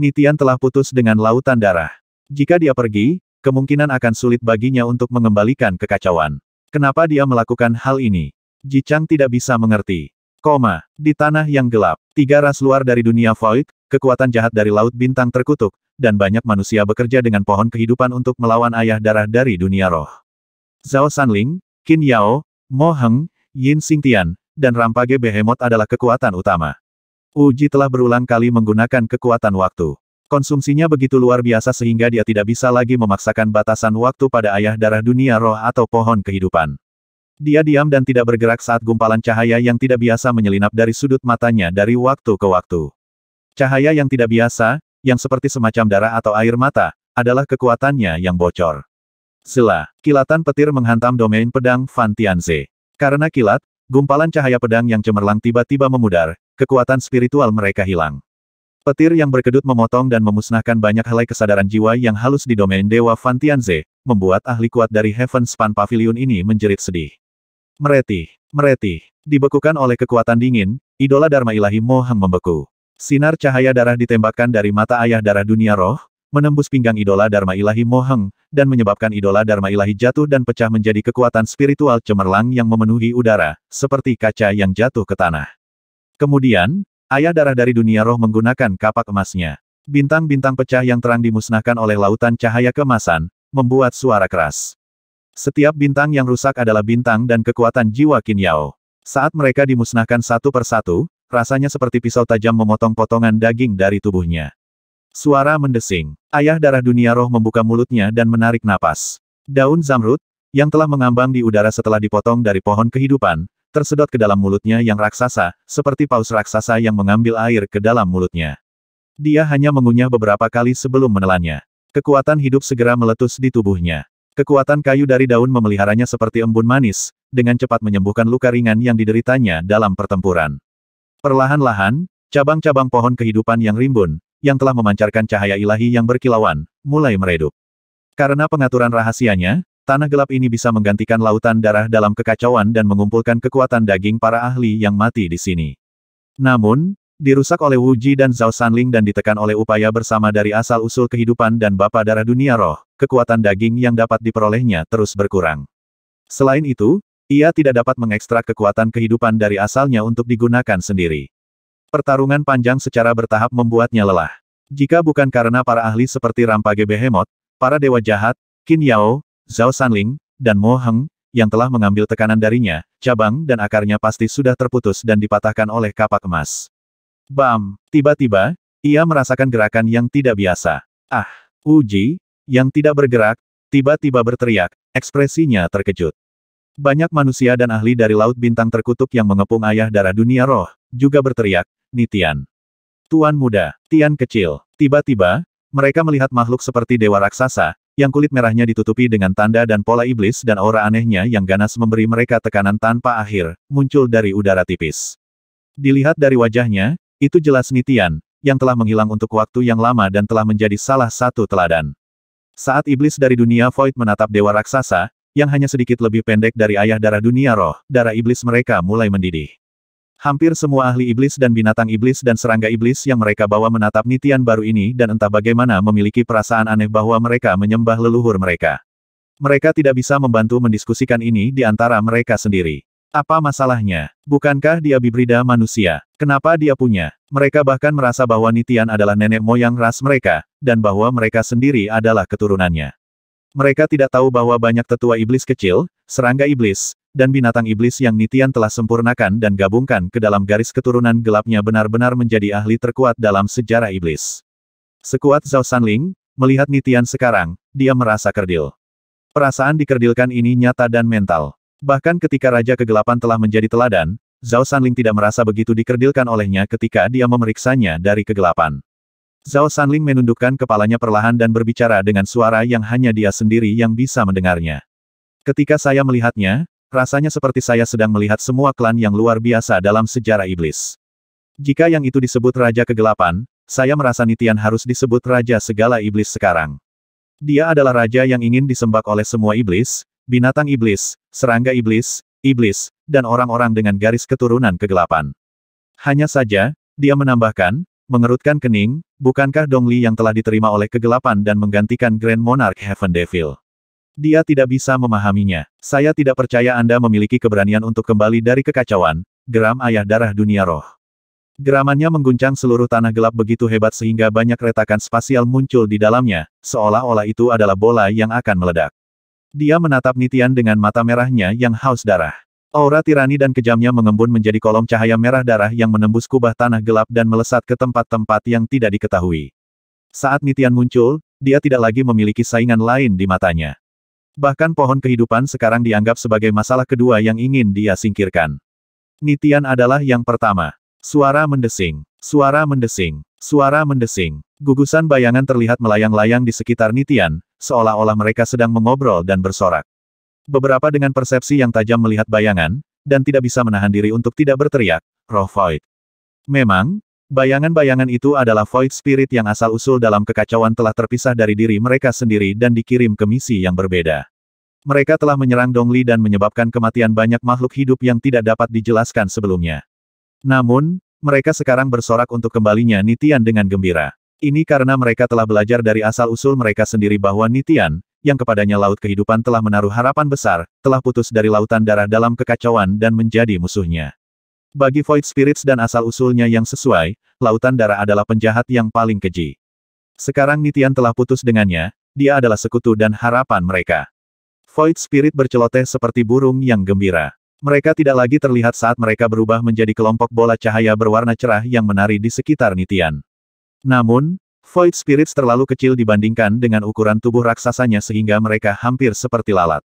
Nitian telah putus dengan lautan darah. Jika dia pergi, kemungkinan akan sulit baginya untuk mengembalikan kekacauan. Kenapa dia melakukan hal ini? Ji Chang tidak bisa mengerti. Koma, di tanah yang gelap, tiga ras luar dari dunia Void, kekuatan jahat dari Laut Bintang terkutuk, dan banyak manusia bekerja dengan pohon kehidupan untuk melawan ayah darah dari dunia roh. Zhao Sanling, Qin Yao, Mo Heng, Yin Xingtian, dan Rampage Behemoth adalah kekuatan utama. Uji telah berulang kali menggunakan kekuatan waktu. Konsumsinya begitu luar biasa sehingga dia tidak bisa lagi memaksakan batasan waktu pada ayah darah dunia roh atau pohon kehidupan. Dia diam dan tidak bergerak saat gumpalan cahaya yang tidak biasa menyelinap dari sudut matanya dari waktu ke waktu. Cahaya yang tidak biasa, yang seperti semacam darah atau air mata, adalah kekuatannya yang bocor. Sela, kilatan petir menghantam domain pedang Fan Tianze. Karena kilat, gumpalan cahaya pedang yang cemerlang tiba-tiba memudar, kekuatan spiritual mereka hilang. Petir yang berkedut memotong dan memusnahkan banyak helai kesadaran jiwa yang halus di domain Dewa Fan Tianze, membuat ahli kuat dari Heaven Span Pavilion ini menjerit sedih. Mereti, mereti, dibekukan oleh kekuatan dingin, idola Dharma ilahi Mohang membeku. Sinar cahaya darah ditembakkan dari mata ayah darah dunia roh, menembus pinggang idola Dharma ilahi Mohang, dan menyebabkan idola Dharma ilahi jatuh dan pecah menjadi kekuatan spiritual cemerlang yang memenuhi udara, seperti kaca yang jatuh ke tanah. Kemudian, ayah darah dari dunia roh menggunakan kapak emasnya. Bintang-bintang pecah yang terang dimusnahkan oleh lautan cahaya kemasan, membuat suara keras. Setiap bintang yang rusak adalah bintang dan kekuatan jiwa Qin Yao. Saat mereka dimusnahkan satu persatu, rasanya seperti pisau tajam memotong potongan daging dari tubuhnya. Suara mendesing. Ayah darah dunia roh membuka mulutnya dan menarik napas. Daun zamrud, yang telah mengambang di udara setelah dipotong dari pohon kehidupan, tersedot ke dalam mulutnya yang raksasa, seperti paus raksasa yang mengambil air ke dalam mulutnya. Dia hanya mengunyah beberapa kali sebelum menelannya. Kekuatan hidup segera meletus di tubuhnya. Kekuatan kayu dari daun memeliharanya seperti embun manis, dengan cepat menyembuhkan luka ringan yang dideritanya dalam pertempuran. Perlahan-lahan, cabang-cabang pohon kehidupan yang rimbun, yang telah memancarkan cahaya ilahi yang berkilauan, mulai meredup. Karena pengaturan rahasianya, tanah gelap ini bisa menggantikan lautan darah dalam kekacauan dan mengumpulkan kekuatan daging para ahli yang mati di sini. Namun, Dirusak oleh Wu Ji dan Zhao Sanling dan ditekan oleh upaya bersama dari asal-usul kehidupan dan Bapa Darah Dunia Roh, kekuatan daging yang dapat diperolehnya terus berkurang. Selain itu, ia tidak dapat mengekstrak kekuatan kehidupan dari asalnya untuk digunakan sendiri. Pertarungan panjang secara bertahap membuatnya lelah. Jika bukan karena para ahli seperti Rampage Behemoth, para dewa jahat, Qin Yao, Zhao Sanling, dan Mo Heng, yang telah mengambil tekanan darinya, cabang dan akarnya pasti sudah terputus dan dipatahkan oleh kapak emas. Bam! Tiba-tiba, ia merasakan gerakan yang tidak biasa. Ah! Uji, yang tidak bergerak, tiba-tiba berteriak, ekspresinya terkejut. Banyak manusia dan ahli dari Laut Bintang Terkutuk yang mengepung ayah darah dunia roh, juga berteriak, Nitian. Tuan muda, Tian kecil. Tiba-tiba, mereka melihat makhluk seperti dewa raksasa, yang kulit merahnya ditutupi dengan tanda dan pola iblis dan aura anehnya yang ganas memberi mereka tekanan tanpa akhir, muncul dari udara tipis. Dilihat dari wajahnya, itu jelas Nitian, yang telah menghilang untuk waktu yang lama dan telah menjadi salah satu teladan. Saat iblis dari dunia Void menatap dewa raksasa, yang hanya sedikit lebih pendek dari ayah darah dunia roh, darah iblis mereka mulai mendidih. Hampir semua ahli iblis dan binatang iblis dan serangga iblis yang mereka bawa menatap Nitian baru ini dan entah bagaimana memiliki perasaan aneh bahwa mereka menyembah leluhur mereka. Mereka tidak bisa membantu mendiskusikan ini di antara mereka sendiri. Apa masalahnya? Bukankah dia bibrida manusia? Kenapa dia punya? Mereka bahkan merasa bahwa Nitian adalah nenek moyang ras mereka, dan bahwa mereka sendiri adalah keturunannya. Mereka tidak tahu bahwa banyak tetua iblis kecil, serangga iblis, dan binatang iblis yang Nitian telah sempurnakan dan gabungkan ke dalam garis keturunan gelapnya benar-benar menjadi ahli terkuat dalam sejarah iblis. Sekuat Zhao Sanling, melihat Nitian sekarang, dia merasa kerdil. Perasaan dikerdilkan ini nyata dan mental. Bahkan ketika Raja Kegelapan telah menjadi teladan, Zhao Sanling tidak merasa begitu dikerdilkan olehnya ketika dia memeriksanya dari kegelapan. Zhao Sanling menundukkan kepalanya perlahan dan berbicara dengan suara yang hanya dia sendiri yang bisa mendengarnya. Ketika saya melihatnya, rasanya seperti saya sedang melihat semua klan yang luar biasa dalam sejarah iblis. Jika yang itu disebut Raja Kegelapan, saya merasa Nitian harus disebut Raja segala iblis sekarang. Dia adalah raja yang ingin disembah oleh semua iblis, binatang iblis, serangga iblis, iblis, dan orang-orang dengan garis keturunan kegelapan. Hanya saja, dia menambahkan, mengerutkan kening, bukankah Dongli yang telah diterima oleh kegelapan dan menggantikan Grand Monarch Heaven Devil? Dia tidak bisa memahaminya. Saya tidak percaya Anda memiliki keberanian untuk kembali dari kekacauan, geram ayah darah dunia roh. Geramannya mengguncang seluruh tanah gelap begitu hebat sehingga banyak retakan spasial muncul di dalamnya, seolah-olah itu adalah bola yang akan meledak. Dia menatap Nitian dengan mata merahnya yang haus darah. Aura tirani dan kejamnya mengembun menjadi kolom cahaya merah darah yang menembus kubah tanah gelap dan melesat ke tempat-tempat yang tidak diketahui. Saat Nitian muncul, dia tidak lagi memiliki saingan lain di matanya. Bahkan pohon kehidupan sekarang dianggap sebagai masalah kedua yang ingin dia singkirkan. Nitian adalah yang pertama. Suara mendesing, suara mendesing, suara mendesing. Gugusan bayangan terlihat melayang-layang di sekitar Nitian, seolah-olah mereka sedang mengobrol dan bersorak. Beberapa dengan persepsi yang tajam melihat bayangan, dan tidak bisa menahan diri untuk tidak berteriak, roh void. Memang, bayangan-bayangan itu adalah void spirit yang asal-usul dalam kekacauan telah terpisah dari diri mereka sendiri dan dikirim ke misi yang berbeda. Mereka telah menyerang Dongli dan menyebabkan kematian banyak makhluk hidup yang tidak dapat dijelaskan sebelumnya. Namun, mereka sekarang bersorak untuk kembalinya Nitian dengan gembira. Ini karena mereka telah belajar dari asal-usul mereka sendiri bahwa Nitian, yang kepadanya laut kehidupan telah menaruh harapan besar, telah putus dari lautan darah dalam kekacauan dan menjadi musuhnya. Bagi Void Spirits dan asal-usulnya yang sesuai, lautan darah adalah penjahat yang paling keji. Sekarang Nitian telah putus dengannya, dia adalah sekutu dan harapan mereka. Void Spirit berceloteh seperti burung yang gembira. Mereka tidak lagi terlihat saat mereka berubah menjadi kelompok bola cahaya berwarna cerah yang menari di sekitar Nitian. Namun, Void Spirits terlalu kecil dibandingkan dengan ukuran tubuh raksasanya sehingga mereka hampir seperti lalat.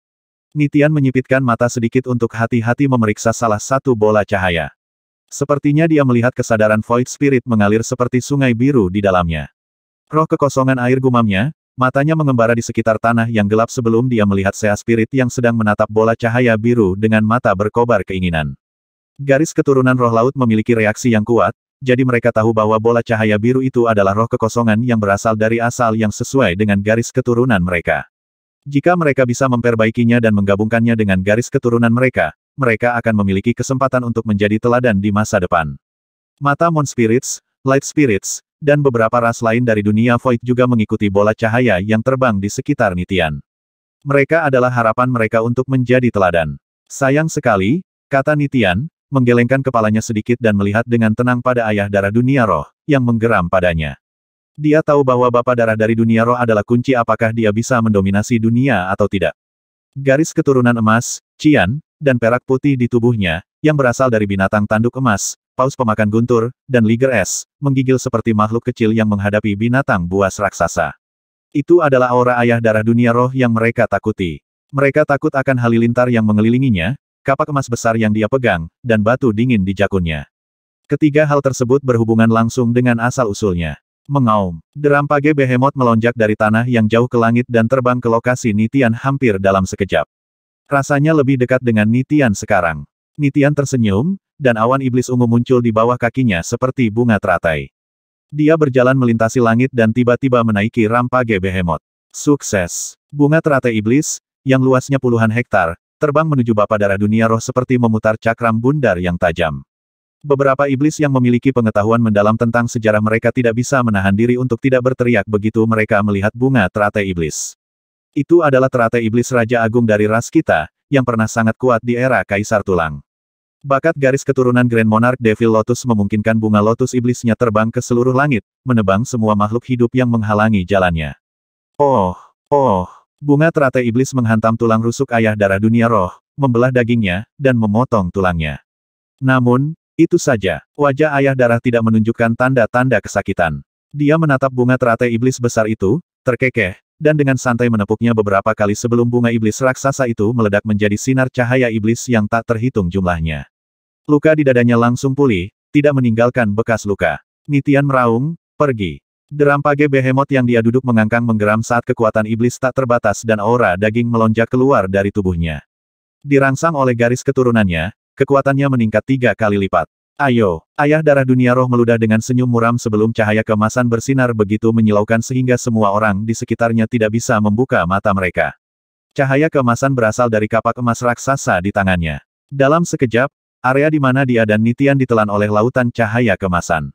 Nitian menyipitkan mata sedikit untuk hati-hati memeriksa salah satu bola cahaya. Sepertinya dia melihat kesadaran Void Spirit mengalir seperti sungai biru di dalamnya. Roh kekosongan air gumamnya, matanya mengembara di sekitar tanah yang gelap sebelum dia melihat Sea Spirit yang sedang menatap bola cahaya biru dengan mata berkobar keinginan. Garis keturunan roh laut memiliki reaksi yang kuat, jadi mereka tahu bahwa bola cahaya biru itu adalah roh kekosongan yang berasal dari asal yang sesuai dengan garis keturunan mereka. Jika mereka bisa memperbaikinya dan menggabungkannya dengan garis keturunan mereka, mereka akan memiliki kesempatan untuk menjadi teladan di masa depan. Mata Moon Spirits, Light Spirits, dan beberapa ras lain dari dunia Void juga mengikuti bola cahaya yang terbang di sekitar Nitian. Mereka adalah harapan mereka untuk menjadi teladan. Sayang sekali, kata Nitian, menggelengkan kepalanya sedikit dan melihat dengan tenang pada ayah darah dunia roh, yang menggeram padanya. Dia tahu bahwa Bapak Darah dari dunia roh adalah kunci apakah dia bisa mendominasi dunia atau tidak. Garis keturunan emas, cian, dan perak putih di tubuhnya, yang berasal dari binatang tanduk emas, paus pemakan guntur, dan liger es, menggigil seperti makhluk kecil yang menghadapi binatang buas raksasa. Itu adalah aura ayah darah dunia roh yang mereka takuti. Mereka takut akan halilintar yang mengelilinginya, kapak emas besar yang dia pegang, dan batu dingin di jakunnya. Ketiga hal tersebut berhubungan langsung dengan asal-usulnya. Mengaum. Derampage Behemoth melonjak dari tanah yang jauh ke langit dan terbang ke lokasi Nitian hampir dalam sekejap. Rasanya lebih dekat dengan Nitian sekarang. Nitian tersenyum, dan awan iblis ungu muncul di bawah kakinya seperti bunga teratai. Dia berjalan melintasi langit dan tiba-tiba menaiki Rampage Behemoth. Sukses! Bunga teratai iblis, yang luasnya puluhan hektar, terbang menuju bapa darah dunia roh seperti memutar cakram bundar yang tajam. Beberapa iblis yang memiliki pengetahuan mendalam tentang sejarah mereka tidak bisa menahan diri untuk tidak berteriak begitu mereka melihat bunga teratai iblis. Itu adalah teratai iblis Raja Agung dari ras kita, yang pernah sangat kuat di era Kaisar Tulang. Bakat garis keturunan Grand Monarch Devil Lotus memungkinkan bunga lotus iblisnya terbang ke seluruh langit, menebang semua makhluk hidup yang menghalangi jalannya. Oh, oh, bunga teratai iblis menghantam tulang rusuk ayah darah dunia roh, membelah dagingnya, dan memotong tulangnya. Namun, itu saja, wajah ayah darah tidak menunjukkan tanda-tanda kesakitan. Dia menatap bunga teratai iblis besar itu, terkekeh, dan dengan santai menepuknya beberapa kali sebelum bunga iblis raksasa itu meledak menjadi sinar cahaya iblis yang tak terhitung jumlahnya. Luka di dadanya langsung pulih, tidak meninggalkan bekas luka. Nitian meraung, pergi. Derampage behemoth yang dia duduk mengangkang menggeram saat kekuatan iblis tak terbatas dan aura daging melonjak keluar dari tubuhnya. Dirangsang oleh garis keturunannya, Kekuatannya meningkat tiga kali lipat. Ayo, ayah darah dunia roh meludah dengan senyum muram sebelum cahaya kemasan bersinar begitu menyilaukan sehingga semua orang di sekitarnya tidak bisa membuka mata mereka. Cahaya kemasan berasal dari kapak emas raksasa di tangannya. Dalam sekejap, area di mana dia dan Nitian ditelan oleh lautan cahaya kemasan.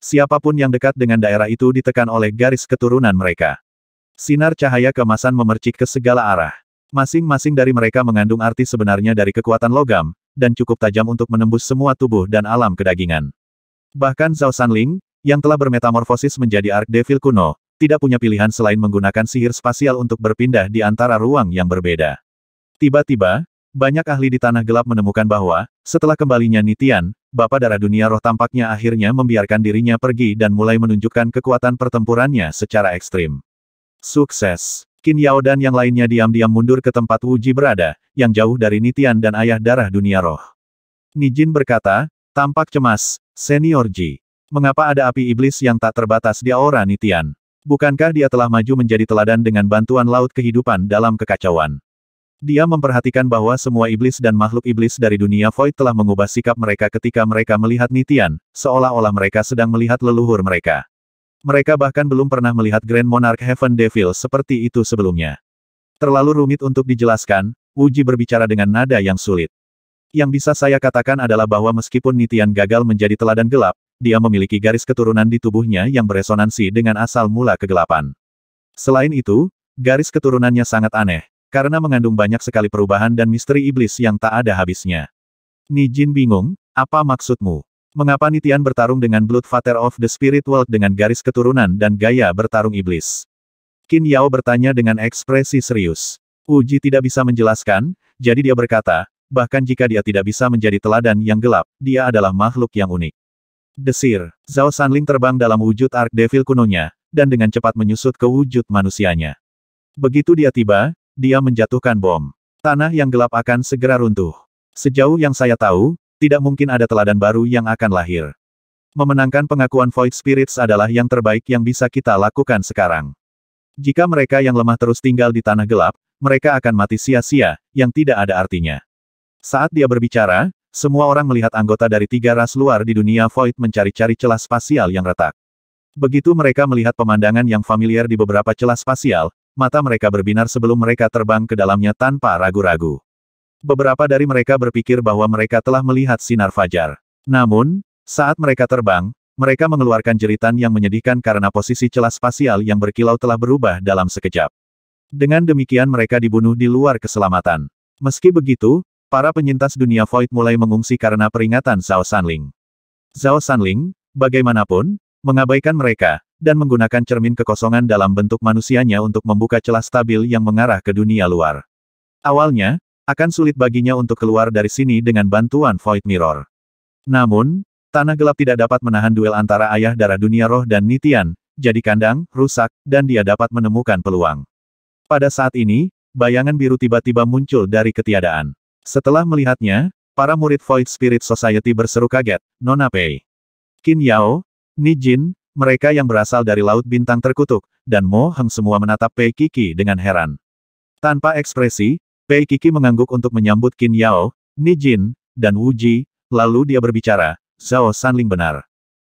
Siapa pun yang dekat dengan daerah itu ditekan oleh garis keturunan mereka. Sinar cahaya kemasan memercik ke segala arah. Masing-masing dari mereka mengandung arti sebenarnya dari kekuatan logam, dan cukup tajam untuk menembus semua tubuh dan alam kedagingan. Bahkan Zhao Sanling, yang telah bermetamorfosis menjadi Ark Devil kuno, tidak punya pilihan selain menggunakan sihir spasial untuk berpindah di antara ruang yang berbeda. Tiba-tiba, banyak ahli di tanah gelap menemukan bahwa, setelah kembalinya Nitian, Bapak Darah Dunia Roh tampaknya akhirnya membiarkan dirinya pergi dan mulai menunjukkan kekuatan pertempurannya secara ekstrim. Sukses! Qin Yao dan yang lainnya diam-diam mundur ke tempat Wuji berada, yang jauh dari Nitian dan ayah darah dunia roh. Nijin berkata, tampak cemas, Senior Ji. Mengapa ada api iblis yang tak terbatas di aura Nitian? Bukankah dia telah maju menjadi teladan dengan bantuan laut kehidupan dalam kekacauan? Dia memperhatikan bahwa semua iblis dan makhluk iblis dari dunia Void telah mengubah sikap mereka ketika mereka melihat Nitian, seolah-olah mereka sedang melihat leluhur mereka. Mereka bahkan belum pernah melihat Grand Monarch Heaven Devil seperti itu sebelumnya. Terlalu rumit untuk dijelaskan, Wuji berbicara dengan nada yang sulit. Yang bisa saya katakan adalah bahwa meskipun Nitian gagal menjadi teladan gelap, dia memiliki garis keturunan di tubuhnya yang beresonansi dengan asal mula kegelapan. Selain itu, garis keturunannya sangat aneh, karena mengandung banyak sekali perubahan dan misteri iblis yang tak ada habisnya. Nijin bingung, apa maksudmu? Mengapa Nitian bertarung dengan Blood Father of the Spirit World dengan garis keturunan dan gaya bertarung iblis? Qin Yao bertanya dengan ekspresi serius. Uji tidak bisa menjelaskan, jadi dia berkata, bahkan jika dia tidak bisa menjadi teladan yang gelap, dia adalah makhluk yang unik. Desir, Zhao Sanling terbang dalam wujud Ark Devil kunonya, dan dengan cepat menyusut ke wujud manusianya. Begitu dia tiba, dia menjatuhkan bom. Tanah yang gelap akan segera runtuh. Sejauh yang saya tahu, tidak mungkin ada teladan baru yang akan lahir. Memenangkan pengakuan Void Spirits adalah yang terbaik yang bisa kita lakukan sekarang. Jika mereka yang lemah terus tinggal di tanah gelap, mereka akan mati sia-sia, yang tidak ada artinya. Saat dia berbicara, semua orang melihat anggota dari tiga ras luar di dunia Void mencari-cari celah spasial yang retak. Begitu mereka melihat pemandangan yang familiar di beberapa celah spasial, mata mereka berbinar sebelum mereka terbang ke dalamnya tanpa ragu-ragu. Beberapa dari mereka berpikir bahwa mereka telah melihat sinar fajar. Namun, saat mereka terbang, mereka mengeluarkan jeritan yang menyedihkan karena posisi celah spasial yang berkilau telah berubah dalam sekejap. Dengan demikian mereka dibunuh di luar keselamatan. Meski begitu, para penyintas dunia Void mulai mengungsi karena peringatan Zhao Sanling. Zhao Sanling, bagaimanapun, mengabaikan mereka, dan menggunakan cermin kekosongan dalam bentuk manusianya untuk membuka celah stabil yang mengarah ke dunia luar. Awalnya, akan sulit baginya untuk keluar dari sini dengan bantuan Void Mirror. Namun, tanah gelap tidak dapat menahan duel antara ayah darah dunia roh dan Nitian, jadi kandang, rusak, dan dia dapat menemukan peluang. Pada saat ini, bayangan biru tiba-tiba muncul dari ketiadaan. Setelah melihatnya, para murid Void Spirit Society berseru kaget, Nona Pei. Qin Yao, Nijin, mereka yang berasal dari Laut Bintang Terkutuk, dan Mo Heng semua menatap Pei Kiki dengan heran. Tanpa ekspresi, Pei Kiki mengangguk untuk menyambut Qin Yao, Ni Jin, dan Wu Ji, lalu dia berbicara, Zhao Sanling benar.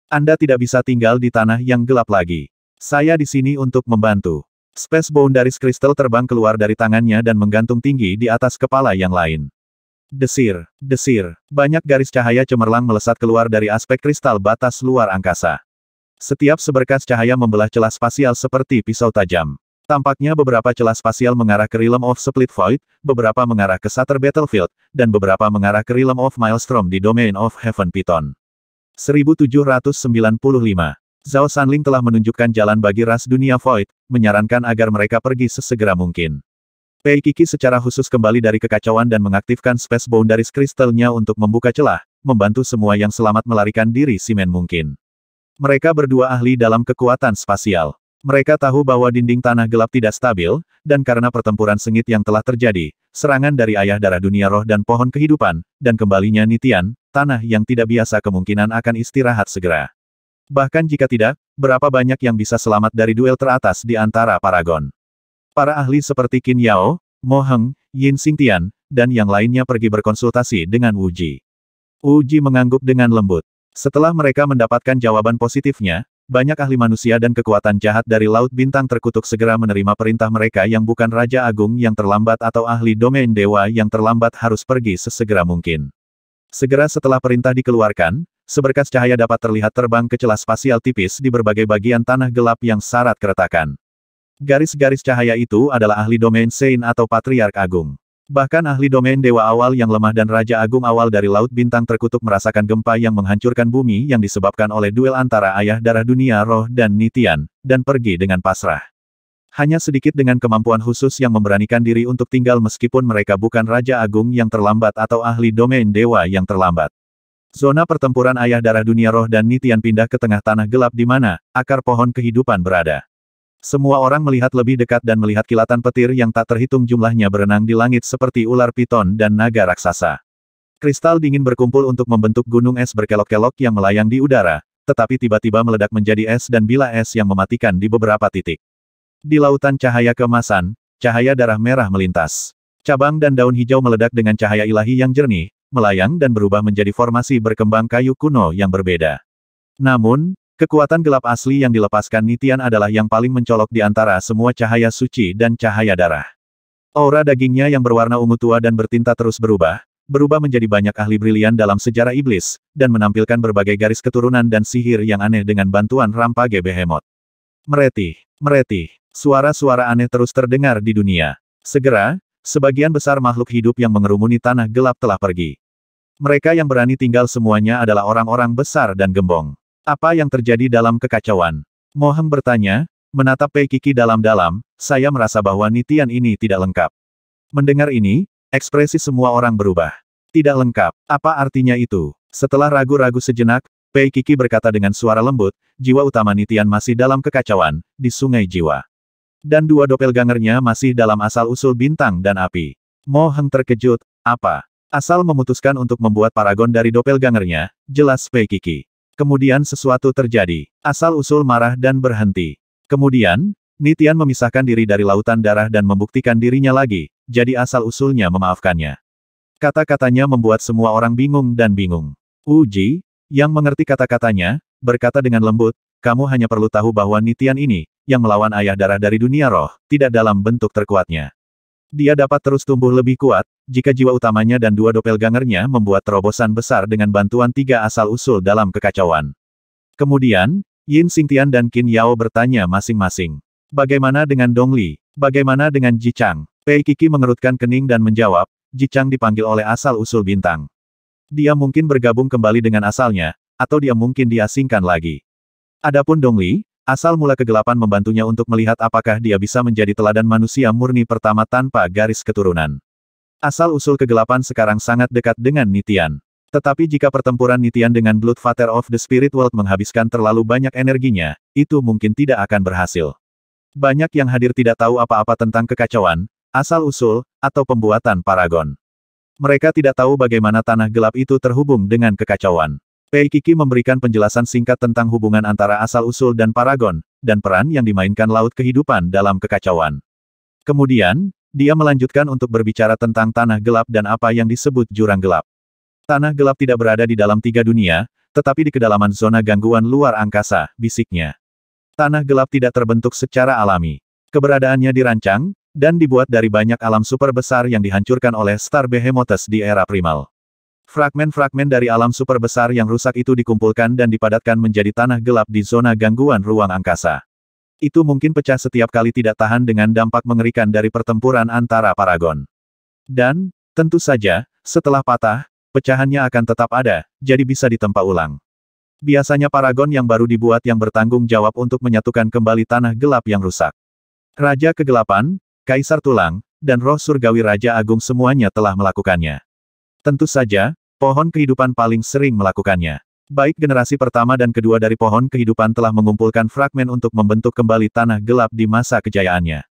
Anda tidak bisa tinggal di tanah yang gelap lagi. Saya di sini untuk membantu. Space Boundaries Crystal terbang keluar dari tangannya dan menggantung tinggi di atas kepala yang lain. Desir, desir, banyak garis cahaya cemerlang melesat keluar dari aspek kristal batas luar angkasa. Setiap seberkas cahaya membelah celah spasial seperti pisau tajam. Tampaknya beberapa celah spasial mengarah ke Realm of Split Void, beberapa mengarah ke Sater Battlefield, dan beberapa mengarah ke Realm of Maelstrom di Domain of Heaven Python. 1795. Zhao Sanling telah menunjukkan jalan bagi ras dunia Void, menyarankan agar mereka pergi sesegera mungkin. Pei Kiki secara khusus kembali dari kekacauan dan mengaktifkan Space Boundaries Crystal-nya untuk membuka celah, membantu semua yang selamat melarikan diri simen mungkin. Mereka berdua ahli dalam kekuatan spasial. Mereka tahu bahwa dinding tanah gelap tidak stabil, dan karena pertempuran sengit yang telah terjadi, serangan dari ayah darah dunia roh dan pohon kehidupan, dan kembalinya Nitian, tanah yang tidak biasa kemungkinan akan istirahat segera. Bahkan jika tidak, berapa banyak yang bisa selamat dari duel teratas di antara paragon. Para ahli seperti Qin Yao, Mo Heng, Yin Xingtian, dan yang lainnya pergi berkonsultasi dengan Wu Ji. Wu Ji mengangguk dengan lembut. Setelah mereka mendapatkan jawaban positifnya, banyak ahli manusia dan kekuatan jahat dari Laut Bintang Terkutuk segera menerima perintah mereka yang bukan Raja Agung yang terlambat atau ahli domain dewa yang terlambat harus pergi sesegera mungkin. Segera setelah perintah dikeluarkan, seberkas cahaya dapat terlihat terbang ke celah spasial tipis di berbagai bagian tanah gelap yang syarat keretakan. Garis-garis cahaya itu adalah ahli domain Sein atau Patriark Agung. Bahkan ahli domain Dewa Awal yang lemah dan Raja Agung Awal dari Laut Bintang Terkutuk merasakan gempa yang menghancurkan bumi yang disebabkan oleh duel antara ayah darah dunia roh dan Nitian, dan pergi dengan pasrah. Hanya sedikit dengan kemampuan khusus yang memberanikan diri untuk tinggal meskipun mereka bukan Raja Agung yang terlambat atau ahli domain Dewa yang terlambat. Zona pertempuran ayah darah dunia roh dan Nitian pindah ke tengah tanah gelap di mana akar pohon kehidupan berada. Semua orang melihat lebih dekat dan melihat kilatan petir yang tak terhitung jumlahnya berenang di langit seperti ular piton dan naga raksasa. Kristal dingin berkumpul untuk membentuk gunung es berkelok-kelok yang melayang di udara, tetapi tiba-tiba meledak menjadi es dan bila es yang mematikan di beberapa titik. Di lautan cahaya kemasan, cahaya darah merah melintas. Cabang dan daun hijau meledak dengan cahaya ilahi yang jernih, melayang dan berubah menjadi formasi berkembang kayu kuno yang berbeda. Namun, Kekuatan gelap asli yang dilepaskan Nitian adalah yang paling mencolok di antara semua cahaya suci dan cahaya darah. Aura dagingnya yang berwarna ungu tua dan bertinta terus berubah, berubah menjadi banyak ahli brilian dalam sejarah iblis, dan menampilkan berbagai garis keturunan dan sihir yang aneh dengan bantuan Rampage Behemoth. Mereti, mereti, suara-suara aneh terus terdengar di dunia. Segera, sebagian besar makhluk hidup yang mengerumuni tanah gelap telah pergi. Mereka yang berani tinggal semuanya adalah orang-orang besar dan gembong. Apa yang terjadi dalam kekacauan? Moheng bertanya, menatap Pei Kiki dalam-dalam, saya merasa bahwa nitian ini tidak lengkap. Mendengar ini, ekspresi semua orang berubah. Tidak lengkap, apa artinya itu? Setelah ragu-ragu sejenak, Pei Kiki berkata dengan suara lembut, jiwa utama Nitian masih dalam kekacauan, di sungai jiwa. Dan dua doppelgangernya masih dalam asal-usul bintang dan api. Mo Heng terkejut, apa? Asal memutuskan untuk membuat paragon dari doppelgangernya, jelas Pei Kiki. Kemudian sesuatu terjadi. Asal-usul marah dan berhenti. Kemudian, Nitian memisahkan diri dari lautan darah dan membuktikan dirinya lagi, jadi asal-usulnya memaafkannya. Kata-katanya membuat semua orang bingung dan bingung. Uji, yang mengerti kata-katanya, berkata dengan lembut, kamu hanya perlu tahu bahwa Nitian ini, yang melawan ayah darah dari dunia roh, tidak dalam bentuk terkuatnya. Dia dapat terus tumbuh lebih kuat, jika jiwa utamanya dan dua doppelgangernya membuat terobosan besar dengan bantuan tiga asal-usul dalam kekacauan. Kemudian, Yin Xingtian dan Qin Yao bertanya masing-masing. Bagaimana dengan Dong Li? Bagaimana dengan Ji Chang? Pei Kiki mengerutkan kening dan menjawab, Ji Chang dipanggil oleh asal-usul bintang. Dia mungkin bergabung kembali dengan asalnya, atau dia mungkin diasingkan lagi. Adapun Dong Li, Asal mula kegelapan membantunya untuk melihat apakah dia bisa menjadi teladan manusia murni pertama tanpa garis keturunan. Asal-usul kegelapan sekarang sangat dekat dengan Nitian. Tetapi jika pertempuran Nitian dengan Blood Father of the Spirit World menghabiskan terlalu banyak energinya, itu mungkin tidak akan berhasil. Banyak yang hadir tidak tahu apa-apa tentang kekacauan, asal-usul, atau pembuatan paragon. Mereka tidak tahu bagaimana tanah gelap itu terhubung dengan kekacauan. Pei Kiki memberikan penjelasan singkat tentang hubungan antara asal-usul dan paragon, dan peran yang dimainkan laut kehidupan dalam kekacauan. Kemudian, dia melanjutkan untuk berbicara tentang tanah gelap dan apa yang disebut jurang gelap. Tanah gelap tidak berada di dalam tiga dunia, tetapi di kedalaman zona gangguan luar angkasa, bisiknya. Tanah gelap tidak terbentuk secara alami. Keberadaannya dirancang, dan dibuat dari banyak alam super besar yang dihancurkan oleh Star Behemoths di era primal. Fragmen-fragmen dari alam super besar yang rusak itu dikumpulkan dan dipadatkan menjadi tanah gelap di zona gangguan ruang angkasa. Itu mungkin pecah setiap kali tidak tahan dengan dampak mengerikan dari pertempuran antara paragon. Dan, tentu saja, setelah patah, pecahannya akan tetap ada, jadi bisa ditempa ulang. Biasanya paragon yang baru dibuat yang bertanggung jawab untuk menyatukan kembali tanah gelap yang rusak. Raja Kegelapan, Kaisar Tulang, dan roh surgawi Raja Agung semuanya telah melakukannya. Tentu saja, pohon kehidupan paling sering melakukannya. Baik generasi pertama dan kedua dari pohon kehidupan telah mengumpulkan fragmen untuk membentuk kembali tanah gelap di masa kejayaannya.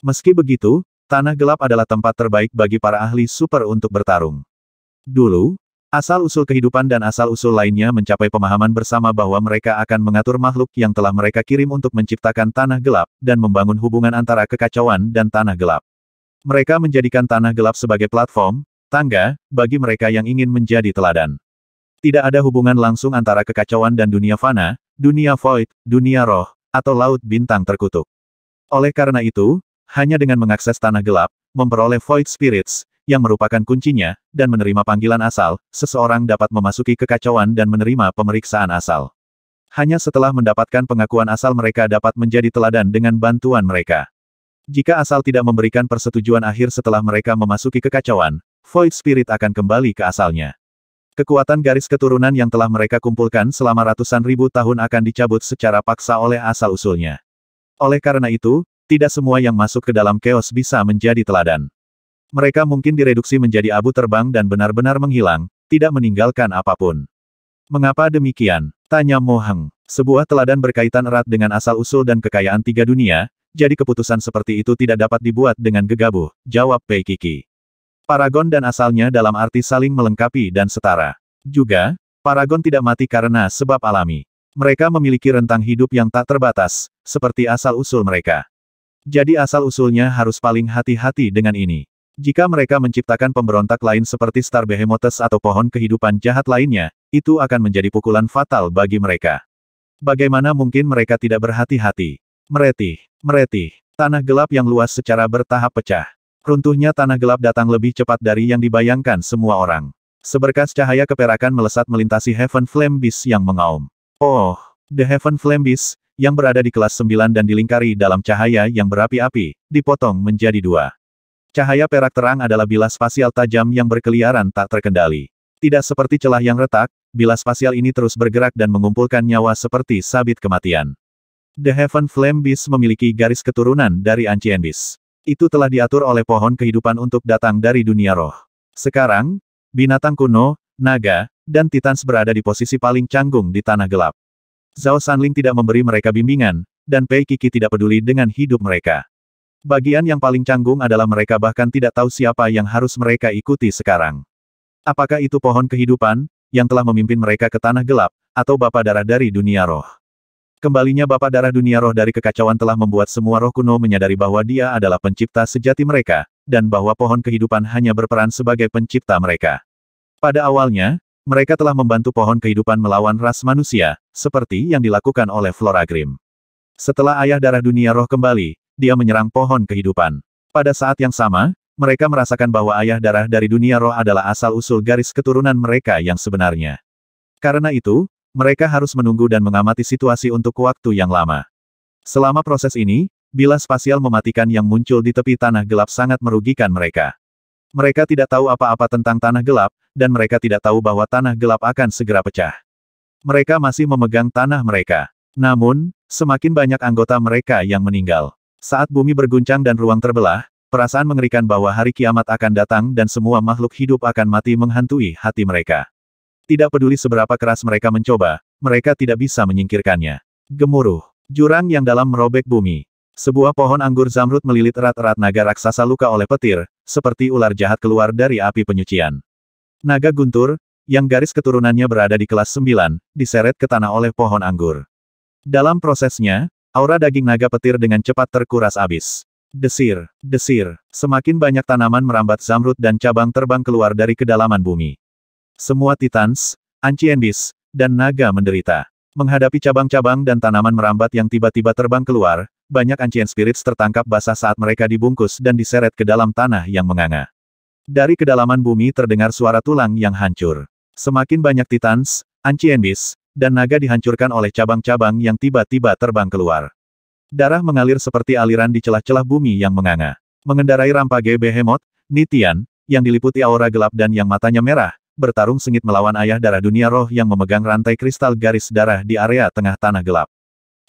Meski begitu, tanah gelap adalah tempat terbaik bagi para ahli super untuk bertarung. Dulu, asal-usul kehidupan dan asal-usul lainnya mencapai pemahaman bersama bahwa mereka akan mengatur makhluk yang telah mereka kirim untuk menciptakan tanah gelap, dan membangun hubungan antara kekacauan dan tanah gelap. Mereka menjadikan tanah gelap sebagai platform, tangga, bagi mereka yang ingin menjadi teladan. Tidak ada hubungan langsung antara kekacauan dan dunia fana, dunia void, dunia roh, atau laut bintang terkutuk. Oleh karena itu, hanya dengan mengakses tanah gelap, memperoleh void spirits, yang merupakan kuncinya, dan menerima panggilan asal, seseorang dapat memasuki kekacauan dan menerima pemeriksaan asal. Hanya setelah mendapatkan pengakuan asal mereka dapat menjadi teladan dengan bantuan mereka. Jika asal tidak memberikan persetujuan akhir setelah mereka memasuki kekacauan, Void Spirit akan kembali ke asalnya. Kekuatan garis keturunan yang telah mereka kumpulkan selama ratusan ribu tahun akan dicabut secara paksa oleh asal-usulnya. Oleh karena itu, tidak semua yang masuk ke dalam chaos bisa menjadi teladan. Mereka mungkin direduksi menjadi abu terbang dan benar-benar menghilang, tidak meninggalkan apa pun. Mengapa demikian? Tanya Mo Heng. Sebuah teladan berkaitan erat dengan asal-usul dan kekayaan tiga dunia, jadi keputusan seperti itu tidak dapat dibuat dengan gegabah, jawab Pei Kiki. Paragon dan asalnya dalam arti saling melengkapi dan setara. Juga, Paragon tidak mati karena sebab alami. Mereka memiliki rentang hidup yang tak terbatas, seperti asal-usul mereka. Jadi asal-usulnya harus paling hati-hati dengan ini. Jika mereka menciptakan pemberontak lain seperti Star Behemoths atau pohon kehidupan jahat lainnya, itu akan menjadi pukulan fatal bagi mereka. Bagaimana mungkin mereka tidak berhati-hati? Meretih, meretih. Tanah gelap yang luas secara bertahap pecah. Runtuhnya tanah gelap datang lebih cepat dari yang dibayangkan semua orang. Seberkas cahaya keperakan melesat melintasi Heaven Flame Beast yang mengaum. Oh, The Heaven Flame Beast, yang berada di kelas 9 dan dilingkari dalam cahaya yang berapi-api, dipotong menjadi dua. Cahaya perak terang adalah bilas spasial tajam yang berkeliaran tak terkendali. Tidak seperti celah yang retak, bilas spasial ini terus bergerak dan mengumpulkan nyawa seperti sabit kematian. The Heaven Flame Beast memiliki garis keturunan dari Ancient Beast. Itu telah diatur oleh pohon kehidupan untuk datang dari dunia roh. Sekarang, binatang kuno, naga, dan titans berada di posisi paling canggung di tanah gelap. Zhao Sanling tidak memberi mereka bimbingan, dan Pei Kiki tidak peduli dengan hidup mereka. Bagian yang paling canggung adalah mereka bahkan tidak tahu siapa yang harus mereka ikuti sekarang. Apakah itu pohon kehidupan, yang telah memimpin mereka ke tanah gelap, atau Bapa Darah dari dunia roh? Kembalinya Bapak Darah Dunia Roh dari kekacauan telah membuat semua roh kuno menyadari bahwa dia adalah pencipta sejati mereka, dan bahwa pohon kehidupan hanya berperan sebagai pencipta mereka. Pada awalnya, mereka telah membantu pohon kehidupan melawan ras manusia, seperti yang dilakukan oleh Flora Grim. Setelah ayah darah dunia roh kembali, dia menyerang pohon kehidupan. Pada saat yang sama, mereka merasakan bahwa ayah darah dari dunia roh adalah asal-usul garis keturunan mereka yang sebenarnya. Karena itu, mereka harus menunggu dan mengamati situasi untuk waktu yang lama. Selama proses ini, bilas spasial mematikan yang muncul di tepi tanah gelap sangat merugikan mereka. Mereka tidak tahu apa-apa tentang tanah gelap, dan mereka tidak tahu bahwa tanah gelap akan segera pecah. Mereka masih memegang tanah mereka. Namun, semakin banyak anggota mereka yang meninggal. Saat bumi berguncang dan ruang terbelah, perasaan mengerikan bahwa hari kiamat akan datang dan semua makhluk hidup akan mati menghantui hati mereka. Tidak peduli seberapa keras mereka mencoba, mereka tidak bisa menyingkirkannya. Gemuruh. Jurang yang dalam merobek bumi. Sebuah pohon anggur zamrud melilit erat-erat naga raksasa luka oleh petir, seperti ular jahat keluar dari api penyucian. Naga guntur, yang garis keturunannya berada di kelas 9, diseret ke tanah oleh pohon anggur. Dalam prosesnya, aura daging naga petir dengan cepat terkuras habis. Desir, desir, semakin banyak tanaman merambat zamrud dan cabang terbang keluar dari kedalaman bumi. Semua Titans, Ancient Beasts, dan naga menderita. Menghadapi cabang-cabang dan tanaman merambat yang tiba-tiba terbang keluar, banyak Ancient Spirits tertangkap basah saat mereka dibungkus dan diseret ke dalam tanah yang menganga. Dari kedalaman bumi terdengar suara tulang yang hancur. Semakin banyak Titans, Ancient Beasts, dan naga dihancurkan oleh cabang-cabang yang tiba-tiba terbang keluar. Darah mengalir seperti aliran di celah-celah bumi yang menganga. Mengendarai rampage Behemoth, Nitian, yang diliputi aura gelap dan yang matanya merah, bertarung sengit melawan ayah darah dunia roh yang memegang rantai kristal garis darah di area tengah tanah gelap.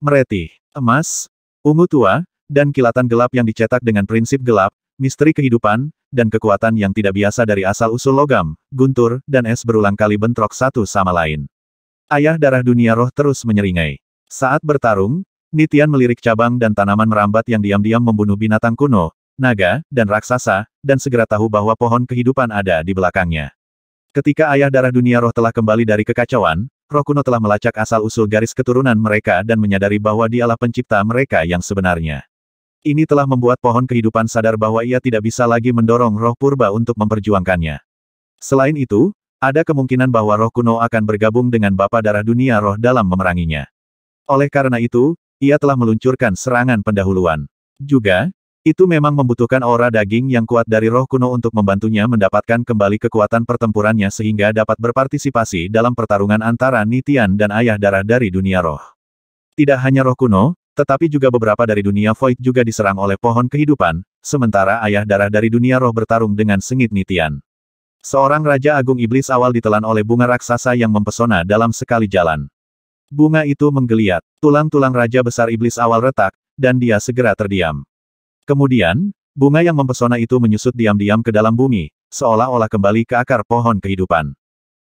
Meretih, emas, ungu tua, dan kilatan gelap yang dicetak dengan prinsip gelap, misteri kehidupan, dan kekuatan yang tidak biasa dari asal-usul logam, guntur, dan es berulang kali bentrok satu sama lain. Ayah darah dunia roh terus menyeringai. Saat bertarung, Nitian melirik cabang dan tanaman merambat yang diam-diam membunuh binatang kuno, naga, dan raksasa, dan segera tahu bahwa pohon kehidupan ada di belakangnya. Ketika ayah darah dunia roh telah kembali dari kekacauan, roh kuno telah melacak asal-usul garis keturunan mereka dan menyadari bahwa dialah pencipta mereka yang sebenarnya. Ini telah membuat pohon kehidupan sadar bahwa ia tidak bisa lagi mendorong roh purba untuk memperjuangkannya. Selain itu, ada kemungkinan bahwa roh kuno akan bergabung dengan Bapa Darah Dunia Roh dalam memeranginya. Oleh karena itu, ia telah meluncurkan serangan pendahuluan. Juga, itu memang membutuhkan aura daging yang kuat dari roh kuno untuk membantunya mendapatkan kembali kekuatan pertempurannya sehingga dapat berpartisipasi dalam pertarungan antara Nitian dan ayah darah dari dunia roh. Tidak hanya roh kuno, tetapi juga beberapa dari dunia Void juga diserang oleh pohon kehidupan, sementara ayah darah dari dunia roh bertarung dengan sengit Nitian. Seorang Raja Agung Iblis awal ditelan oleh bunga raksasa yang mempesona dalam sekali jalan. Bunga itu menggeliat, tulang-tulang Raja Besar Iblis awal retak, dan dia segera terdiam. Kemudian, bunga yang mempesona itu menyusut diam-diam ke dalam bumi, seolah-olah kembali ke akar pohon kehidupan.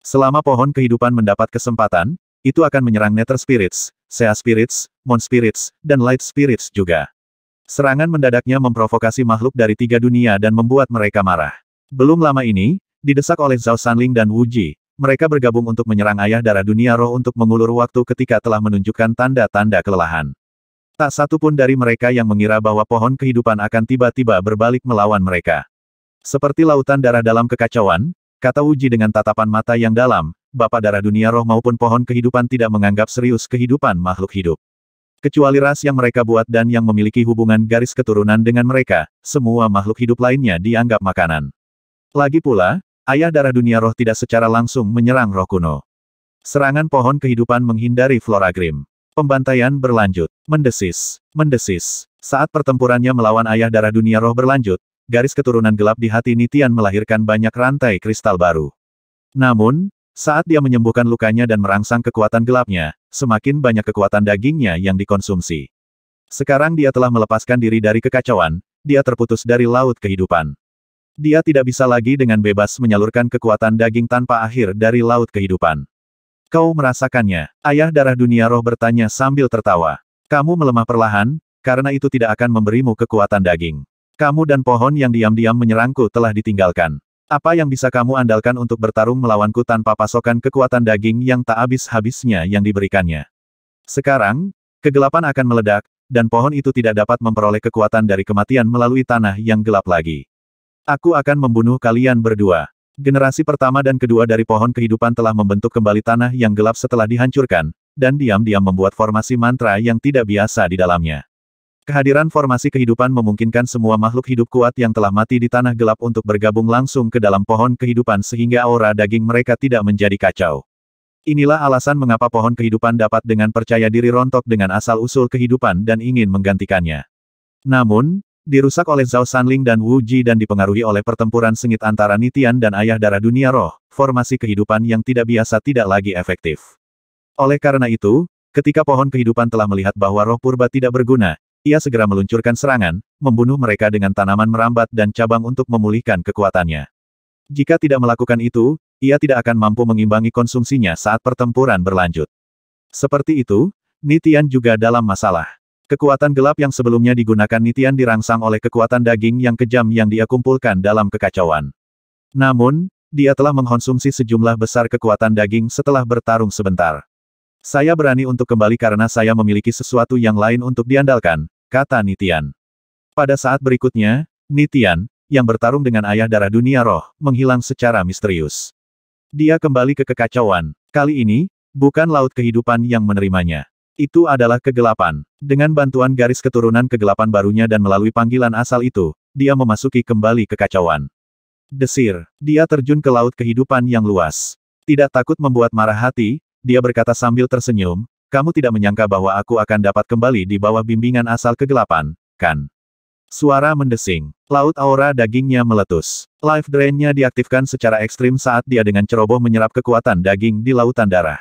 Selama pohon kehidupan mendapat kesempatan, itu akan menyerang Nether Spirits, Sea Spirits, Moon Spirits, dan Light Spirits juga. Serangan mendadaknya memprovokasi makhluk dari tiga dunia dan membuat mereka marah. Belum lama ini, didesak oleh Zhao Sanling dan Wu Ji, mereka bergabung untuk menyerang ayah darah dunia roh untuk mengulur waktu ketika telah menunjukkan tanda-tanda kelelahan. Tak satu pun dari mereka yang mengira bahwa pohon kehidupan akan tiba-tiba berbalik melawan mereka. Seperti lautan darah dalam kekacauan, kata Wuji dengan tatapan mata yang dalam, Bapak darah dunia roh maupun pohon kehidupan tidak menganggap serius kehidupan makhluk hidup. Kecuali ras yang mereka buat dan yang memiliki hubungan garis keturunan dengan mereka, semua makhluk hidup lainnya dianggap makanan. Lagi pula, ayah darah dunia roh tidak secara langsung menyerang roh kuno. Serangan pohon kehidupan menghindari Flora Grim. Pembantaian berlanjut. Mendesis. Mendesis. Saat pertempurannya melawan ayah darah dunia roh berlanjut, garis keturunan gelap di hati Nitian melahirkan banyak rantai kristal baru. Namun, saat dia menyembuhkan lukanya dan merangsang kekuatan gelapnya, semakin banyak kekuatan dagingnya yang dikonsumsi. Sekarang dia telah melepaskan diri dari kekacauan, dia terputus dari laut kehidupan. Dia tidak bisa lagi dengan bebas menyalurkan kekuatan daging tanpa akhir dari laut kehidupan. Kau merasakannya. Ayah darah dunia roh bertanya sambil tertawa. Kamu melemah perlahan, karena itu tidak akan memberimu kekuatan daging. Kamu dan pohon yang diam-diam menyerangku telah ditinggalkan. Apa yang bisa kamu andalkan untuk bertarung melawanku tanpa pasokan kekuatan daging yang tak habis-habisnya yang diberikannya? Sekarang, kegelapan akan meledak, dan pohon itu tidak dapat memperoleh kekuatan dari kematian melalui tanah yang gelap lagi. Aku akan membunuh kalian berdua. Generasi pertama dan kedua dari pohon kehidupan telah membentuk kembali tanah yang gelap setelah dihancurkan, dan diam-diam membuat formasi mantra yang tidak biasa di dalamnya. Kehadiran formasi kehidupan memungkinkan semua makhluk hidup kuat yang telah mati di tanah gelap untuk bergabung langsung ke dalam pohon kehidupan sehingga aura daging mereka tidak menjadi kacau. Inilah alasan mengapa pohon kehidupan dapat dengan percaya diri rontok dengan asal-usul kehidupan dan ingin menggantikannya. Namun, dirusak oleh Zhao Sanling dan Wu Ji dan dipengaruhi oleh pertempuran sengit antara Nitian dan Ayah Darah Dunia Roh, formasi kehidupan yang tidak biasa tidak lagi efektif. Oleh karena itu, ketika pohon kehidupan telah melihat bahwa roh purba tidak berguna, ia segera meluncurkan serangan, membunuh mereka dengan tanaman merambat dan cabang untuk memulihkan kekuatannya. Jika tidak melakukan itu, ia tidak akan mampu mengimbangi konsumsinya saat pertempuran berlanjut. Seperti itu, Nitian juga dalam masalah. Kekuatan gelap yang sebelumnya digunakan Nitian dirangsang oleh kekuatan daging yang kejam yang dia kumpulkan dalam kekacauan. Namun, dia telah mengkonsumsi sejumlah besar kekuatan daging setelah bertarung sebentar. Saya berani untuk kembali karena saya memiliki sesuatu yang lain untuk diandalkan, kata Nitian. Pada saat berikutnya, Nitian, yang bertarung dengan ayah darah dunia roh, menghilang secara misterius. Dia kembali ke kekacauan. Kali ini, bukan laut kehidupan yang menerimanya. Itu adalah kegelapan. Dengan bantuan garis keturunan kegelapan barunya dan melalui panggilan asal itu, dia memasuki kembali kekacauan. Desir, dia terjun ke laut kehidupan yang luas. Tidak takut membuat marah hati, dia berkata sambil tersenyum, kamu tidak menyangka bahwa aku akan dapat kembali di bawah bimbingan asal kegelapan, kan? Suara mendesing. Laut aura dagingnya meletus. Life drain-nya diaktifkan secara ekstrim saat dia dengan ceroboh menyerap kekuatan daging di lautan darah.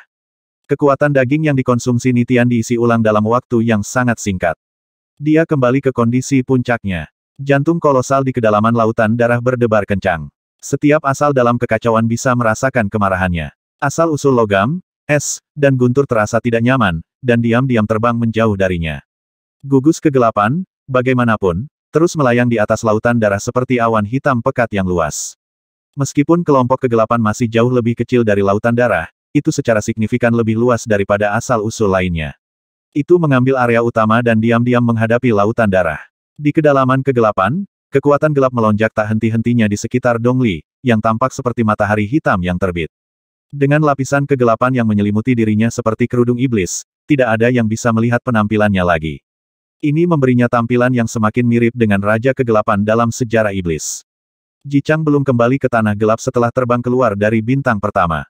Kekuatan daging yang dikonsumsi Nitian diisi ulang dalam waktu yang sangat singkat. Dia kembali ke kondisi puncaknya. Jantung kolosal di kedalaman lautan darah berdebar kencang. Setiap asal dalam kekacauan bisa merasakan kemarahannya. Asal-usul logam, es, dan guntur terasa tidak nyaman, dan diam-diam terbang menjauh darinya. Gugus kegelapan, bagaimanapun, terus melayang di atas lautan darah seperti awan hitam pekat yang luas. Meskipun kelompok kegelapan masih jauh lebih kecil dari lautan darah, itu secara signifikan lebih luas daripada asal-usul lainnya. Itu mengambil area utama dan diam-diam menghadapi lautan darah. Di kedalaman kegelapan, kekuatan gelap melonjak tak henti-hentinya di sekitar Dongli, yang tampak seperti matahari hitam yang terbit. Dengan lapisan kegelapan yang menyelimuti dirinya seperti kerudung iblis, tidak ada yang bisa melihat penampilannya lagi. Ini memberinya tampilan yang semakin mirip dengan Raja Kegelapan dalam sejarah iblis. Jichang belum kembali ke tanah gelap setelah terbang keluar dari bintang pertama.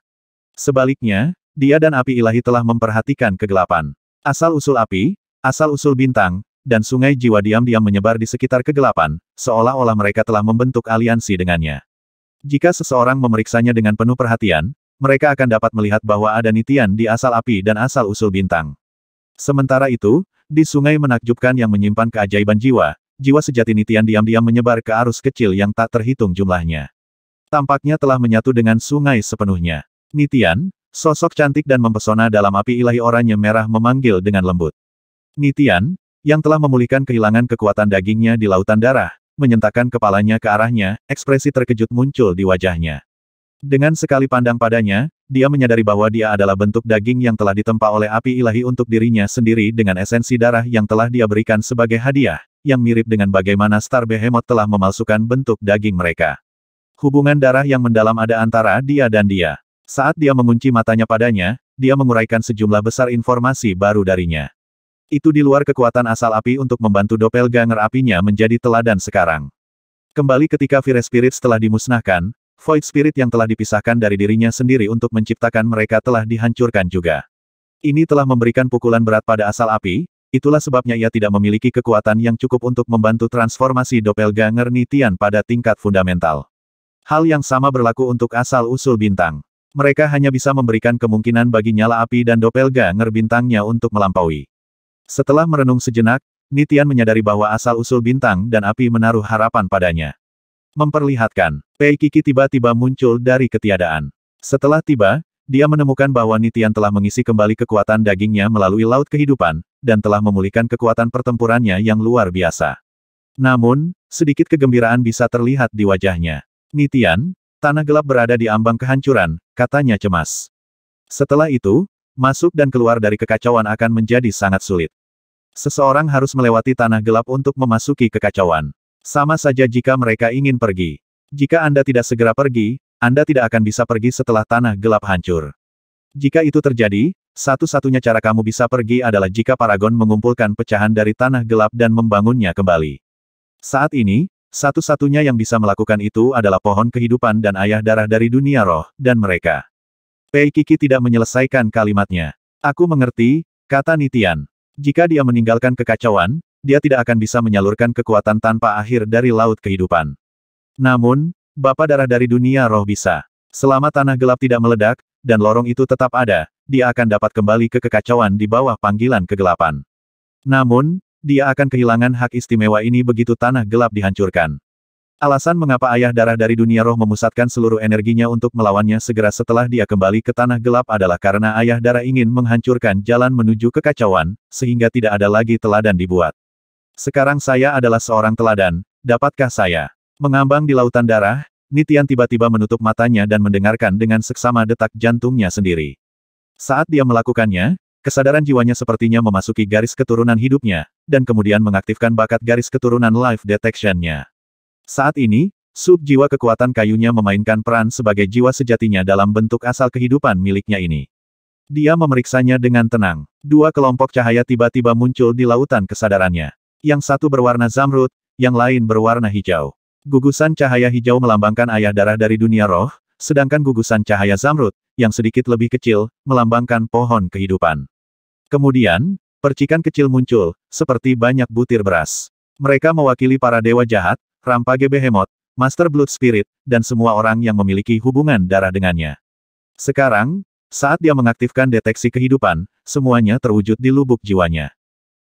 Sebaliknya, dia dan api ilahi telah memperhatikan kegelapan. Asal-usul api, asal-usul bintang, dan sungai jiwa diam-diam menyebar di sekitar kegelapan, seolah-olah mereka telah membentuk aliansi dengannya. Jika seseorang memeriksanya dengan penuh perhatian, mereka akan dapat melihat bahwa ada nitian di asal api dan asal-usul bintang. Sementara itu, di sungai menakjubkan yang menyimpan keajaiban jiwa, jiwa sejati nitian diam-diam menyebar ke arus kecil yang tak terhitung jumlahnya. Tampaknya telah menyatu dengan sungai sepenuhnya. Nitian, sosok cantik dan mempesona dalam api ilahi oranye merah memanggil dengan lembut. Nitian, yang telah memulihkan kehilangan kekuatan dagingnya di lautan darah, menyentakkan kepalanya ke arahnya, ekspresi terkejut muncul di wajahnya. Dengan sekali pandang padanya, dia menyadari bahwa dia adalah bentuk daging yang telah ditempa oleh api ilahi untuk dirinya sendiri dengan esensi darah yang telah dia berikan sebagai hadiah, yang mirip dengan bagaimana Star Behemoth telah memalsukan bentuk daging mereka. Hubungan darah yang mendalam ada antara dia dan dia. Saat dia mengunci matanya padanya, dia menguraikan sejumlah besar informasi baru darinya. Itu di luar kekuatan asal api untuk membantu doppelganger apinya menjadi teladan sekarang. Kembali ketika Fire Spirit setelah dimusnahkan, Void Spirit yang telah dipisahkan dari dirinya sendiri untuk menciptakan mereka telah dihancurkan juga. Ini telah memberikan pukulan berat pada asal api, itulah sebabnya ia tidak memiliki kekuatan yang cukup untuk membantu transformasi doppelganger Nitian pada tingkat fundamental. Hal yang sama berlaku untuk asal-usul bintang. Mereka hanya bisa memberikan kemungkinan bagi nyala api dan doppelganger bintangnya untuk melampaui. Setelah merenung sejenak, Nitian menyadari bahwa asal-usul bintang dan api menaruh harapan padanya. Memperlihatkan, Pei Kiki tiba-tiba muncul dari ketiadaan. Setelah tiba, dia menemukan bahwa Nitian telah mengisi kembali kekuatan dagingnya melalui laut kehidupan, dan telah memulihkan kekuatan pertempurannya yang luar biasa. Namun, sedikit kegembiraan bisa terlihat di wajahnya. Nitian, tanah gelap berada di ambang kehancuran, katanya cemas. Setelah itu, masuk dan keluar dari kekacauan akan menjadi sangat sulit. Seseorang harus melewati tanah gelap untuk memasuki kekacauan. Sama saja jika mereka ingin pergi. Jika Anda tidak segera pergi, Anda tidak akan bisa pergi setelah tanah gelap hancur. Jika itu terjadi, satu-satunya cara kamu bisa pergi adalah jika Paragon mengumpulkan pecahan dari tanah gelap dan membangunnya kembali. Saat ini, satu-satunya yang bisa melakukan itu adalah pohon kehidupan dan ayah darah dari dunia roh, dan mereka. Pei Kiki tidak menyelesaikan kalimatnya. Aku mengerti, kata Nitian. Jika dia meninggalkan kekacauan, dia tidak akan bisa menyalurkan kekuatan tanpa akhir dari laut kehidupan. Namun, Bapa darah dari dunia roh bisa. Selama tanah gelap tidak meledak, dan lorong itu tetap ada, dia akan dapat kembali ke kekacauan di bawah panggilan kegelapan. Namun, dia akan kehilangan hak istimewa ini begitu tanah gelap dihancurkan. Alasan mengapa ayah darah dari dunia roh memusatkan seluruh energinya untuk melawannya segera setelah dia kembali ke tanah gelap adalah karena ayah darah ingin menghancurkan jalan menuju kekacauan, sehingga tidak ada lagi teladan dibuat. Sekarang saya adalah seorang teladan, dapatkah saya? Mengambang di lautan darah, Nitian tiba-tiba menutup matanya dan mendengarkan dengan seksama detak jantungnya sendiri. Saat dia melakukannya, kesadaran jiwanya sepertinya memasuki garis keturunan hidupnya, dan kemudian mengaktifkan bakat garis keturunan life detection-nya. Saat ini, sub jiwa kekuatan kayunya memainkan peran sebagai jiwa sejatinya dalam bentuk asal kehidupan miliknya ini. Dia memeriksanya dengan tenang. Dua kelompok cahaya tiba-tiba muncul di lautan kesadarannya. Yang satu berwarna zamrud, yang lain berwarna hijau. Gugusan cahaya hijau melambangkan ayah darah dari dunia roh, sedangkan gugusan cahaya zamrud, yang sedikit lebih kecil, melambangkan pohon kehidupan. Kemudian, percikan kecil muncul, seperti banyak butir beras. Mereka mewakili para dewa jahat, Rampage Behemoth, Master Blood Spirit, dan semua orang yang memiliki hubungan darah dengannya. Sekarang, saat dia mengaktifkan deteksi kehidupan, semuanya terwujud di lubuk jiwanya.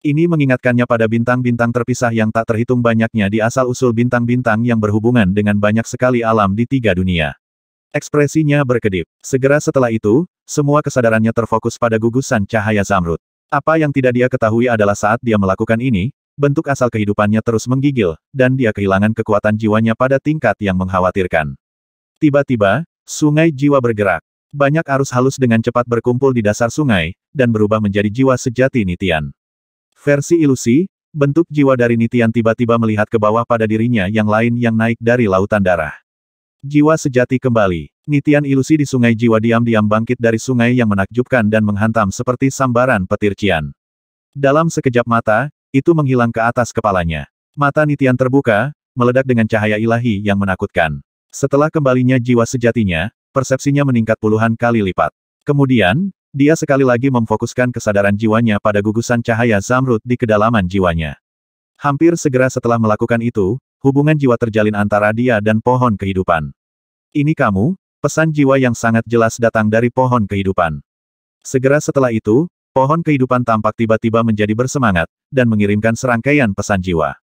Ini mengingatkannya pada bintang-bintang terpisah yang tak terhitung banyaknya di asal-usul bintang-bintang yang berhubungan dengan banyak sekali alam di tiga dunia. Ekspresinya berkedip. Segera setelah itu, semua kesadarannya terfokus pada gugusan cahaya zamrud. Apa yang tidak dia ketahui adalah saat dia melakukan ini, bentuk asal kehidupannya terus menggigil, dan dia kehilangan kekuatan jiwanya pada tingkat yang mengkhawatirkan. Tiba-tiba, sungai jiwa bergerak. Banyak arus halus dengan cepat berkumpul di dasar sungai, dan berubah menjadi jiwa sejati Nitian. Versi ilusi, bentuk jiwa dari Nitian tiba-tiba melihat ke bawah pada dirinya yang lain yang naik dari lautan darah. Jiwa sejati kembali. Nitian ilusi di sungai jiwa diam-diam bangkit dari sungai yang menakjubkan dan menghantam seperti sambaran petir cian. Dalam sekejap mata, itu menghilang ke atas kepalanya. Mata Nitian terbuka, meledak dengan cahaya ilahi yang menakutkan. Setelah kembalinya jiwa sejatinya, persepsinya meningkat puluhan kali lipat. Kemudian, dia sekali lagi memfokuskan kesadaran jiwanya pada gugusan cahaya zamrud di kedalaman jiwanya. Hampir segera setelah melakukan itu, hubungan jiwa terjalin antara dia dan pohon kehidupan. Ini kamu, pesan jiwa yang sangat jelas datang dari pohon kehidupan. Segera setelah itu, pohon kehidupan tampak tiba-tiba menjadi bersemangat, dan mengirimkan serangkaian pesan jiwa.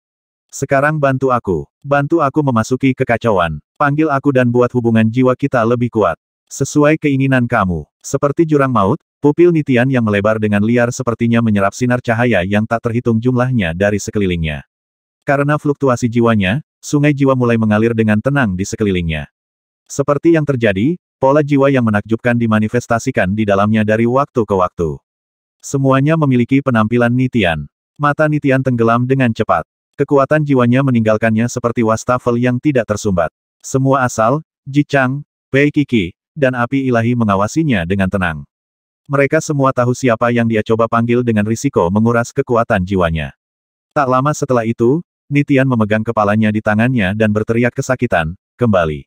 Sekarang bantu aku. Bantu aku memasuki kekacauan. Panggil aku dan buat hubungan jiwa kita lebih kuat. Sesuai keinginan kamu. Seperti jurang maut, pupil Nitian yang melebar dengan liar sepertinya menyerap sinar cahaya yang tak terhitung jumlahnya dari sekelilingnya. Karena fluktuasi jiwanya, sungai jiwa mulai mengalir dengan tenang di sekelilingnya. Seperti yang terjadi, pola jiwa yang menakjubkan dimanifestasikan di dalamnya dari waktu ke waktu. Semuanya memiliki penampilan Nitian. Mata Nitian tenggelam dengan cepat. Kekuatan jiwanya meninggalkannya seperti wastafel yang tidak tersumbat. Semua asal, Jichang, Pei Kiki, dan api ilahi mengawasinya dengan tenang. Mereka semua tahu siapa yang dia coba panggil dengan risiko menguras kekuatan jiwanya. Tak lama setelah itu, Nitian memegang kepalanya di tangannya dan berteriak kesakitan, kembali.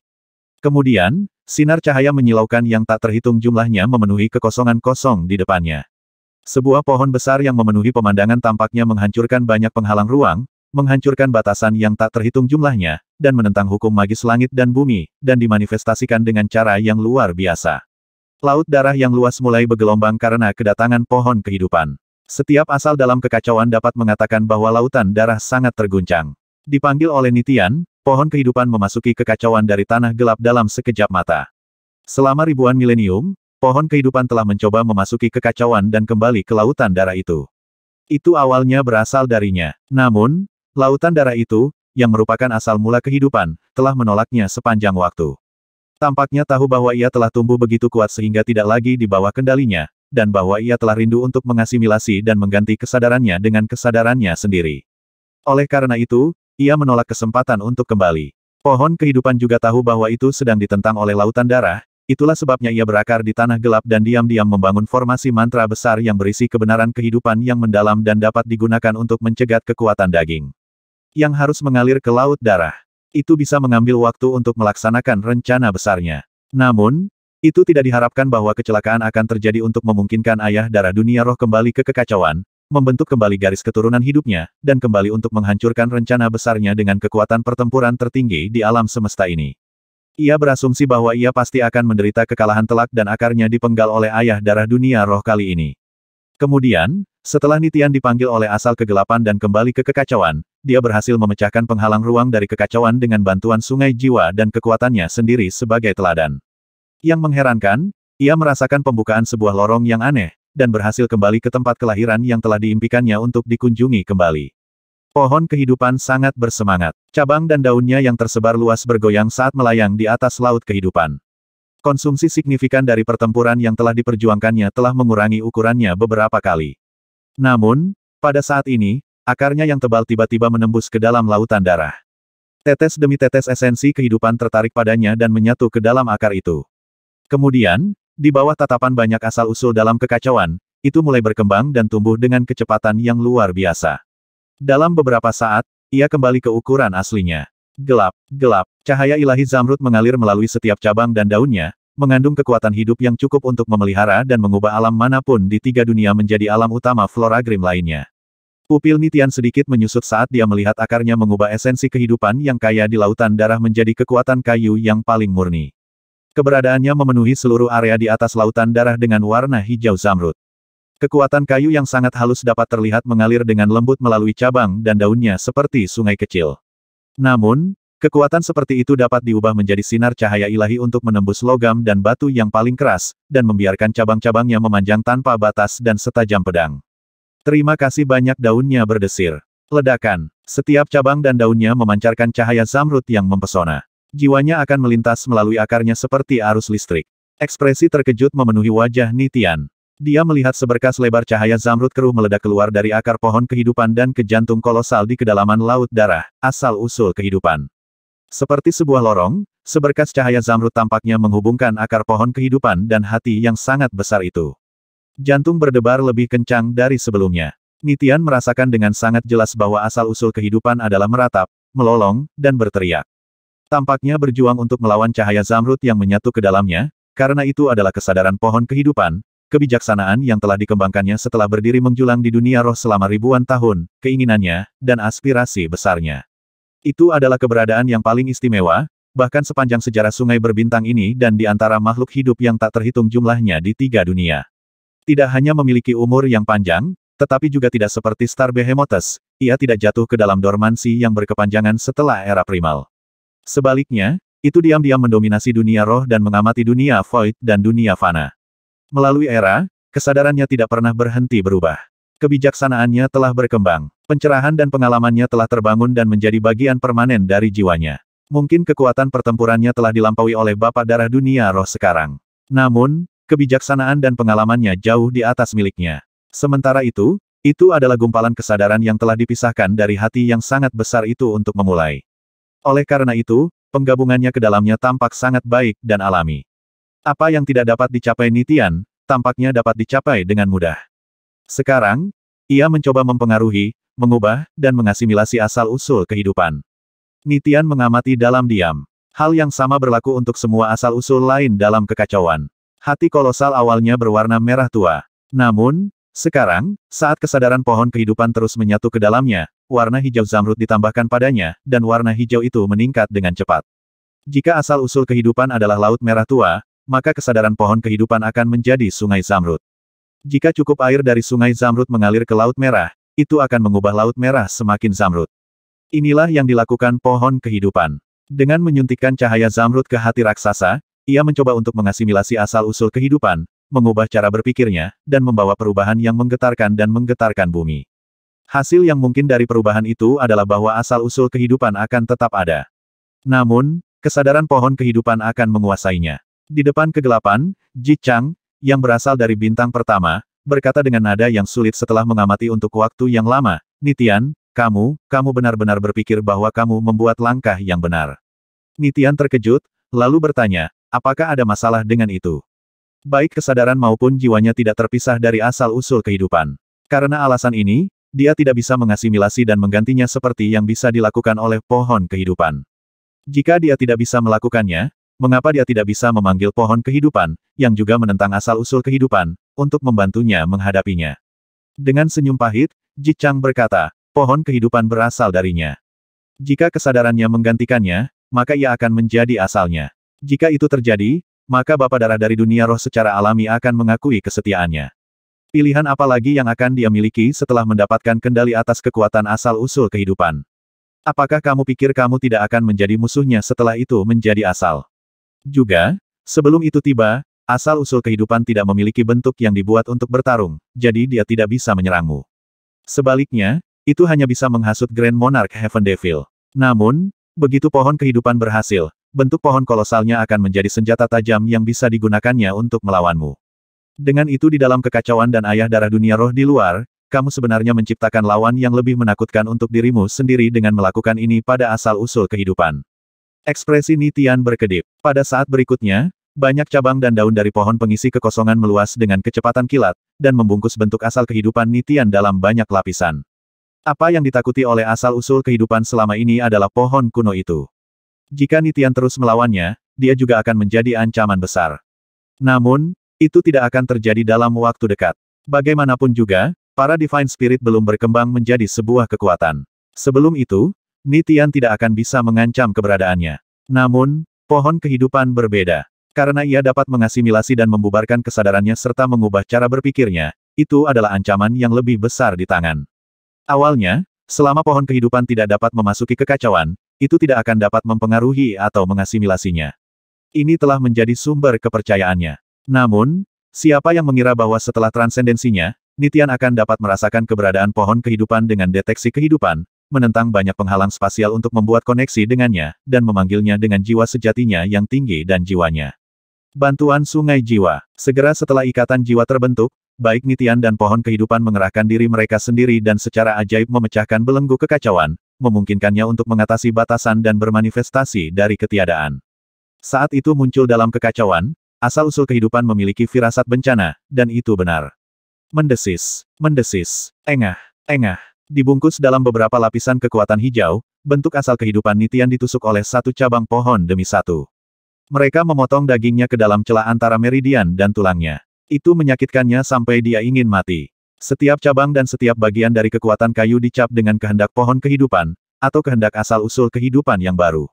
Kemudian, sinar cahaya menyilaukan yang tak terhitung jumlahnya memenuhi kekosongan kosong di depannya. Sebuah pohon besar yang memenuhi pemandangan tampaknya menghancurkan banyak penghalang ruang, menghancurkan batasan yang tak terhitung jumlahnya, dan menentang hukum magis langit dan bumi, dan dimanifestasikan dengan cara yang luar biasa. Laut darah yang luas mulai bergelombang karena kedatangan pohon kehidupan. Setiap asal dalam kekacauan dapat mengatakan bahwa lautan darah sangat terguncang. Dipanggil oleh Nitian, pohon kehidupan memasuki kekacauan dari tanah gelap dalam sekejap mata. Selama ribuan milenium, pohon kehidupan telah mencoba memasuki kekacauan dan kembali ke lautan darah itu. Itu awalnya berasal darinya. Namun, Lautan darah itu, yang merupakan asal mula kehidupan, telah menolaknya sepanjang waktu. Tampaknya tahu bahwa ia telah tumbuh begitu kuat sehingga tidak lagi di bawah kendalinya, dan bahwa ia telah rindu untuk mengasimilasi dan mengganti kesadarannya dengan kesadarannya sendiri. Oleh karena itu, ia menolak kesempatan untuk kembali. Pohon kehidupan juga tahu bahwa itu sedang ditentang oleh lautan darah, itulah sebabnya ia berakar di tanah gelap dan diam-diam membangun formasi mantra besar yang berisi kebenaran kehidupan yang mendalam dan dapat digunakan untuk mencegat kekuatan daging yang harus mengalir ke laut darah. Itu bisa mengambil waktu untuk melaksanakan rencana besarnya. Namun, itu tidak diharapkan bahwa kecelakaan akan terjadi untuk memungkinkan ayah darah dunia roh kembali ke kekacauan, membentuk kembali garis keturunan hidupnya, dan kembali untuk menghancurkan rencana besarnya dengan kekuatan pertempuran tertinggi di alam semesta ini. Ia berasumsi bahwa ia pasti akan menderita kekalahan telak dan akarnya dipenggal oleh ayah darah dunia roh kali ini. Kemudian, setelah Nitian dipanggil oleh asal kegelapan dan kembali ke kekacauan, dia berhasil memecahkan penghalang ruang dari kekacauan dengan bantuan sungai jiwa dan kekuatannya sendiri sebagai teladan. Yang mengherankan, ia merasakan pembukaan sebuah lorong yang aneh, dan berhasil kembali ke tempat kelahiran yang telah diimpikannya untuk dikunjungi kembali. Pohon kehidupan sangat bersemangat. Cabang dan daunnya yang tersebar luas bergoyang saat melayang di atas laut kehidupan. Konsumsi signifikan dari pertempuran yang telah diperjuangkannya telah mengurangi ukurannya beberapa kali. Namun, pada saat ini, Akarnya yang tebal tiba-tiba menembus ke dalam lautan darah. Tetes demi tetes esensi kehidupan tertarik padanya dan menyatu ke dalam akar itu. Kemudian, di bawah tatapan banyak asal-usul dalam kekacauan, itu mulai berkembang dan tumbuh dengan kecepatan yang luar biasa. Dalam beberapa saat, ia kembali ke ukuran aslinya. Gelap, gelap, cahaya ilahi Zamrud mengalir melalui setiap cabang dan daunnya, mengandung kekuatan hidup yang cukup untuk memelihara dan mengubah alam mana pun di tiga dunia menjadi alam utama flora grim lainnya. Pupil Nitian sedikit menyusut saat dia melihat akarnya mengubah esensi kehidupan yang kaya di lautan darah menjadi kekuatan kayu yang paling murni. Keberadaannya memenuhi seluruh area di atas lautan darah dengan warna hijau zamrud. Kekuatan kayu yang sangat halus dapat terlihat mengalir dengan lembut melalui cabang dan daunnya seperti sungai kecil. Namun, kekuatan seperti itu dapat diubah menjadi sinar cahaya ilahi untuk menembus logam dan batu yang paling keras, dan membiarkan cabang-cabangnya memanjang tanpa batas dan setajam pedang. Terima kasih banyak daunnya berdesir. Ledakan. Setiap cabang dan daunnya memancarkan cahaya zamrud yang mempesona. Jiwanya akan melintas melalui akarnya seperti arus listrik. Ekspresi terkejut memenuhi wajah Nitian. Dia melihat seberkas lebar cahaya zamrud keruh meledak keluar dari akar pohon kehidupan dan ke jantung kolosal di kedalaman laut darah, asal-usul kehidupan. Seperti sebuah lorong, seberkas cahaya zamrud tampaknya menghubungkan akar pohon kehidupan dan hati yang sangat besar itu. Jantung berdebar lebih kencang dari sebelumnya. Nitian merasakan dengan sangat jelas bahwa asal-usul kehidupan adalah meratap, melolong, dan berteriak. Tampaknya berjuang untuk melawan cahaya zamrud yang menyatu ke dalamnya, karena itu adalah kesadaran pohon kehidupan, kebijaksanaan yang telah dikembangkannya setelah berdiri menjulang di dunia roh selama ribuan tahun, keinginannya, dan aspirasi besarnya. Itu adalah keberadaan yang paling istimewa, bahkan sepanjang sejarah sungai berbintang ini dan di antara makhluk hidup yang tak terhitung jumlahnya di tiga dunia. Tidak hanya memiliki umur yang panjang, tetapi juga tidak seperti Star Behemoths, ia tidak jatuh ke dalam dormansi yang berkepanjangan setelah era primal. Sebaliknya, itu diam-diam mendominasi dunia roh dan mengamati dunia void dan dunia fana. Melalui era, kesadarannya tidak pernah berhenti berubah. Kebijaksanaannya telah berkembang. Pencerahan dan pengalamannya telah terbangun dan menjadi bagian permanen dari jiwanya. Mungkin kekuatan pertempurannya telah dilampaui oleh Bapak Darah Dunia Roh sekarang. Namun, kebijaksanaan dan pengalamannya jauh di atas miliknya. Sementara itu, itu adalah gumpalan kesadaran yang telah dipisahkan dari hati yang sangat besar itu untuk memulai. Oleh karena itu, penggabungannya ke dalamnya tampak sangat baik dan alami. Apa yang tidak dapat dicapai Nitian, tampaknya dapat dicapai dengan mudah. Sekarang, ia mencoba mempengaruhi, mengubah, dan mengasimilasi asal-usul kehidupan. Nitian mengamati dalam diam. Hal yang sama berlaku untuk semua asal-usul lain dalam kekacauan. Hati kolosal awalnya berwarna merah tua. Namun, sekarang, saat kesadaran pohon kehidupan terus menyatu ke dalamnya, warna hijau zamrud ditambahkan padanya, dan warna hijau itu meningkat dengan cepat. Jika asal-usul kehidupan adalah laut merah tua, maka kesadaran pohon kehidupan akan menjadi sungai zamrud. Jika cukup air dari sungai zamrud mengalir ke laut merah, itu akan mengubah laut merah semakin zamrud. Inilah yang dilakukan pohon kehidupan. Dengan menyuntikkan cahaya zamrud ke hati raksasa, ia mencoba untuk mengasimilasi asal-usul kehidupan, mengubah cara berpikirnya, dan membawa perubahan yang menggetarkan dan menggetarkan bumi. Hasil yang mungkin dari perubahan itu adalah bahwa asal-usul kehidupan akan tetap ada. Namun, kesadaran pohon kehidupan akan menguasainya. Di depan kegelapan, Ji Chang, yang berasal dari bintang pertama, berkata dengan nada yang sulit setelah mengamati untuk waktu yang lama, Nitian, kamu, kamu benar-benar berpikir bahwa kamu membuat langkah yang benar. Nitian terkejut, lalu bertanya, apakah ada masalah dengan itu? Baik kesadaran maupun jiwanya tidak terpisah dari asal-usul kehidupan. Karena alasan ini, dia tidak bisa mengasimilasi dan menggantinya seperti yang bisa dilakukan oleh pohon kehidupan. Jika dia tidak bisa melakukannya, mengapa dia tidak bisa memanggil pohon kehidupan, yang juga menentang asal-usul kehidupan, untuk membantunya menghadapinya? Dengan senyum pahit, Ji Chang berkata, pohon kehidupan berasal darinya. Jika kesadarannya menggantikannya, maka ia akan menjadi asalnya. Jika itu terjadi, maka Bapak Darah dari dunia roh secara alami akan mengakui kesetiaannya. Pilihan apa lagi yang akan dia miliki setelah mendapatkan kendali atas kekuatan asal-usul kehidupan? Apakah kamu pikir kamu tidak akan menjadi musuhnya setelah itu menjadi asal? Juga, sebelum itu tiba, asal-usul kehidupan tidak memiliki bentuk yang dibuat untuk bertarung, jadi dia tidak bisa menyerangmu. Sebaliknya, itu hanya bisa menghasut Grand Monarch Heaven Devil. Namun, begitu pohon kehidupan berhasil, bentuk pohon kolosalnya akan menjadi senjata tajam yang bisa digunakannya untuk melawanmu. Dengan itu di dalam kekacauan dan ayah darah dunia roh di luar, kamu sebenarnya menciptakan lawan yang lebih menakutkan untuk dirimu sendiri dengan melakukan ini pada asal-usul kehidupan. Ekspresi Nitian berkedip. Pada saat berikutnya, banyak cabang dan daun dari pohon pengisi kekosongan meluas dengan kecepatan kilat, dan membungkus bentuk asal kehidupan Nitian dalam banyak lapisan. Apa yang ditakuti oleh asal-usul kehidupan selama ini adalah pohon kuno itu. Jika Nitian terus melawannya, dia juga akan menjadi ancaman besar. Namun, itu tidak akan terjadi dalam waktu dekat. Bagaimanapun juga, para Divine Spirit belum berkembang menjadi sebuah kekuatan. Sebelum itu, Nitian tidak akan bisa mengancam keberadaannya. Namun, pohon kehidupan berbeda. Karena ia dapat mengasimilasi dan membubarkan kesadarannya serta mengubah cara berpikirnya, itu adalah ancaman yang lebih besar di tangan. Awalnya, selama pohon kehidupan tidak dapat memasuki kekacauan, itu tidak akan dapat mempengaruhi atau mengasimilasinya. Ini telah menjadi sumber kepercayaannya. Namun, siapa yang mengira bahwa setelah transendensinya, Nitian akan dapat merasakan keberadaan pohon kehidupan dengan deteksi kehidupan, menentang banyak penghalang spasial untuk membuat koneksi dengannya, dan memanggilnya dengan jiwa sejatinya yang tinggi dan jiwanya. Bantuan Sungai Jiwa Segera setelah ikatan jiwa terbentuk, baik Nitian dan pohon kehidupan mengerahkan diri mereka sendiri dan secara ajaib memecahkan belenggu kekacauan, memungkinkannya untuk mengatasi batasan dan bermanifestasi dari ketiadaan. Saat itu muncul dalam kekacauan, Asal-usul kehidupan memiliki firasat bencana, dan itu benar. Mendesis, mendesis, engah, engah. Dibungkus dalam beberapa lapisan kekuatan hijau, bentuk asal kehidupan Nitian ditusuk oleh satu cabang pohon demi satu. Mereka memotong dagingnya ke dalam celah antara meridian dan tulangnya. Itu menyakitkannya sampai dia ingin mati. Setiap cabang dan setiap bagian dari kekuatan kayu dicap dengan kehendak pohon kehidupan, atau kehendak asal-usul kehidupan yang baru.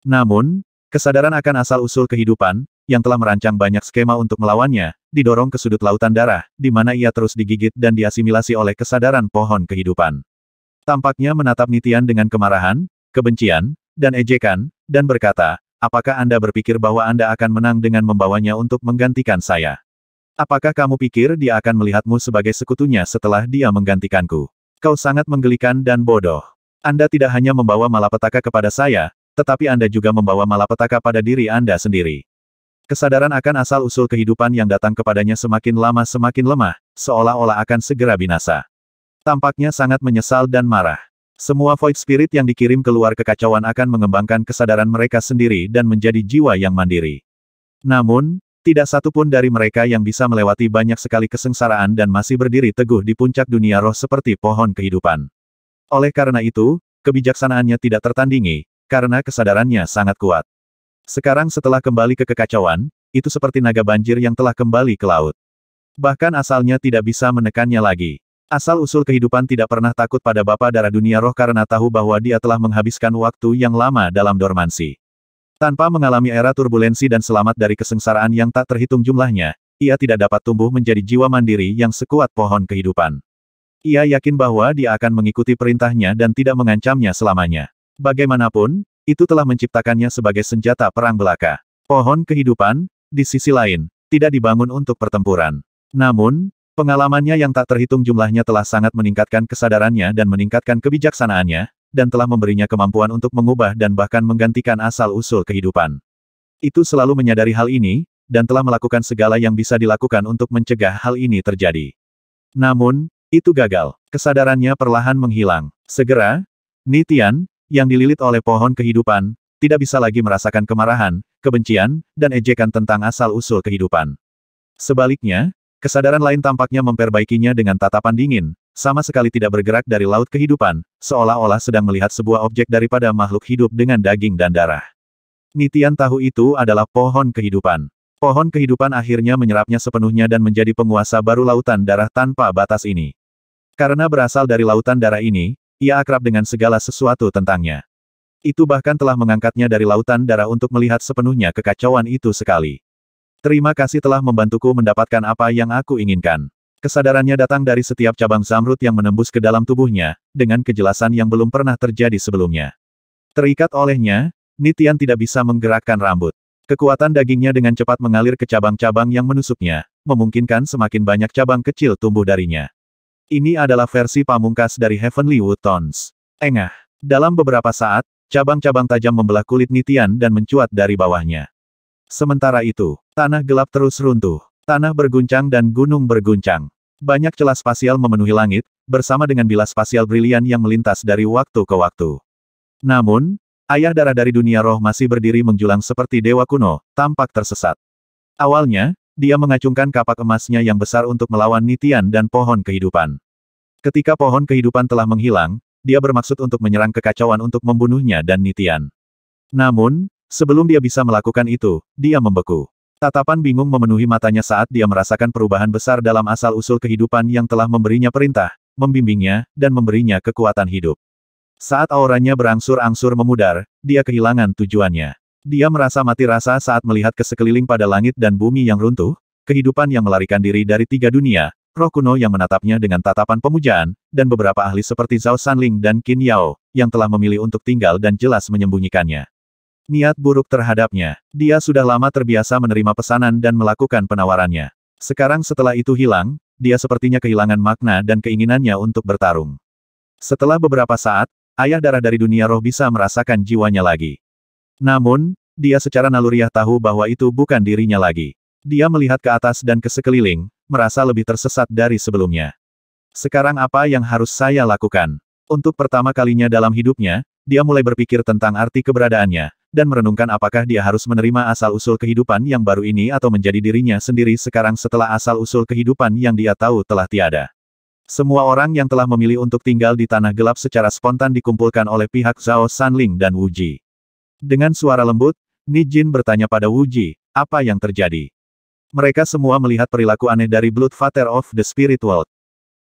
Namun, kesadaran akan asal-usul kehidupan, yang telah merancang banyak skema untuk melawannya, didorong ke sudut lautan darah, di mana ia terus digigit dan diasimilasi oleh kesadaran pohon kehidupan. Tampaknya menatap Nitian dengan kemarahan, kebencian, dan ejekan, dan berkata, apakah Anda berpikir bahwa Anda akan menang dengan membawanya untuk menggantikan saya? Apakah kamu pikir dia akan melihatmu sebagai sekutunya setelah dia menggantikanku? Kau sangat menggelikan dan bodoh. Anda tidak hanya membawa malapetaka kepada saya, tetapi Anda juga membawa malapetaka pada diri Anda sendiri. Kesadaran akan asal-usul kehidupan yang datang kepadanya semakin lama semakin lemah, seolah-olah akan segera binasa. Tampaknya sangat menyesal dan marah. Semua Void Spirit yang dikirim keluar kekacauan akan mengembangkan kesadaran mereka sendiri dan menjadi jiwa yang mandiri. Namun, tidak satu pun dari mereka yang bisa melewati banyak sekali kesengsaraan dan masih berdiri teguh di puncak dunia roh seperti pohon kehidupan. Oleh karena itu, kebijaksanaannya tidak tertandingi, karena kesadarannya sangat kuat. Sekarang setelah kembali ke kekacauan, itu seperti naga banjir yang telah kembali ke laut. Bahkan asalnya tidak bisa menekannya lagi. Asal-usul kehidupan tidak pernah takut pada Bapa darah dunia roh karena tahu bahwa dia telah menghabiskan waktu yang lama dalam dormansi. Tanpa mengalami era turbulensi dan selamat dari kesengsaraan yang tak terhitung jumlahnya, ia tidak dapat tumbuh menjadi jiwa mandiri yang sekuat pohon kehidupan. Ia yakin bahwa dia akan mengikuti perintahnya dan tidak mengancamnya selamanya. Bagaimanapun, itu telah menciptakannya sebagai senjata perang belaka. Pohon kehidupan, di sisi lain, tidak dibangun untuk pertempuran. Namun, Pengalamannya yang tak terhitung jumlahnya telah sangat meningkatkan kesadarannya dan meningkatkan kebijaksanaannya, dan telah memberinya kemampuan untuk mengubah dan bahkan menggantikan asal-usul kehidupan. Itu selalu menyadari hal ini, dan telah melakukan segala yang bisa dilakukan untuk mencegah hal ini terjadi. Namun, itu gagal. Kesadarannya perlahan menghilang. Segera, Nitian, yang dililit oleh pohon kehidupan, tidak bisa lagi merasakan kemarahan, kebencian, dan ejekan tentang asal-usul kehidupan. Sebaliknya, Kesadaran lain tampaknya memperbaikinya dengan tatapan dingin, sama sekali tidak bergerak dari laut kehidupan, seolah-olah sedang melihat sebuah objek daripada makhluk hidup dengan daging dan darah. Nitian tahu itu adalah pohon kehidupan. Pohon kehidupan akhirnya menyerapnya sepenuhnya dan menjadi penguasa baru lautan darah tanpa batas ini. Karena berasal dari lautan darah ini, ia akrab dengan segala sesuatu tentangnya. Itu bahkan telah mengangkatnya dari lautan darah untuk melihat sepenuhnya kekacauan itu sekali. Terima kasih telah membantuku mendapatkan apa yang aku inginkan. Kesadarannya datang dari setiap cabang zamrud yang menembus ke dalam tubuhnya, dengan kejelasan yang belum pernah terjadi sebelumnya. Terikat olehnya, Nitian tidak bisa menggerakkan rambut. Kekuatan dagingnya dengan cepat mengalir ke cabang-cabang yang menusuknya, memungkinkan semakin banyak cabang kecil tumbuh darinya. Ini adalah versi pamungkas dari Heavenly Wood Tones. Engah. Dalam beberapa saat, cabang-cabang tajam membelah kulit Nitian dan mencuat dari bawahnya. Sementara itu, tanah gelap terus runtuh. Tanah berguncang dan gunung berguncang. Banyak celah spasial memenuhi langit, bersama dengan bilas spasial brilian yang melintas dari waktu ke waktu. Namun, ayah darah dari dunia roh masih berdiri menjulang seperti dewa kuno, tampak tersesat. Awalnya, dia mengacungkan kapak emasnya yang besar untuk melawan Nitian dan pohon kehidupan. Ketika pohon kehidupan telah menghilang, dia bermaksud untuk menyerang kekacauan untuk membunuhnya dan Nitian. Namun, Sebelum dia bisa melakukan itu, dia membeku. Tatapan bingung memenuhi matanya saat dia merasakan perubahan besar dalam asal-usul kehidupan yang telah memberinya perintah, membimbingnya, dan memberinya kekuatan hidup. Saat auranya berangsur-angsur memudar, dia kehilangan tujuannya. Dia merasa mati rasa saat melihat ke sekeliling pada langit dan bumi yang runtuh, kehidupan yang melarikan diri dari tiga dunia, roh kuno yang menatapnya dengan tatapan pemujaan, dan beberapa ahli seperti Zhao Sanling dan Qin Yao, yang telah memilih untuk tinggal dan jelas menyembunyikannya niat buruk terhadapnya. Dia sudah lama terbiasa menerima pesanan dan melakukan penawarannya. Sekarang setelah itu hilang, dia sepertinya kehilangan makna dan keinginannya untuk bertarung. Setelah beberapa saat, ayah darah dari dunia roh bisa merasakan jiwanya lagi. Namun, dia secara naluriah tahu bahwa itu bukan dirinya lagi. Dia melihat ke atas dan ke sekeliling, merasa lebih tersesat dari sebelumnya. Sekarang apa yang harus saya lakukan? Untuk pertama kalinya dalam hidupnya, dia mulai berpikir tentang arti keberadaannya, dan merenungkan apakah dia harus menerima asal-usul kehidupan yang baru ini atau menjadi dirinya sendiri sekarang setelah asal-usul kehidupan yang dia tahu telah tiada. Semua orang yang telah memilih untuk tinggal di tanah gelap secara spontan dikumpulkan oleh pihak Zhao Sanling dan Wu Ji. Dengan suara lembut, Ni Jin bertanya pada Wu Ji, apa yang terjadi? Mereka semua melihat perilaku aneh dari Blood Father of the Spirit World.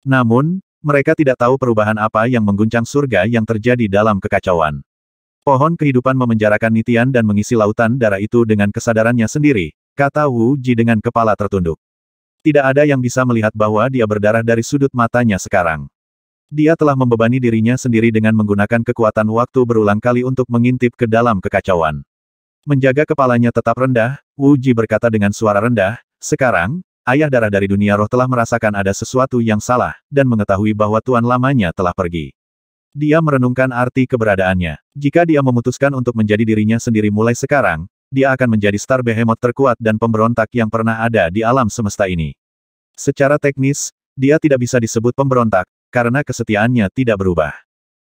Namun, mereka tidak tahu perubahan apa yang mengguncang surga yang terjadi dalam kekacauan. Pohon kehidupan memenjarakan Nitian dan mengisi lautan darah itu dengan kesadarannya sendiri, kata Wu Ji dengan kepala tertunduk. Tidak ada yang bisa melihat bahwa dia berdarah dari sudut matanya sekarang. Dia telah membebani dirinya sendiri dengan menggunakan kekuatan waktu berulang kali untuk mengintip ke dalam kekacauan. Menjaga kepalanya tetap rendah, Wu Ji berkata dengan suara rendah, sekarang, ayah darah dari dunia roh telah merasakan ada sesuatu yang salah, dan mengetahui bahwa tuan lamanya telah pergi. Dia merenungkan arti keberadaannya. Jika dia memutuskan untuk menjadi dirinya sendiri mulai sekarang, dia akan menjadi star behemoth terkuat dan pemberontak yang pernah ada di alam semesta ini. Secara teknis, dia tidak bisa disebut pemberontak, karena kesetiaannya tidak berubah.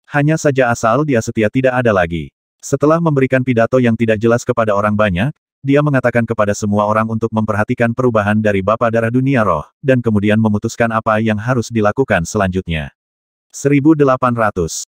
Hanya saja asal dia setia tidak ada lagi. Setelah memberikan pidato yang tidak jelas kepada orang banyak, dia mengatakan kepada semua orang untuk memperhatikan perubahan dari Bapa Darah Dunia Roh, dan kemudian memutuskan apa yang harus dilakukan selanjutnya. 1800